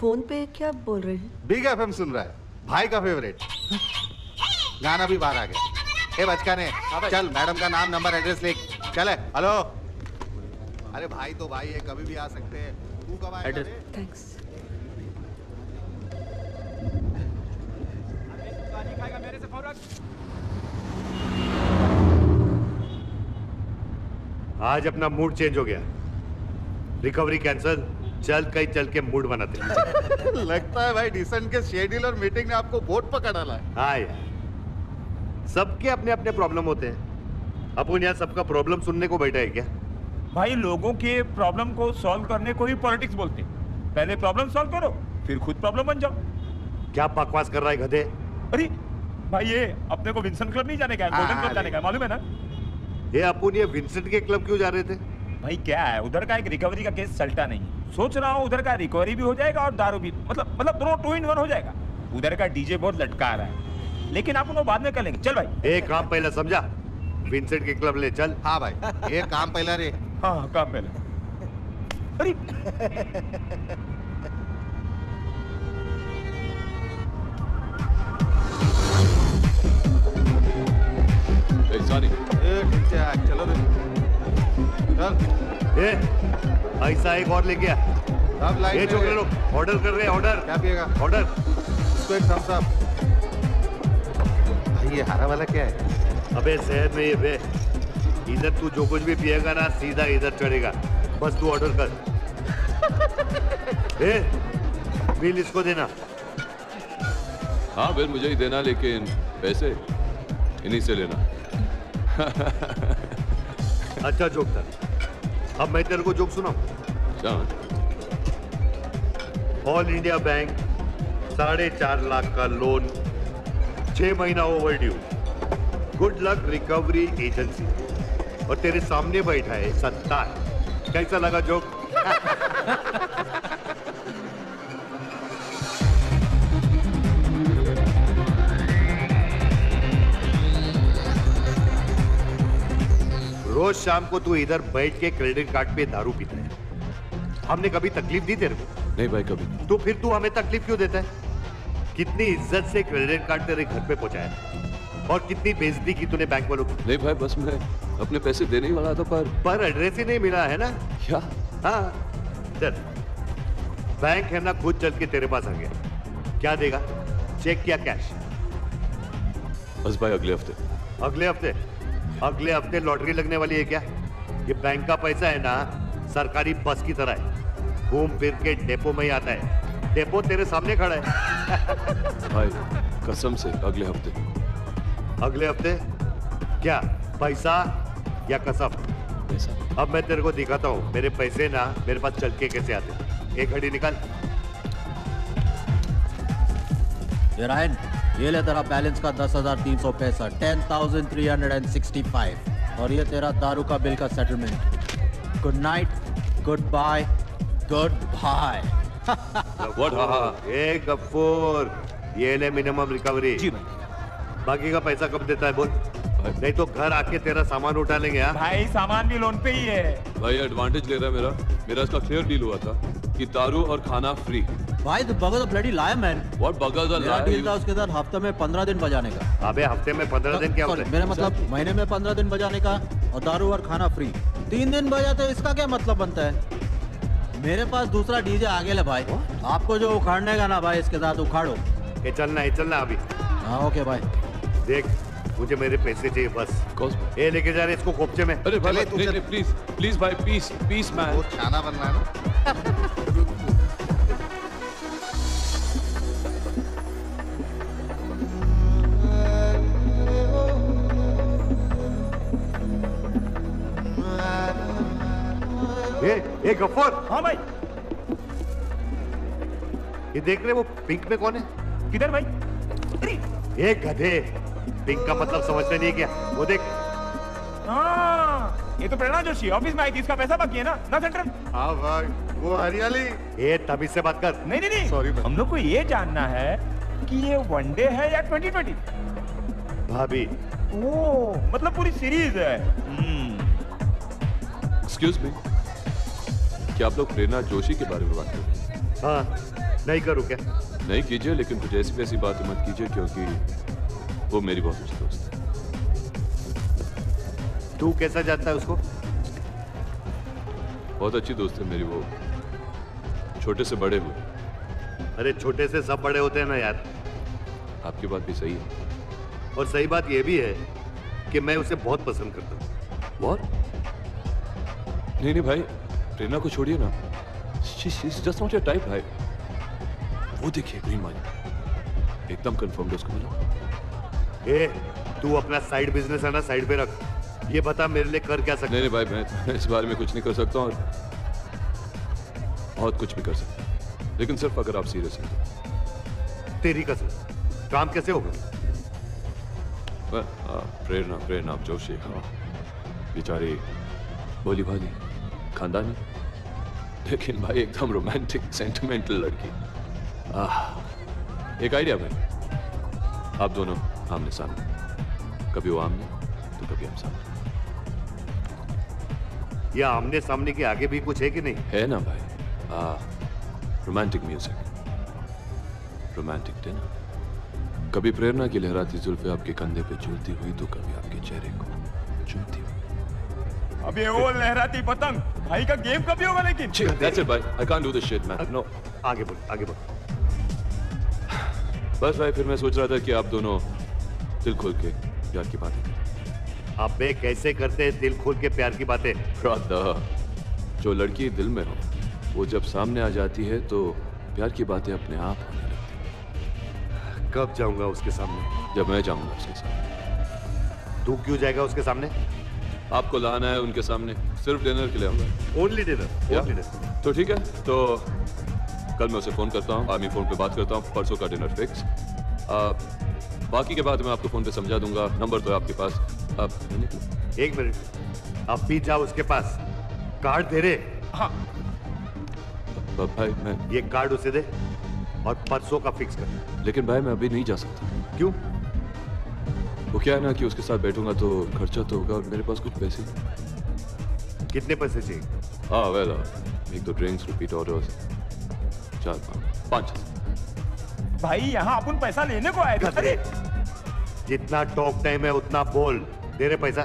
Speaker 20: फ़ोन पे क्या बोल रहे हैं?
Speaker 29: बिग एफएम सुन रहा है। भाई का फेवरेट गाना भी बाहर आ गया। ए बचका ने चल मैडम का नाम नंबर एड्रेस लिख। चले हेलो। अरे भाई तो भाई है कभी भी आ सकते हैं। तू कब आएगा?
Speaker 20: थैंक्स
Speaker 1: आज अपना मूड चेंज हो गया। रिकवरी कैंसल चल कहीं चल के मूड बनाते हैं। *laughs*
Speaker 29: लगता है भाई डिसेंट के शेड्यूल और मीटिंग ने आपको वोट पकड़ डाला है।
Speaker 1: हाँ यार। सबके अपने अपने प्रॉब्लम होते हैं। अपन यार सबका प्रॉब्लम सुनने को बैठा है क्या?
Speaker 30: भाई लोगों के प्रॉब्लम को सॉल्व करने को ही पॉलिटिक्स बोलते हैं। पहले प्रॉब्लम सॉल्व करो फिर खुद प्रॉब्लम बन जाओ।
Speaker 1: क्या बकवास कर रहा है गधे?
Speaker 30: अरे भाई ये अपने को विंसन क्लब नहीं जाने का है गोल्डन क्लब जाने का है मालूम है ना?
Speaker 1: ये अपन ये विंसेंट के क्लब क्यों जा रहे थे?
Speaker 30: भाई क्या है उधर का एक रिकवरी का केस चलता नहीं है। सोच रहा हूँ उधर का रिकवरी भी हो जाएगा और दारू भी मतलब मतलब दोनों टू इन वन हो जाएगा। उधर का डीजे बहुत लटका रहा है। लेकिन आप उन्होंने बाद में कर लेंगे चल भाई।
Speaker 1: एक काम पहले समझा विंसेंट के क्लब ले चल।
Speaker 29: हाँ भाई ये काम पहला रे
Speaker 30: हाँ हाँ, काम पहले
Speaker 29: चलो।
Speaker 1: ए ऐसा एक और ले गया
Speaker 29: सब लाइन
Speaker 1: ये छोकरे लोग ऑर्डर कर रहे हैं ऑर्डर।
Speaker 29: क्या पिएगा?
Speaker 1: ऑर्डर।
Speaker 29: इसको एक थम्स अप भाई ये हरा वाला क्या है?
Speaker 1: अबे शहर में ये बे इधर तू जो कुछ भी पिएगा ना सीधा इधर चढ़ेगा। बस तू ऑर्डर कर। *laughs* ए बिल इसको देना।
Speaker 3: हाँ बिल मुझे ही देना लेकिन पैसे इन्हीं से लेना। *laughs*
Speaker 1: अच्छा जोक था। अब मैं तेरे को जोक सुनाऊं? ऑल इंडिया बैंक साढ़े चार लाख का लोन छह महीना overdue good luck recovery agency और तेरे सामने बैठा है सत्तार कैसा लगा जोक? रोज शाम को तू इधर बैठ के क्रेडिट कार्ड पे दारू पीता है। हमने कभी तकलीफ़ दी तेरे को?
Speaker 3: नहीं भाई कभी।
Speaker 1: तो फिर तू हमें तकलीफ़ क्यों देता है? कितनी इज़्ज़त से क्रेडिट कार्ड तेरे घर पे पहुँचाया। और कितनी बेजती की तूने बैंक वालों की?
Speaker 3: नहीं भाई बस मैं अपने पैसे देने ही वाला था पर
Speaker 1: पर एड्रेस ही नहीं मिला है ना?
Speaker 3: क्या?
Speaker 1: हाँ। चल। बैंक है ना खुद चल के तेरे पास आ गया। क्या देगा? चेक या कैश
Speaker 3: बस भाई अगले हफ़्ते।
Speaker 1: अगले हफ़्ते? अगले हफ़्ते लॉटरी लगने वाली है क्या? ये बैंक का पैसा है ना सरकारी बस की तरह है। घूम फिर के डेपो में ही आता है। डेपो तेरे सामने खड़ा है। *laughs*
Speaker 3: भाई कसम से अगले हफ़्ते।
Speaker 1: अगले हफ़्ते? क्या? पैसा या कसम?
Speaker 3: पैसा।
Speaker 1: अब मैं तेरे को दिखाता हूँ। मेरे पैसे ना मेरे पास चल के कैसे आते एक घड़ी निकाल।
Speaker 9: रायन ये ले तेरा बैलेंस का दस हज़ार तीन सौ पैंसठ ten thousand three hundred and sixty five और ये तेरा दारू का बिल का settlement good night
Speaker 1: goodbye goodbye Gaffoor ये ले मिनिमम रिकवरी जी भाई। बाकी का पैसा कब देता है बोल? नहीं तो घर आके तेरा सामान उठा लेंगे हाँ?
Speaker 30: भाई सामान भी लोन पे ही है।
Speaker 3: भाई एडवांटेज ले रहा है मेरा। मेरा इसका क्लियर डील हुआ था कि दारू और खाना फ्री
Speaker 9: भाई द बगल ब्लडी लाया मैन
Speaker 3: व्हाट बगल द
Speaker 9: मेरा डील था उसके साथ हफ़्ते में पंद्रह दिन बजाने का।
Speaker 1: अबे हफ़्ते में पंद्रह दिन क्या होता है?
Speaker 9: मेरा मतलब महीने में पंद्रह दिन बजाने का और दारू और खाना फ्री तीन दिन बजाते इसका क्या मतलब बनता है? मेरे पास दूसरा डीजे आगे ले भाई। आपको जो उखाड़ने का ना भाई इसके साथ उखाड़ो।
Speaker 1: ये चलना ये चलना अभी।
Speaker 9: हाँ ओके भाई
Speaker 1: देख मुझे मेरे पैसे चाहिए बस। ये लेके जा रहे इसको खोपचे में।
Speaker 3: अरे भाई नहीं नहीं प्लीज़ प्लीज़ भाई पीस पीस मैन
Speaker 29: वो छाना बनना है ना?
Speaker 1: ये ये गफ्फर
Speaker 30: हाँ भाई।
Speaker 1: ये देख रहे वो पिंक में कौन है?
Speaker 30: किधर भाई?
Speaker 1: अरे ये गधे। पिंक का मतलब समझते नहीं क्या वो देख।
Speaker 30: हाँ ये तो प्रेरणा जोशी ऑफ़िस में आई थी इसका पैसा बाकी है ना? ना सेंट्रल?
Speaker 1: हाँ भाई वो हरियाली। ये तभी से बात कर।
Speaker 30: नहीं नहीं नहीं। सॉरी हम लोग को ये जानना है कि ये वनडे है या ट्वेंटी ट्वेंटी
Speaker 1: भाभी।
Speaker 30: ओ मतलब पूरी सीरीज़ है।
Speaker 3: एक्सक्यूज मी क्या आप लोग प्रेरणा जोशी के बारे में बात कर रहे हैं?
Speaker 1: हाँ नहीं करूँ क्या?
Speaker 3: नहीं कीजिए लेकिन कुछ ऐसी वैसी बात मत कीजिए क्योंकि वो मेरी बहुत अच्छी दोस्त है।
Speaker 1: तू कैसा जानता है उसको?
Speaker 3: बहुत अच्छी दोस्त है मेरी वो। छोटे से बड़े हुए।
Speaker 1: अरे छोटे से सब बड़े होते हैं ना यार।
Speaker 3: आपकी बात भी सही है।
Speaker 1: और सही बात ये भी है कि मैं उसे बहुत पसंद करता हूँ।
Speaker 3: और नहीं नहीं भाई प्रेरणा को छोड़िए ना। जस्ट नॉट योर टाइप भाई। वो देखिए ग्रीन वाली एकदम कंफर्म है उसको बोलो
Speaker 1: ए तू अपना साइड बिज़नेस है ना साइड पे रख। ये बता मेरे लिए कर क्या सकता
Speaker 3: नहीं नहीं भाई मैं *laughs* इस बारे में कुछ नहीं कर सकता और बहुत कुछ भी कर सकता लेकिन सिर्फ़ अगर आप सीरियस हैं तो।
Speaker 1: तेरी कसम। काम कैसे होगा?
Speaker 3: प्रेरणा प्रेरणा जोशी हाँ। बेचारी बोली भाली खानदानी। लेकिन भाई एकदम रोमांटिक सेंटिमेंटल लड़की। आह एक आइडिया भाई। आप दोनों आमने सामने कभी वो आमने तो कभी हम सामने।
Speaker 1: या आमने सामने के आगे भी कुछ है कि नहीं?
Speaker 3: है ना भाई। आ रोमांटिक म्यूज़िक रोमांटिक डिनर कभी प्रेरणा की लहराती जुल्फे आपके कंधे पे झूलती हुई तो कभी आपके चेहरे को चूमती हुई।
Speaker 30: अब ये वो लहराती पतंग। भाई का गेम कभी होगा लेकिन?
Speaker 3: That's it, भाई. I can't do this shit, man. No.
Speaker 1: आगे बोल आगे बोल।
Speaker 3: बस भाई फिर मैं सोच रहा था कि आप दोनों दिल खोल के प्यार की बातें करें
Speaker 1: अबे कैसे करते हैं दिल खोल के प्यार की बातें?
Speaker 3: Brother, जो लड़की दिल में हो वो जब सामने आ जाती है तो प्यार की बातें अपने आप होने लगती
Speaker 1: कब जाऊँगा उसके सामने?
Speaker 3: जब मैं जाऊँगा उसके सामने।
Speaker 1: तू क्यों जाएगा उसके सामने?
Speaker 3: आपको लाना है उनके सामने। सिर्फ़ डिनर के लिए आऊँगा।
Speaker 1: ओनली डिनर ओनली डिनर
Speaker 3: तो ठीक है तो कल मैं उसे फ़ोन करता हूँ आर्मी फ़ोन पे बात करता हूँ परसों का डिनर फिक्स। बाकी के बाद मैं आपको फ़ोन पे समझा दूँगा। नंबर तो है आपके पास। आप
Speaker 1: एक मिनट। अब भी जाओ उसके पास। कार्ड दे रे
Speaker 30: हाँ।
Speaker 3: भाई मैं
Speaker 1: ये कार्ड उसे दे और परसों का फिक्स कर।
Speaker 3: लेकिन भाई मैं अभी नहीं जा सकता।
Speaker 1: क्यों?
Speaker 3: वो क्या है ना कि उसके साथ बैठूँगा तो खर्चा तो होगा और मेरे पास कुछ पैसे
Speaker 1: कितने पैसे चाहिए?
Speaker 3: हाँ वेल एक दो ड्रिंक्स रिपीट ऑर्डर्स चार पाँच। पाँच।
Speaker 30: भाई यहाँ अपन पैसा लेने को आए थे अरे।
Speaker 1: जितना टॉक टाइम है उतना बोल। दे रहे पैसा।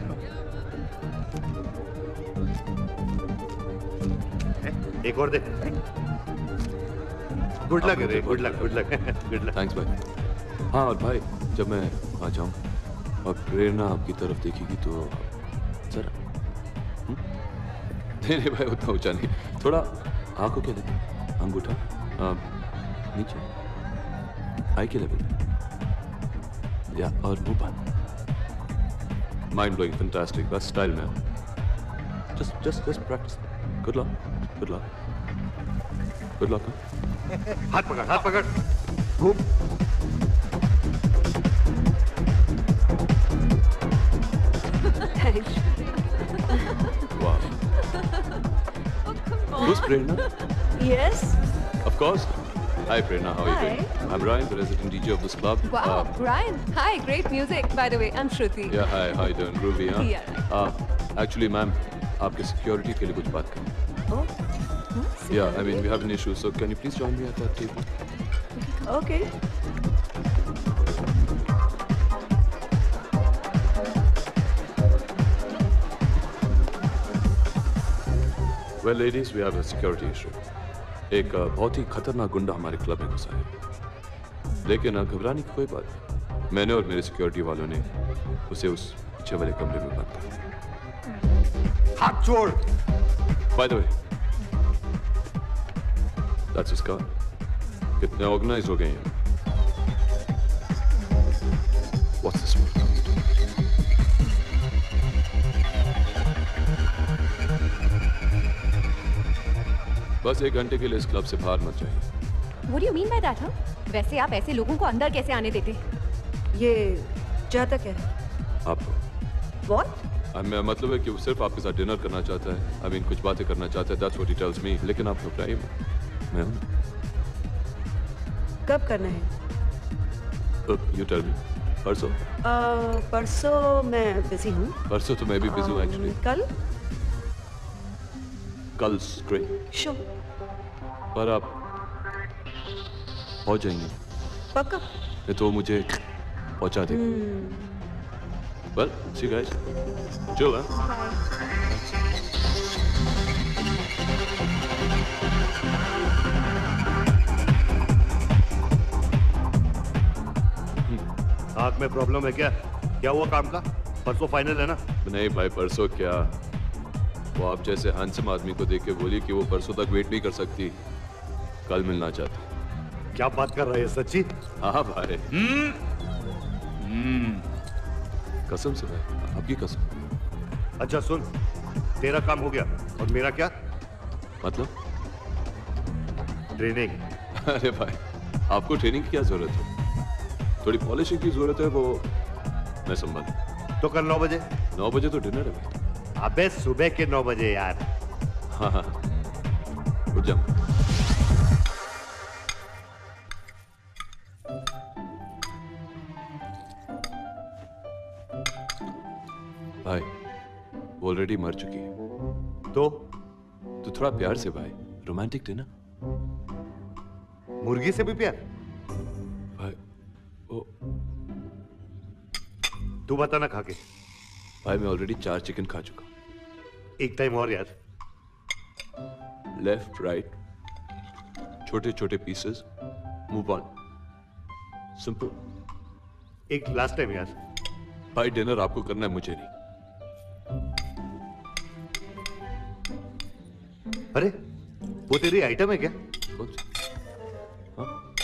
Speaker 1: एक और दे। गुड लक रे good luck good luck good luck
Speaker 3: thanks भाई हाँ और भाई जब मैं आ जाऊँ और प्रेरणा आपकी तरफ़ देखेगी तो सर हम्म? नहीं भाई उतना ऊँचा नहीं। थोड़ा आँखों के अंगूठा नीचे। आई के लेवल या और मुँह बंद माइंड ब्लोइंग फैंटास्टिक बस स्टाइल में just just just practice good luck good luck good luck
Speaker 1: हाथ पकड़ हाथ पकड़ घूम
Speaker 3: Wow. *laughs* Who's Prerna?
Speaker 20: Yes.
Speaker 3: Of course. Hi Prerna, how are you
Speaker 42: Hi.
Speaker 3: doing? I'm Ryan, the resident DJ of this club.
Speaker 42: Wow,
Speaker 3: Uh,
Speaker 42: Ryan. Hi, great music. By the way, I'm Shruti.
Speaker 3: yeah, hi, how you doing? Groovy, huh?
Speaker 42: Yeah.
Speaker 3: Uh, actually, ma'am, आपके security के लिए कुछ बात करनी
Speaker 20: Oh.
Speaker 3: Yeah, I mean, we have an issue, so can you please join me at that table?
Speaker 20: Okay.
Speaker 3: Well, ladies, we have a security issue. एक बहुत ही खतरनाक गुंडा हमारे क्लब में घुसा है। लेकिन घबराने की कोई बात नहीं। मैंने और मेरे सिक्योरिटी वालों ने उसे उस पीछे वाले कमरे में बंद कर
Speaker 1: हाथ छोड़
Speaker 3: बाय द वे दैट्स कितने ऑर्गेनाइज हो गए हैं? बस एक घंटे के लिए इस क्लब से बाहर मत जाइए।
Speaker 42: What do you mean by that, huh? वैसे आप ऐसे लोगों को अंदर कैसे आने देते
Speaker 20: ये चाहता क्या है।
Speaker 3: आप
Speaker 20: What?
Speaker 3: मैं मतलब है कि वो सिर्फ़ आपके साथ डिनर करना चाहता है। आई मीन कुछ बातें करना चाहता है। That's what he tells me लेकिन आप घबराइए मत। मैं हूँ।
Speaker 20: कब करना है?
Speaker 3: यू टेल मी परसों।
Speaker 20: परसों मैं बिज़ी हूँ।
Speaker 3: परसों तो मैं भी बिज़ी हूँ
Speaker 20: Um,
Speaker 3: एक्चुअली
Speaker 20: कल?
Speaker 3: कल स्ट्रेट
Speaker 20: शो
Speaker 3: पर आप पहुँच जाएँगे।
Speaker 20: पक्का?
Speaker 3: नहीं तो मुझे पहुँचा Well, see you guys. Chill,
Speaker 1: आँख में प्रॉब्लम है क्या? क्या हुआ काम का? परसों फाइनल है ना?
Speaker 3: नहीं भाई परसों क्या? वो आप जैसे हैंडसम आदमी को देख के बोली कि वो परसों तक वेट नहीं कर सकती। कल मिलना चाहती
Speaker 1: क्या बात कर रहे हैं सच्ची?
Speaker 3: हाँ भाई। कसम से भाई आपकी कसम।
Speaker 1: अच्छा सुन तेरा काम हो गया। और मेरा क्या?
Speaker 3: मतलब?
Speaker 1: ट्रेनिंग
Speaker 3: अरे भाई आपको ट्रेनिंग की क्या ज़रूरत है? थोड़ी पॉलिशिंग की ज़रूरत है वो मैं संभाल
Speaker 1: तो कल नौ बजे?
Speaker 3: नौ बजे तो डिनर है भाई।
Speaker 1: अबे सुबह के नौ बजे यार।
Speaker 3: हाँ हाँ। उठ जाओ। भाई वो ऑलरेडी मर चुकी है।
Speaker 1: तो?
Speaker 3: तो थोड़ा प्यार से भाई रोमांटिक डिनर
Speaker 1: मुर्गी से भी प्यार?
Speaker 3: भाई ओ
Speaker 1: तू बता ना खा के
Speaker 3: भाई मैं ऑलरेडी चार चिकन खा चुका
Speaker 1: एक टाइम और यार।
Speaker 3: लेफ़्ट राइट छोटे छोटे पीसेस मूव ऑन सिंपल
Speaker 1: एक लास्ट टाइम यार।
Speaker 3: भाई डिनर आपको करना है मुझे नहीं।
Speaker 1: अरे वो तेरी आइटम है क्या?
Speaker 3: कौन हाँ?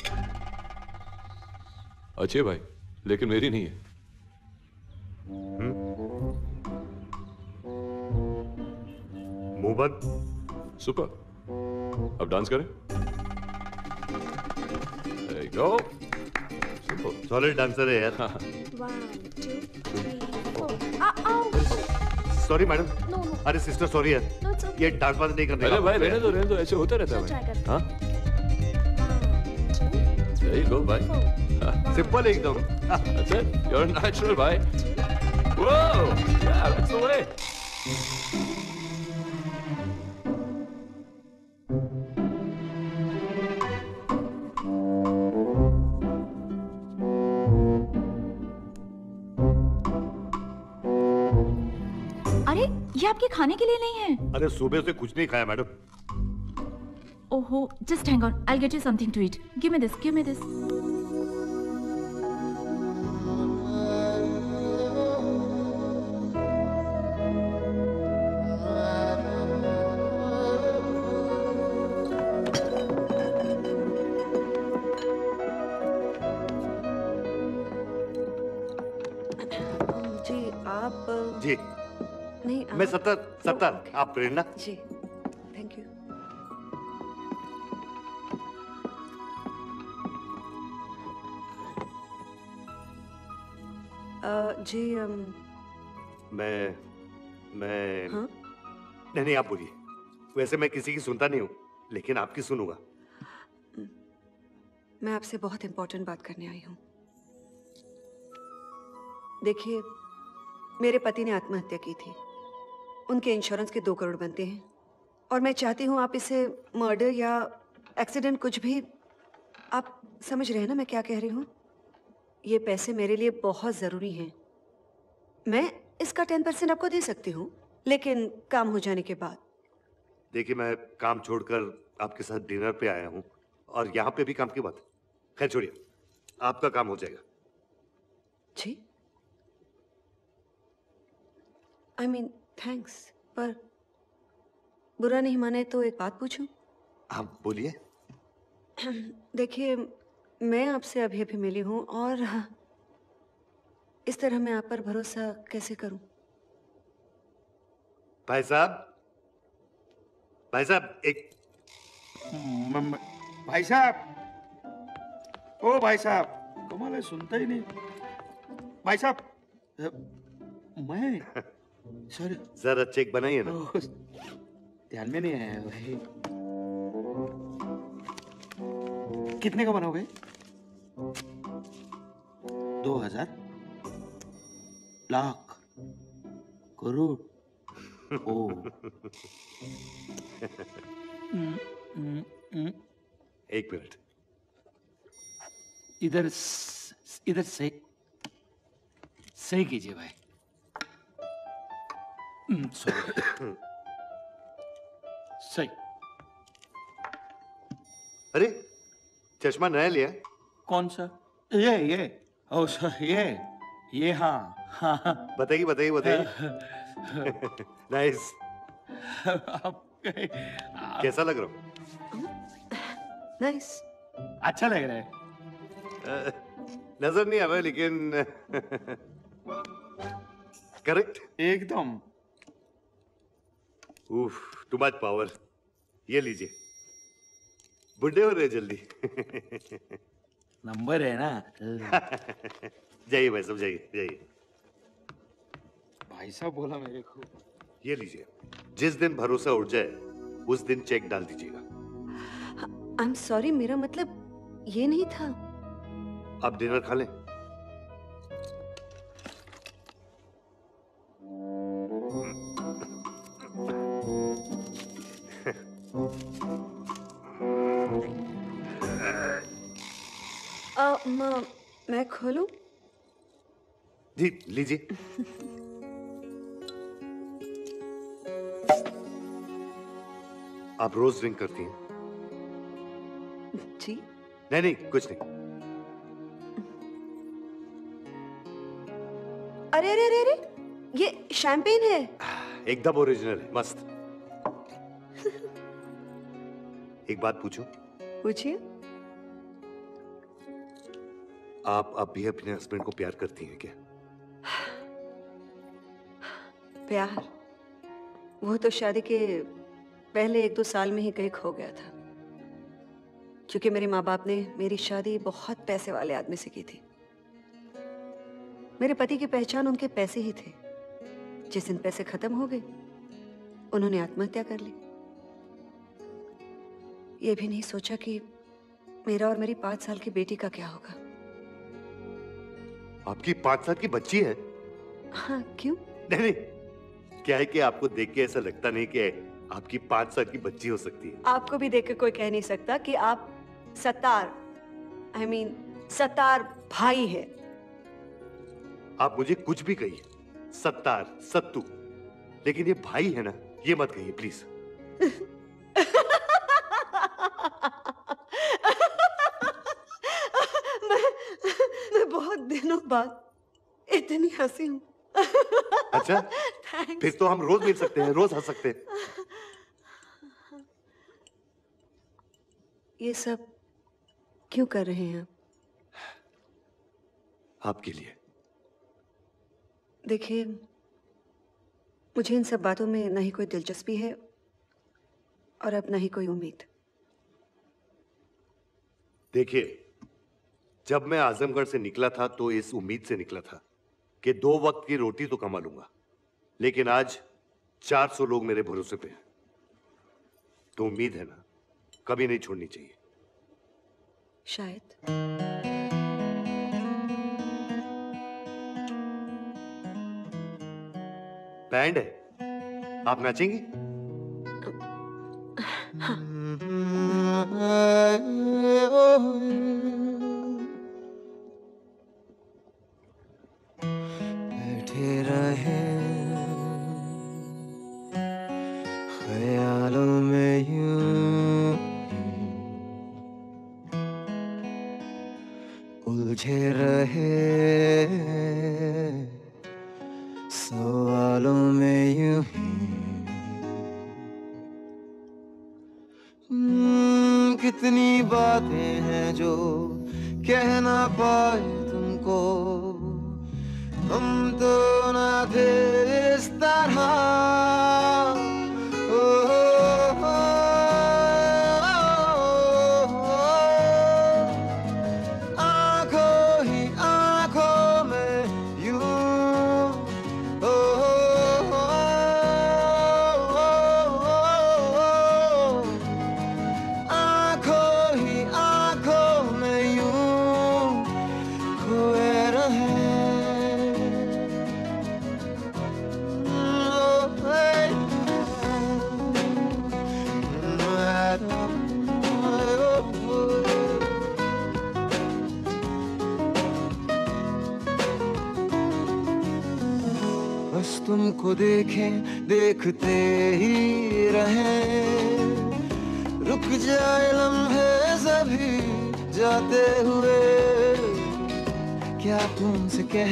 Speaker 3: अच्छे भाई लेकिन मेरी नहीं है।
Speaker 1: मुँह बंद।
Speaker 3: सुपर। अब डांस करें। There you go. Super.
Speaker 1: Solid dancer है यार। सॉरी मैडम अरे सिस्टर सॉरी यार। ये डांस बाँस नहीं करने
Speaker 3: अरे भाई रहने दो रहने दो। ऐसे होता रहता है भाई। हाँ। There you go भाई
Speaker 1: सिंपल एकदम।
Speaker 3: That's it. You're a natural भाई Whoa! Yeah, that's the way.
Speaker 43: अरे ये आपके खाने के लिए नहीं है।
Speaker 1: अरे सुबह से कुछ नहीं खाया मैडम।
Speaker 43: ओहो just hang on I get you something to eat give me this give
Speaker 1: me
Speaker 20: this
Speaker 1: मैं सत्तर सत्तर आप प्रेरणा।
Speaker 20: जी थैंक यू जी अम,
Speaker 1: मैं मैं
Speaker 20: हाँ?
Speaker 1: नहीं नहीं आप बोलिए। वैसे मैं किसी की सुनता नहीं हूँ लेकिन आपकी सुनूँगा।
Speaker 20: मैं आपसे बहुत इंपॉर्टेंट बात करने आई हूँ। देखिए मेरे पति ने आत्महत्या की थी। उनके इंश्योरेंस के दो करोड़ बनते हैं। और मैं चाहती हूँ आप इसे मर्डर या एक्सीडेंट कुछ भी आप समझ रहे हैं ना मैं क्या कह रही हूँ? ये पैसे मेरे लिए बहुत ज़रूरी हैं। मैं इसका टेन परसेंट आपको दे सकती हूँ लेकिन काम हो जाने के बाद।
Speaker 1: देखिए मैं काम छोड़कर आपके साथ डिनर पे आया हूँ और यहाँ पे भी काम की बात है। खैर छोड़िए। आपका काम हो जाएगा।
Speaker 20: जी। आई मीन थैंक्स पर बुरा नहीं माने तो एक बात पूछूँ?
Speaker 1: आप बोलिए। *clears throat*
Speaker 20: देखिए मैं आपसे अभी अभी मिली हूँ और इस तरह मैं आप पर भरोसा कैसे करूँ?
Speaker 1: भाई साहब भाई साहब एक
Speaker 28: म- भाई साहब। ओ भाई साहब कमाल है सुनता ही नहीं। भाई साहब मैं सर।
Speaker 1: जरा चेक बनाइए ना।
Speaker 28: ध्यान में नहीं आया भाई। कितने का बनाओगे दो हज़ार। लाख। करोड़। ओ।
Speaker 1: एक मिनट।
Speaker 28: इधर इधर सही सही कीजिए भाई। सॉरी सही
Speaker 1: अरे चश्मा नया लिया?
Speaker 28: कौन सा? ये ये। ओ सर ये। ये हाँ। हाँ हाँ।
Speaker 1: बताइए बताइए बताइए। *laughs* नाइस कैसा लग रहा हूँ?
Speaker 20: नाइस
Speaker 28: अच्छा लग रहा है।
Speaker 1: नज़र नहीं आ रहा लेकिन *laughs* करेक्ट
Speaker 28: एकदम।
Speaker 1: उफ टू मच पावर ये लीजिए। बुढ़े हो रहे जल्दी।
Speaker 28: नंबर है ना?
Speaker 1: जाइए भाई साहब जाइए जाइए।
Speaker 28: भाई साहब बोला मेरे को।
Speaker 1: ये लीजिए जिस दिन भरोसा उठ जाए उस दिन चेक डाल दीजिएगा।
Speaker 20: आई एम सॉरी मेरा मतलब ये नहीं था।
Speaker 1: आप डिनर खा लें। जी लीजिए। आप रोज ड्रिंक करती हैं?
Speaker 20: जी।
Speaker 1: नहीं नहीं कुछ नहीं।
Speaker 20: अरे अरे अरे अरे ये शैंपेन है।
Speaker 1: एकदम ओरिजिनल है मस्त। एक बात पूछूँ?
Speaker 20: पूछिए।
Speaker 1: आप अब भी अपने हस्बैंड को प्यार करती हैं क्या?
Speaker 20: प्यार। वो तो शादी के पहले एक दो साल में ही कहीं खो गया था। क्योंकि मेरे माँ बाप ने मेरी शादी बहुत पैसे वाले आदमी से की थी। मेरे पति की पहचान उनके पैसे ही थे। जिस दिन पैसे खत्म हो गए उन्होंने आत्महत्या कर ली। ये भी नहीं सोचा कि मेरा और मेरी पाँच साल की बेटी का क्या होगा।
Speaker 1: आपकी पाँच साल की बच्ची है?
Speaker 20: हाँ क्यों?
Speaker 1: नहीं नहीं। क्या है कि आपको देख के ऐसा लगता नहीं कि आपकी पाँच साल की बच्ची हो सकती है?
Speaker 20: आपको भी देख के कोई कह नहीं सकता कि आप Sattar I I mean mean, Sattar भाई है।
Speaker 1: आप मुझे कुछ भी कहिए। सत्तार सत्तू। लेकिन ये भाई है ना ये मत कहिए प्लीज़
Speaker 20: मैं मैं बहुत दिनों बाद इतनी हँसी हूँ।
Speaker 1: अच्छा? फिर तो हम रोज मिल सकते हैं रोज हंस सकते हैं।
Speaker 20: ये सब क्यों कर रहे हैं आप?
Speaker 1: आपके लिए।
Speaker 20: देखिए मुझे इन सब बातों में ना ही कोई दिलचस्पी है और अब ना ही कोई उम्मीद।
Speaker 1: देखिए जब मैं आजमगढ़ से निकला था तो इस उम्मीद से निकला था कि दो वक्त की रोटी तो कमा लूँगा। लेकिन आज 400 लोग मेरे भरोसे पे हैं। तो उम्मीद है ना कभी नहीं छोड़नी चाहिए।
Speaker 20: शायद।
Speaker 1: बैंड है। आप नाचेंगे?
Speaker 44: बैठे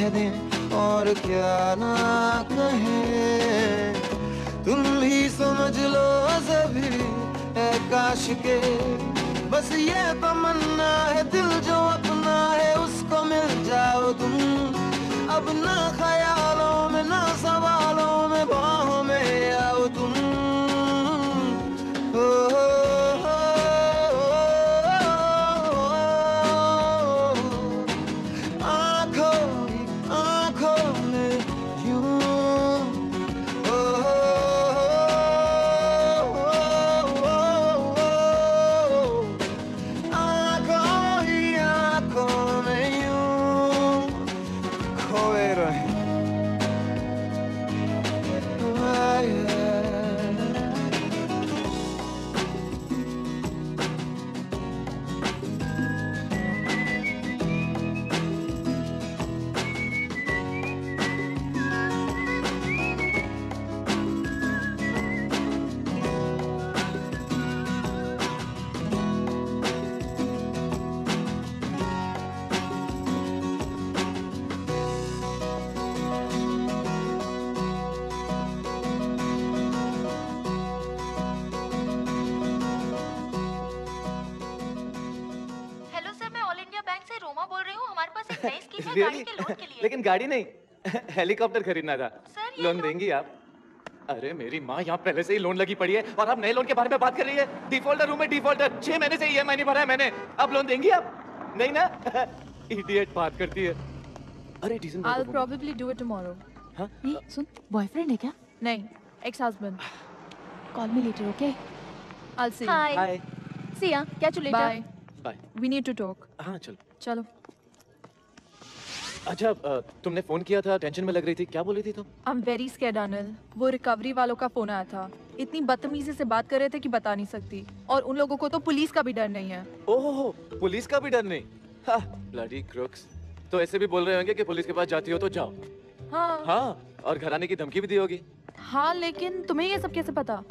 Speaker 44: कह दें और क्या ना कहें? तुम ही समझ लो सभी काश के। बस ये तमन्ना है दिल जो अपना है उसको मिल जाओ तुम। अब ना ख्यालों में ना सवालों में बाहों में आओ तुम। ओ, ओ,
Speaker 12: लेकिन गाड़ी नहीं *laughs* हेलीकॉप्टर खरीदना था लोन देंगी आप अरे मेरी माँ यहाँ पहले से ही लोन लगी पड़ी है और आप नए लोन के बारे में बात कर रही है डिफॉल्टर हूँ मैं डिफॉल्टर छह महीने से ईएमआई नहीं भरा है मैंने अब लोन देंगी आप नहीं ना *laughs* इडियट बात करती है अरे diesel
Speaker 13: I'll probably do it tomorrow.
Speaker 12: हाँ?
Speaker 13: ये सुन बॉयफ्रेंड है क्या नहीं ex husband call me later okay see you.
Speaker 43: Hi.
Speaker 12: Hi.
Speaker 43: See ya. Catch you later.
Speaker 13: Bye.
Speaker 12: Bye
Speaker 13: We need to talk.
Speaker 12: हाँ चलो
Speaker 13: चलो
Speaker 12: अच्छा तुमने फ़ोन किया था? टेंशन में लग रही थी। क्या बोल रही थी तुम?
Speaker 13: I am very scared Anil वो रिकवरी वालों का फ़ोन आया था। इतनी बदतमीजी से बात कर रहे थे कि बता नहीं सकती। और उन लोगों को तो पुलिस का भी डर नहीं है।
Speaker 12: ओह पुलिस का भी डर नहीं? हाँ ब्लडी क्रुक्स तो ऐसे भी बोल रहे होंगे कि पुलिस के पास जाती हो तो जाओ।
Speaker 13: हाँ।
Speaker 12: हाँ और घर आने की धमकी भी दी होगी।
Speaker 13: हाँ लेकिन तुम्हें ये सब कैसे पता?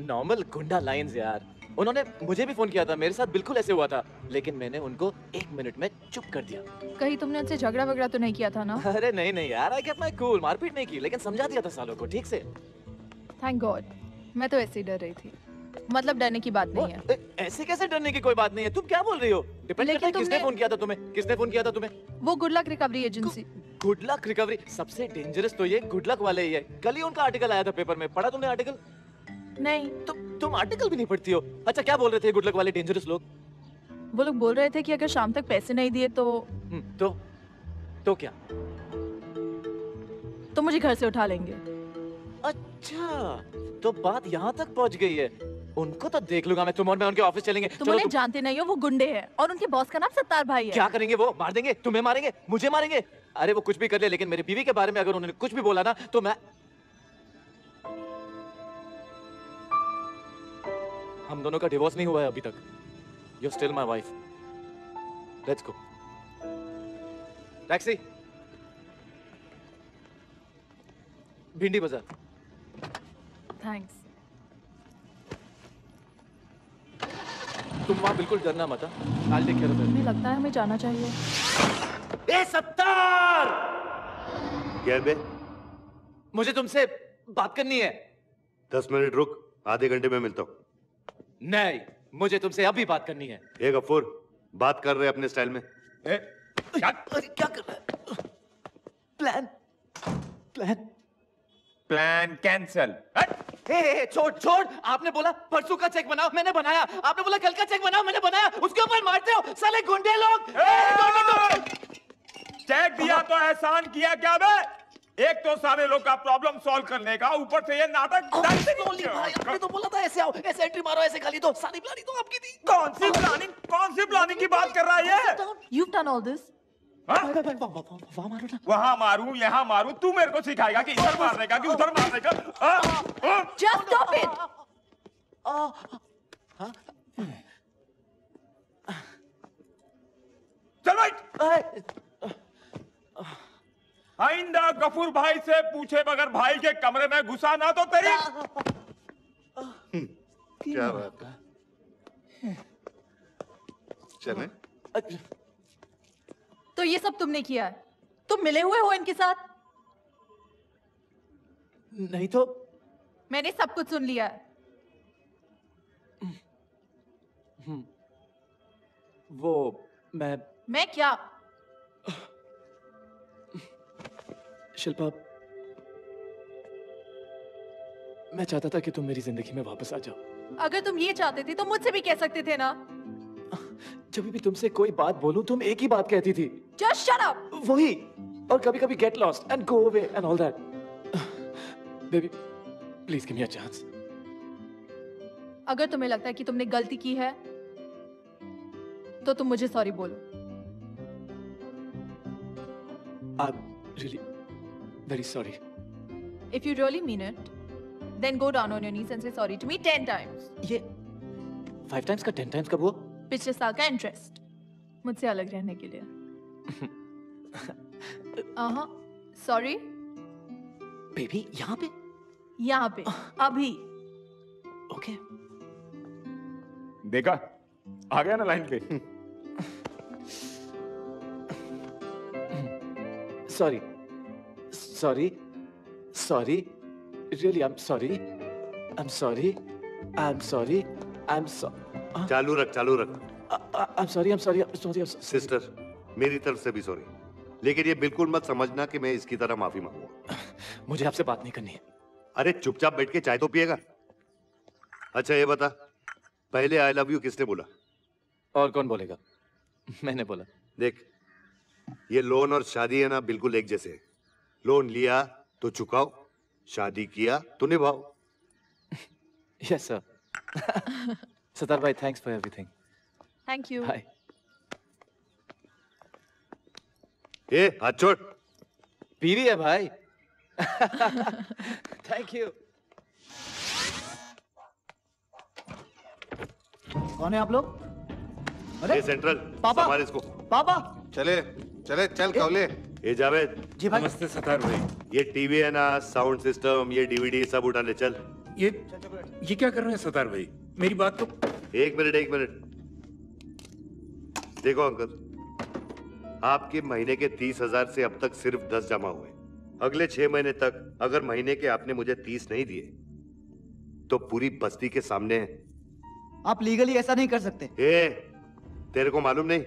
Speaker 12: नॉर्मल गुंडा लाइंस यार। उन्होंने मुझे भी फ़ोन किया था मेरे साथ बिल्कुल ऐसे हुआ था लेकिन मैंने उनको एक मिनट में चुप कर दिया।
Speaker 13: कहीं तुमने उनसे झगड़ा वगड़ा तो नहीं किया था ना?
Speaker 12: अरे नहीं नहीं यार आई गेट माय कूल मारपीट नहीं की लेकिन समझा दिया था सालों को ठीक से।
Speaker 13: थैंक गॉड मैं तो ऐसे ही डर रही थी। मतलब डरने की बात नहीं है।
Speaker 12: ऐसे कैसे डरने की कोई बात नहीं है? तुम क्या बोल रही हो? डिपेंड करता है किसने फ़ोन किया था तुम्हें किसने फ़ोन किया था तुम्हें?
Speaker 13: वो good luck recovery agency
Speaker 12: good luck recovery सबसे डेंजरस तो ये गुड लक वाले ही है। कल ही उनका आर्टिकल आया था पेपर में पढ़ा तुमने आर्टिकल
Speaker 13: नहीं।
Speaker 12: तुम तुम आर्टिकल भी नहीं पढ़ती हो। अच्छा क्या बोल रहे थे गुड लक वाले डेंजरस लोग?
Speaker 13: वो लोग बोल रहे थे कि अगर शाम तक पैसे नहीं दिए तो
Speaker 12: हम्म, तो तो क्या?
Speaker 13: तो मुझे घर से उठा लेंगे।
Speaker 12: अच्छा तो बात यहाँ तक पहुँच गई है। उनको तो देख लूँगा मैं तुम और मैं उनके ऑफ़िस चलेंगे।
Speaker 13: तुम उन्हें
Speaker 12: तुम-
Speaker 13: जानते नहीं हो वो गुंडे हैं। और उनके बॉस का नाम सत्तार भाई है।
Speaker 12: क्या करेंगे वो? मार देंगे? तुम्हें मारेंगे? मुझे मारेंगे? अरे वो कुछ भी कर ले लेकिन मेरी बीवी के बारे में अगर उन्होंने कुछ भी बोला ना तो मैं हम दोनों का डिवोर्स नहीं हुआ है अभी तक। You still my wife let's go taxi Bhindi Bazaar.
Speaker 13: Thanks
Speaker 12: तुम वहाँ बिल्कुल डरना मत आई टेक केयर ऑफ़
Speaker 13: मुझे लगता है हमें जाना चाहिए?
Speaker 12: ए सत्तार!
Speaker 1: क्या बे?
Speaker 12: मुझे तुमसे बात करनी है।
Speaker 1: दस मिनट रुक आधे घंटे में मिलता हूँ।
Speaker 12: नहीं मुझे तुमसे अभी बात करनी है।
Speaker 1: ए गफूर बात कर रहे अपने स्टाइल में।
Speaker 12: ए, क्या? क्या कर रहा है? Plan plan.
Speaker 30: Plan cancel.
Speaker 12: Hey hey hey, छोड़ छोड़! आपने बोला परसों का चेक बनाओ मैंने बनाया। आपने बोला कल का चेक बनाओ मैंने बनाया। उसके ऊपर मारते हो साले गुंडे लोग!
Speaker 30: चेक दिया तो एहसान किया क्या बे एक तो सारे लोग का प्रॉब्लम सॉल्व करने का ऊपर से ये नाटक
Speaker 12: आपने तो बोला था ऐसे आओ ऐसे एंट्री मारो ऐसे गाली दो सारी प्लानिंग तो आपकी थी।
Speaker 30: कौन सी प्लानिंग कौन सी प्लानिंग की बात कर रहा है ये?
Speaker 13: You've done all this.
Speaker 30: वहाँ मारू यहाँ मारू तू मेरे को सिखाएगा कि इधर मारने का कि उधर मारने का? हाँ?
Speaker 13: Just stop
Speaker 30: चल भाई आइंदा गफूर भाई से पूछे बगैर भाई के कमरे में घुसा ना तो तेरी।
Speaker 1: क्या बात है? चले।
Speaker 13: तो ये सब तुमने किया है? तुम मिले हुए हो इनके साथ?
Speaker 12: नहीं तो
Speaker 13: मैंने सब कुछ सुन लिया
Speaker 12: हम्म, वो मैं
Speaker 13: मैं क्या?
Speaker 12: शिल्पा मैं चाहता था कि तुम मेरी ज़िंदगी में वापस आ जाओ।
Speaker 13: अगर तुम ये चाहते थे तो मुझसे भी कह सकते थे ना।
Speaker 12: जब भी तुमसे कोई बात बोलूँ तुम एक ही बात कहती थी।
Speaker 13: Just shut up.
Speaker 12: वही! और कभी कभी get lost and go away and all that baby please give me a chance
Speaker 13: अगर तुम्हें लगता है कि तुमने गलती की है तो तुम मुझे सॉरी बोलो।
Speaker 12: I really very sorry
Speaker 13: If you really mean it, then go down on your knees and say sorry to me ten times.
Speaker 12: ये फाइव टाइम्स का टेन टाइम्स कब हुआ?
Speaker 13: पिछले साल का इंटरेस्ट मुझसे अलग रहने के लिए। हाँ सॉरी
Speaker 12: बेबी यहाँ पे?
Speaker 13: यहाँ पे अभी।
Speaker 12: ओके
Speaker 30: देखा? आ गया ना लाइन पे। *laughs*
Speaker 12: Sorry am sorry I am sorry I am sorry I am sorry
Speaker 1: चालू रख चालू रख।
Speaker 12: I am sorry I am sorry sorry
Speaker 1: sister मेरी तरफ़ से भी सॉरी लेकिन ये बिल्कुल मत समझना कि मैं इसकी तरह माफ़ी मांगूँगा। *laughs*
Speaker 12: मुझे आपसे बात नहीं करनी है।
Speaker 1: अरे चुपचाप बैठ के चाय तो पिएगा। अच्छा ये बता पहले आई लव यू किसने बोला?
Speaker 12: और कौन बोलेगा? *laughs* मैंने बोला।
Speaker 1: देख ये लोन और शादी है ना बिल्कुल एक जैसे है। लोन लिया तो चुकाओ शादी किया तो निभाओ।
Speaker 12: यस सर सतार भाई thanks for everything
Speaker 13: thank you
Speaker 12: hi
Speaker 1: ए हाथ छोड़।
Speaker 12: बीवी है भाई। *laughs* थैंक यू
Speaker 16: कौन है आप लोग?
Speaker 1: ए सेंट्रल
Speaker 16: पापा।
Speaker 1: इसको।
Speaker 16: पापा।
Speaker 29: चले चले चल कवले
Speaker 1: ए जावेद।
Speaker 16: जी भाई।
Speaker 15: नमस्ते सतार भाई।
Speaker 1: ये टीवी है ना साउंड सिस्टम ये डीवीडी सब उठा ले चल।
Speaker 15: ये ये क्या कर रहे हैं सतार भाई? मेरी बात तो
Speaker 1: एक मिनट एक मिनट। देखो अंकल आपके महीने के तीस हज़ार से अब तक सिर्फ़ दस जमा हुए अगले छह महीने तक अगर महीने के आपने मुझे तीस नहीं दिए तो पूरी बस्ती के सामने
Speaker 16: आप लीगली ऐसा नहीं कर सकते।
Speaker 1: ए तेरे को मालूम नहीं?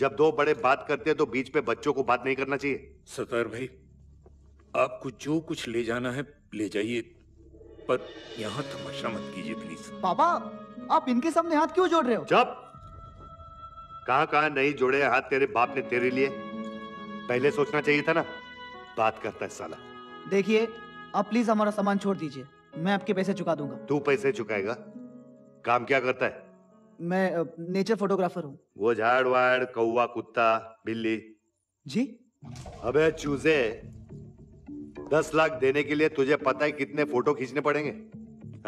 Speaker 1: जब दो बड़े बात करते हैं तो बीच पे बच्चों को बात नहीं करना चाहिए।
Speaker 15: सतार भाई आपको जो कुछ ले जाना है ले जाइए। पर यहाँ तमाशा मत कीजिए प्लीज़
Speaker 16: पापा आप इनके सामने हाथ क्यों जोड़ रहे हो?
Speaker 1: चुप कहाँ कहाँ नहीं जोड़े हाथ तेरे बाप ने तेरे लिए। पहले सोचना चाहिए था ना बात करता है साला।
Speaker 16: देखिए आप प्लीज़ हमारा सामान छोड़ दीजिए मैं आपके पैसे चुका दूँगा।
Speaker 1: तू पैसे चुकाएगा काम क्या करता है?
Speaker 16: मैं नेचर फोटोग्राफर हूँ।
Speaker 1: वो झाड़ वाड़ कौवा कुत्ता बिल्ली।
Speaker 16: जी?
Speaker 1: अबे चूजे। दस लाख देने के लिए तुझे पता है कितने फ़ोटो खींचने पड़ेंगे?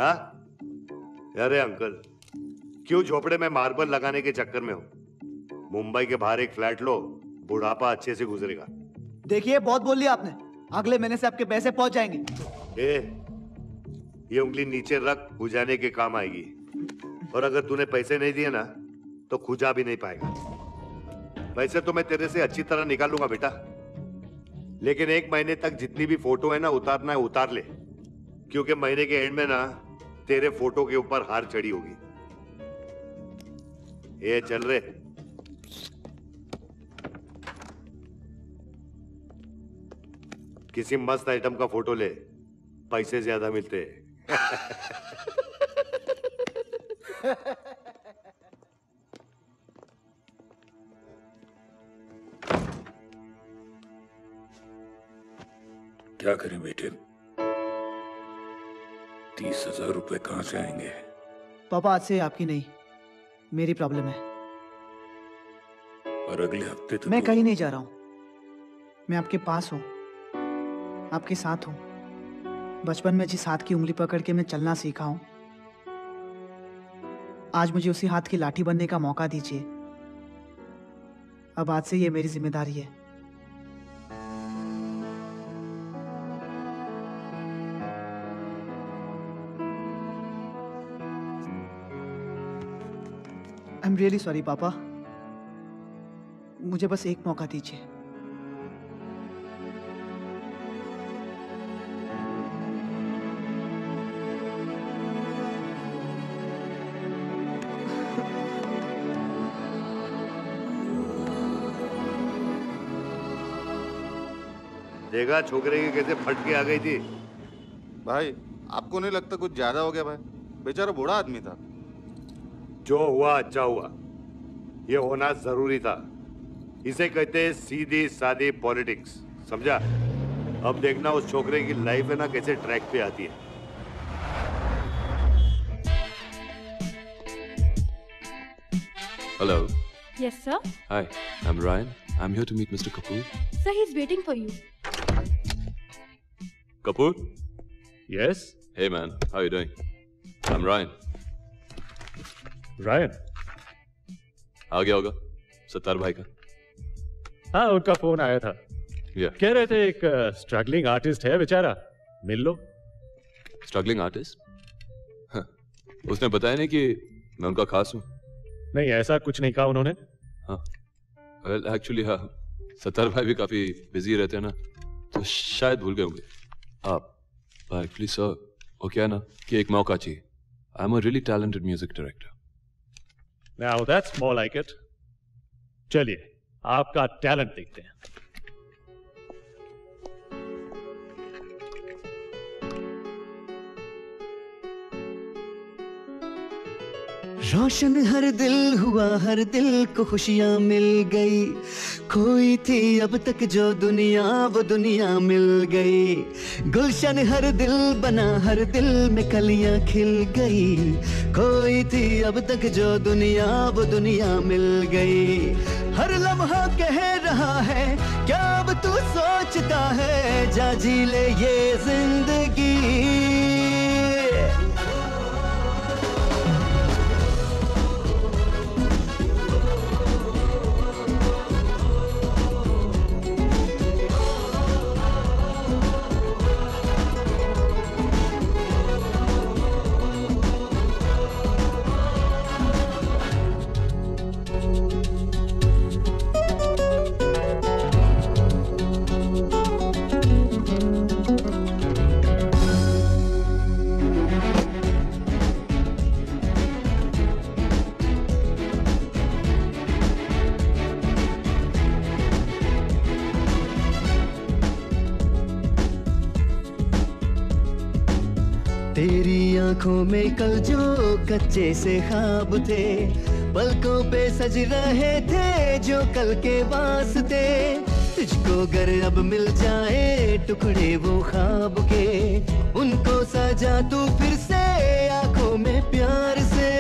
Speaker 1: हाँ? अरे अंकल क्यों झोपड़े में मार्बल लगाने के चक्कर में हो? मुंबई के बाहर एक फ्लैट लो बुढ़ापा अच्छे से गुजरेगा।
Speaker 16: देखिए बहुत बोल लिया आपने। अगले महीने से आपके पैसे पहुँच जाएँगे।
Speaker 1: ए, ये उंगली नीचे रख बुझाने के काम आएगी। और अगर तूने पैसे नहीं दिए ना तो खुजा भी नहीं पाएगा। वैसे तो मैं तेरे से अच्छी तरह निकालूँगा बेटा। लेकिन एक महीने तक जितनी भी फ़ोटो है ना, उतारना है, उतार ले। क्योंकि महीने के एंड में ना, तेरे फ़ोटो के ऊपर हार चढ़ी होगी। ये चल रहे किसी मस्त आइटम का फ़ोटो ले, पैसे ज़्यादा मिलते। हैं *laughs*
Speaker 15: क्या करें बेटे? तीस हज़ार रुपए कहाँ से आएँगे?
Speaker 16: पापा आज से आपकी नहीं मेरी प्रॉब्लम है।
Speaker 15: और अगले हफ़्ते तो
Speaker 16: मैं
Speaker 15: तू-
Speaker 16: कहीं नहीं जा रहा हूँ। मैं आपके पास हूँ आपके साथ हूँ। बचपन में जिस हाथ की उंगली पकड़ के मैं चलना सीखा हूँ आज मुझे उसी हाथ की लाठी बनने का मौका दीजिए। अब आज से ये मेरी ज़िम्मेदारी है। आई एम रियली सॉरी पापा। मुझे बस एक मौका दीजिए।
Speaker 1: देखा छोकरे की कैसे फट के आ गई थी
Speaker 29: भाई आपको नहीं लगता कुछ ज़्यादा हो गया भाई बेचारा बूढ़ा आदमी था
Speaker 1: जो हुआ अच्छा हुआ ये होना ज़रूरी था इसे कहते हैं सीधी सादी पॉलिटिक्स समझा अब देखना उस छोकरे की लाइफ है ना कैसे ट्रैक पे आती है
Speaker 3: Hello.
Speaker 45: Yes, sir.
Speaker 3: Hi, I'm Ryan. I'm here to meet Mr. Kapoor.
Speaker 45: Sir, he's waiting for you.
Speaker 3: Kapoor? Yes? Hey man, how are you doing? I'm Ryan.
Speaker 46: Ryan
Speaker 3: आ गया होगा? सत्तार भाई का।
Speaker 46: हाँ उनका फ़ोन आया था।
Speaker 3: या
Speaker 46: कह रहे थे एक स्ट्रगलिंग आर्टिस्ट है बेचारा। मिल लो।
Speaker 3: स्ट्रगलिंग आर्टिस्ट उसने बताया नहीं कि मैं उनका खास हूँ।
Speaker 46: नहीं ऐसा कुछ नहीं कहा उन्होंने।
Speaker 3: हाँ। एक्चुअली हाँ। सत्तार भाई भी काफ़ी बिज़ी रहते हैं ना तो शायद भूल गए होंगे। एक्चुअली सर वो क्या ना? कि एक मौका चाहिए। I am a really talented music director
Speaker 46: now that's more like it चलिए, आपका टैलेंट देखते हैं।
Speaker 10: रोशन हर दिल हुआ, हर दिल को खुशियाँ मिल गई। खोई थी अब तक जो दुनिया, वो दुनिया मिल गई। गुलशन हर दिल बना, हर दिल में कलियाँ खिल गई। खोई थी अब तक जो दुनिया, वो दुनिया मिल गई। हर लम्हा कह रहा है, क्या अब तू सोचता है? जा जी ले ये ज़िंदगी। आँखों में कल जो कच्चे से ख्वाब थे, पलकों पे सज रहे थे जो कल के वास्ते। तुझको घर अब मिल जाए टुकड़े वो ख्वाब के, उनको सजा तू फिर से आँखों में प्यार से।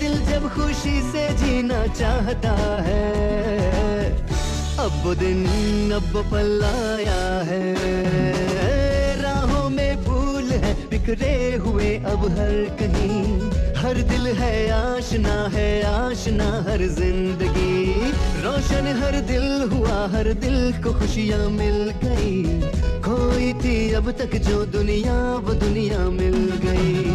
Speaker 10: दिल जब खुशी से जीना चाहता है, अब दिन अब पल आया है। है, बिखरे हुए अब हर कहीं। हर दिल है, आशना है, आशना हर ज़िंदगी। रोशन हर दिल हुआ, हर दिल को खुशियाँ मिल गई। खोई थी अब तक जो दुनिया, वो दुनिया मिल गई।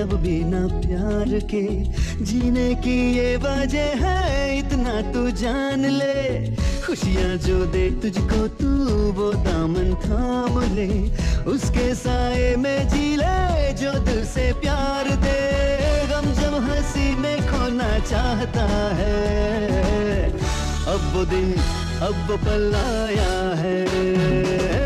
Speaker 10: अब बिना प्यार के जीने की ये वजह है, इतना तू जान ले। खुशियाँ जो दे तुझको तू, वो दामन थाम ले। उसके साए में जी ले, जो दिल से प्यार दे। गम जब हँसी में खोना चाहता है। अब वो दिन, अब वो पल आया है।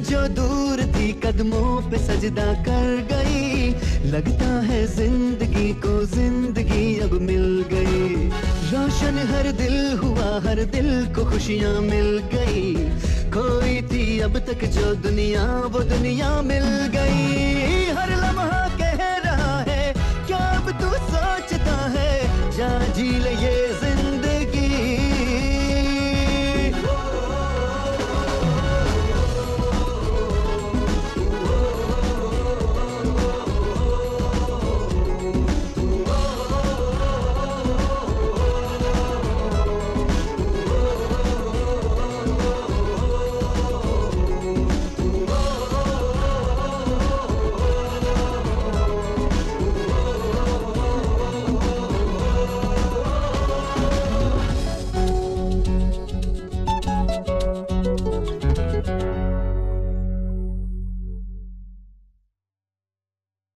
Speaker 10: जो दूर थी कदमों पे सजदा कर गई। लगता है ज़िंदगी को ज़िंदगी अब मिल गई। रोशन हर दिल हुआ, हर दिल को खुशियाँ मिल गई। खोई थी अब तक जो दुनिया, वो दुनिया मिल गई। हर लम्हा कह रहा है, क्या अब तू सोचता है? जा जी ले ये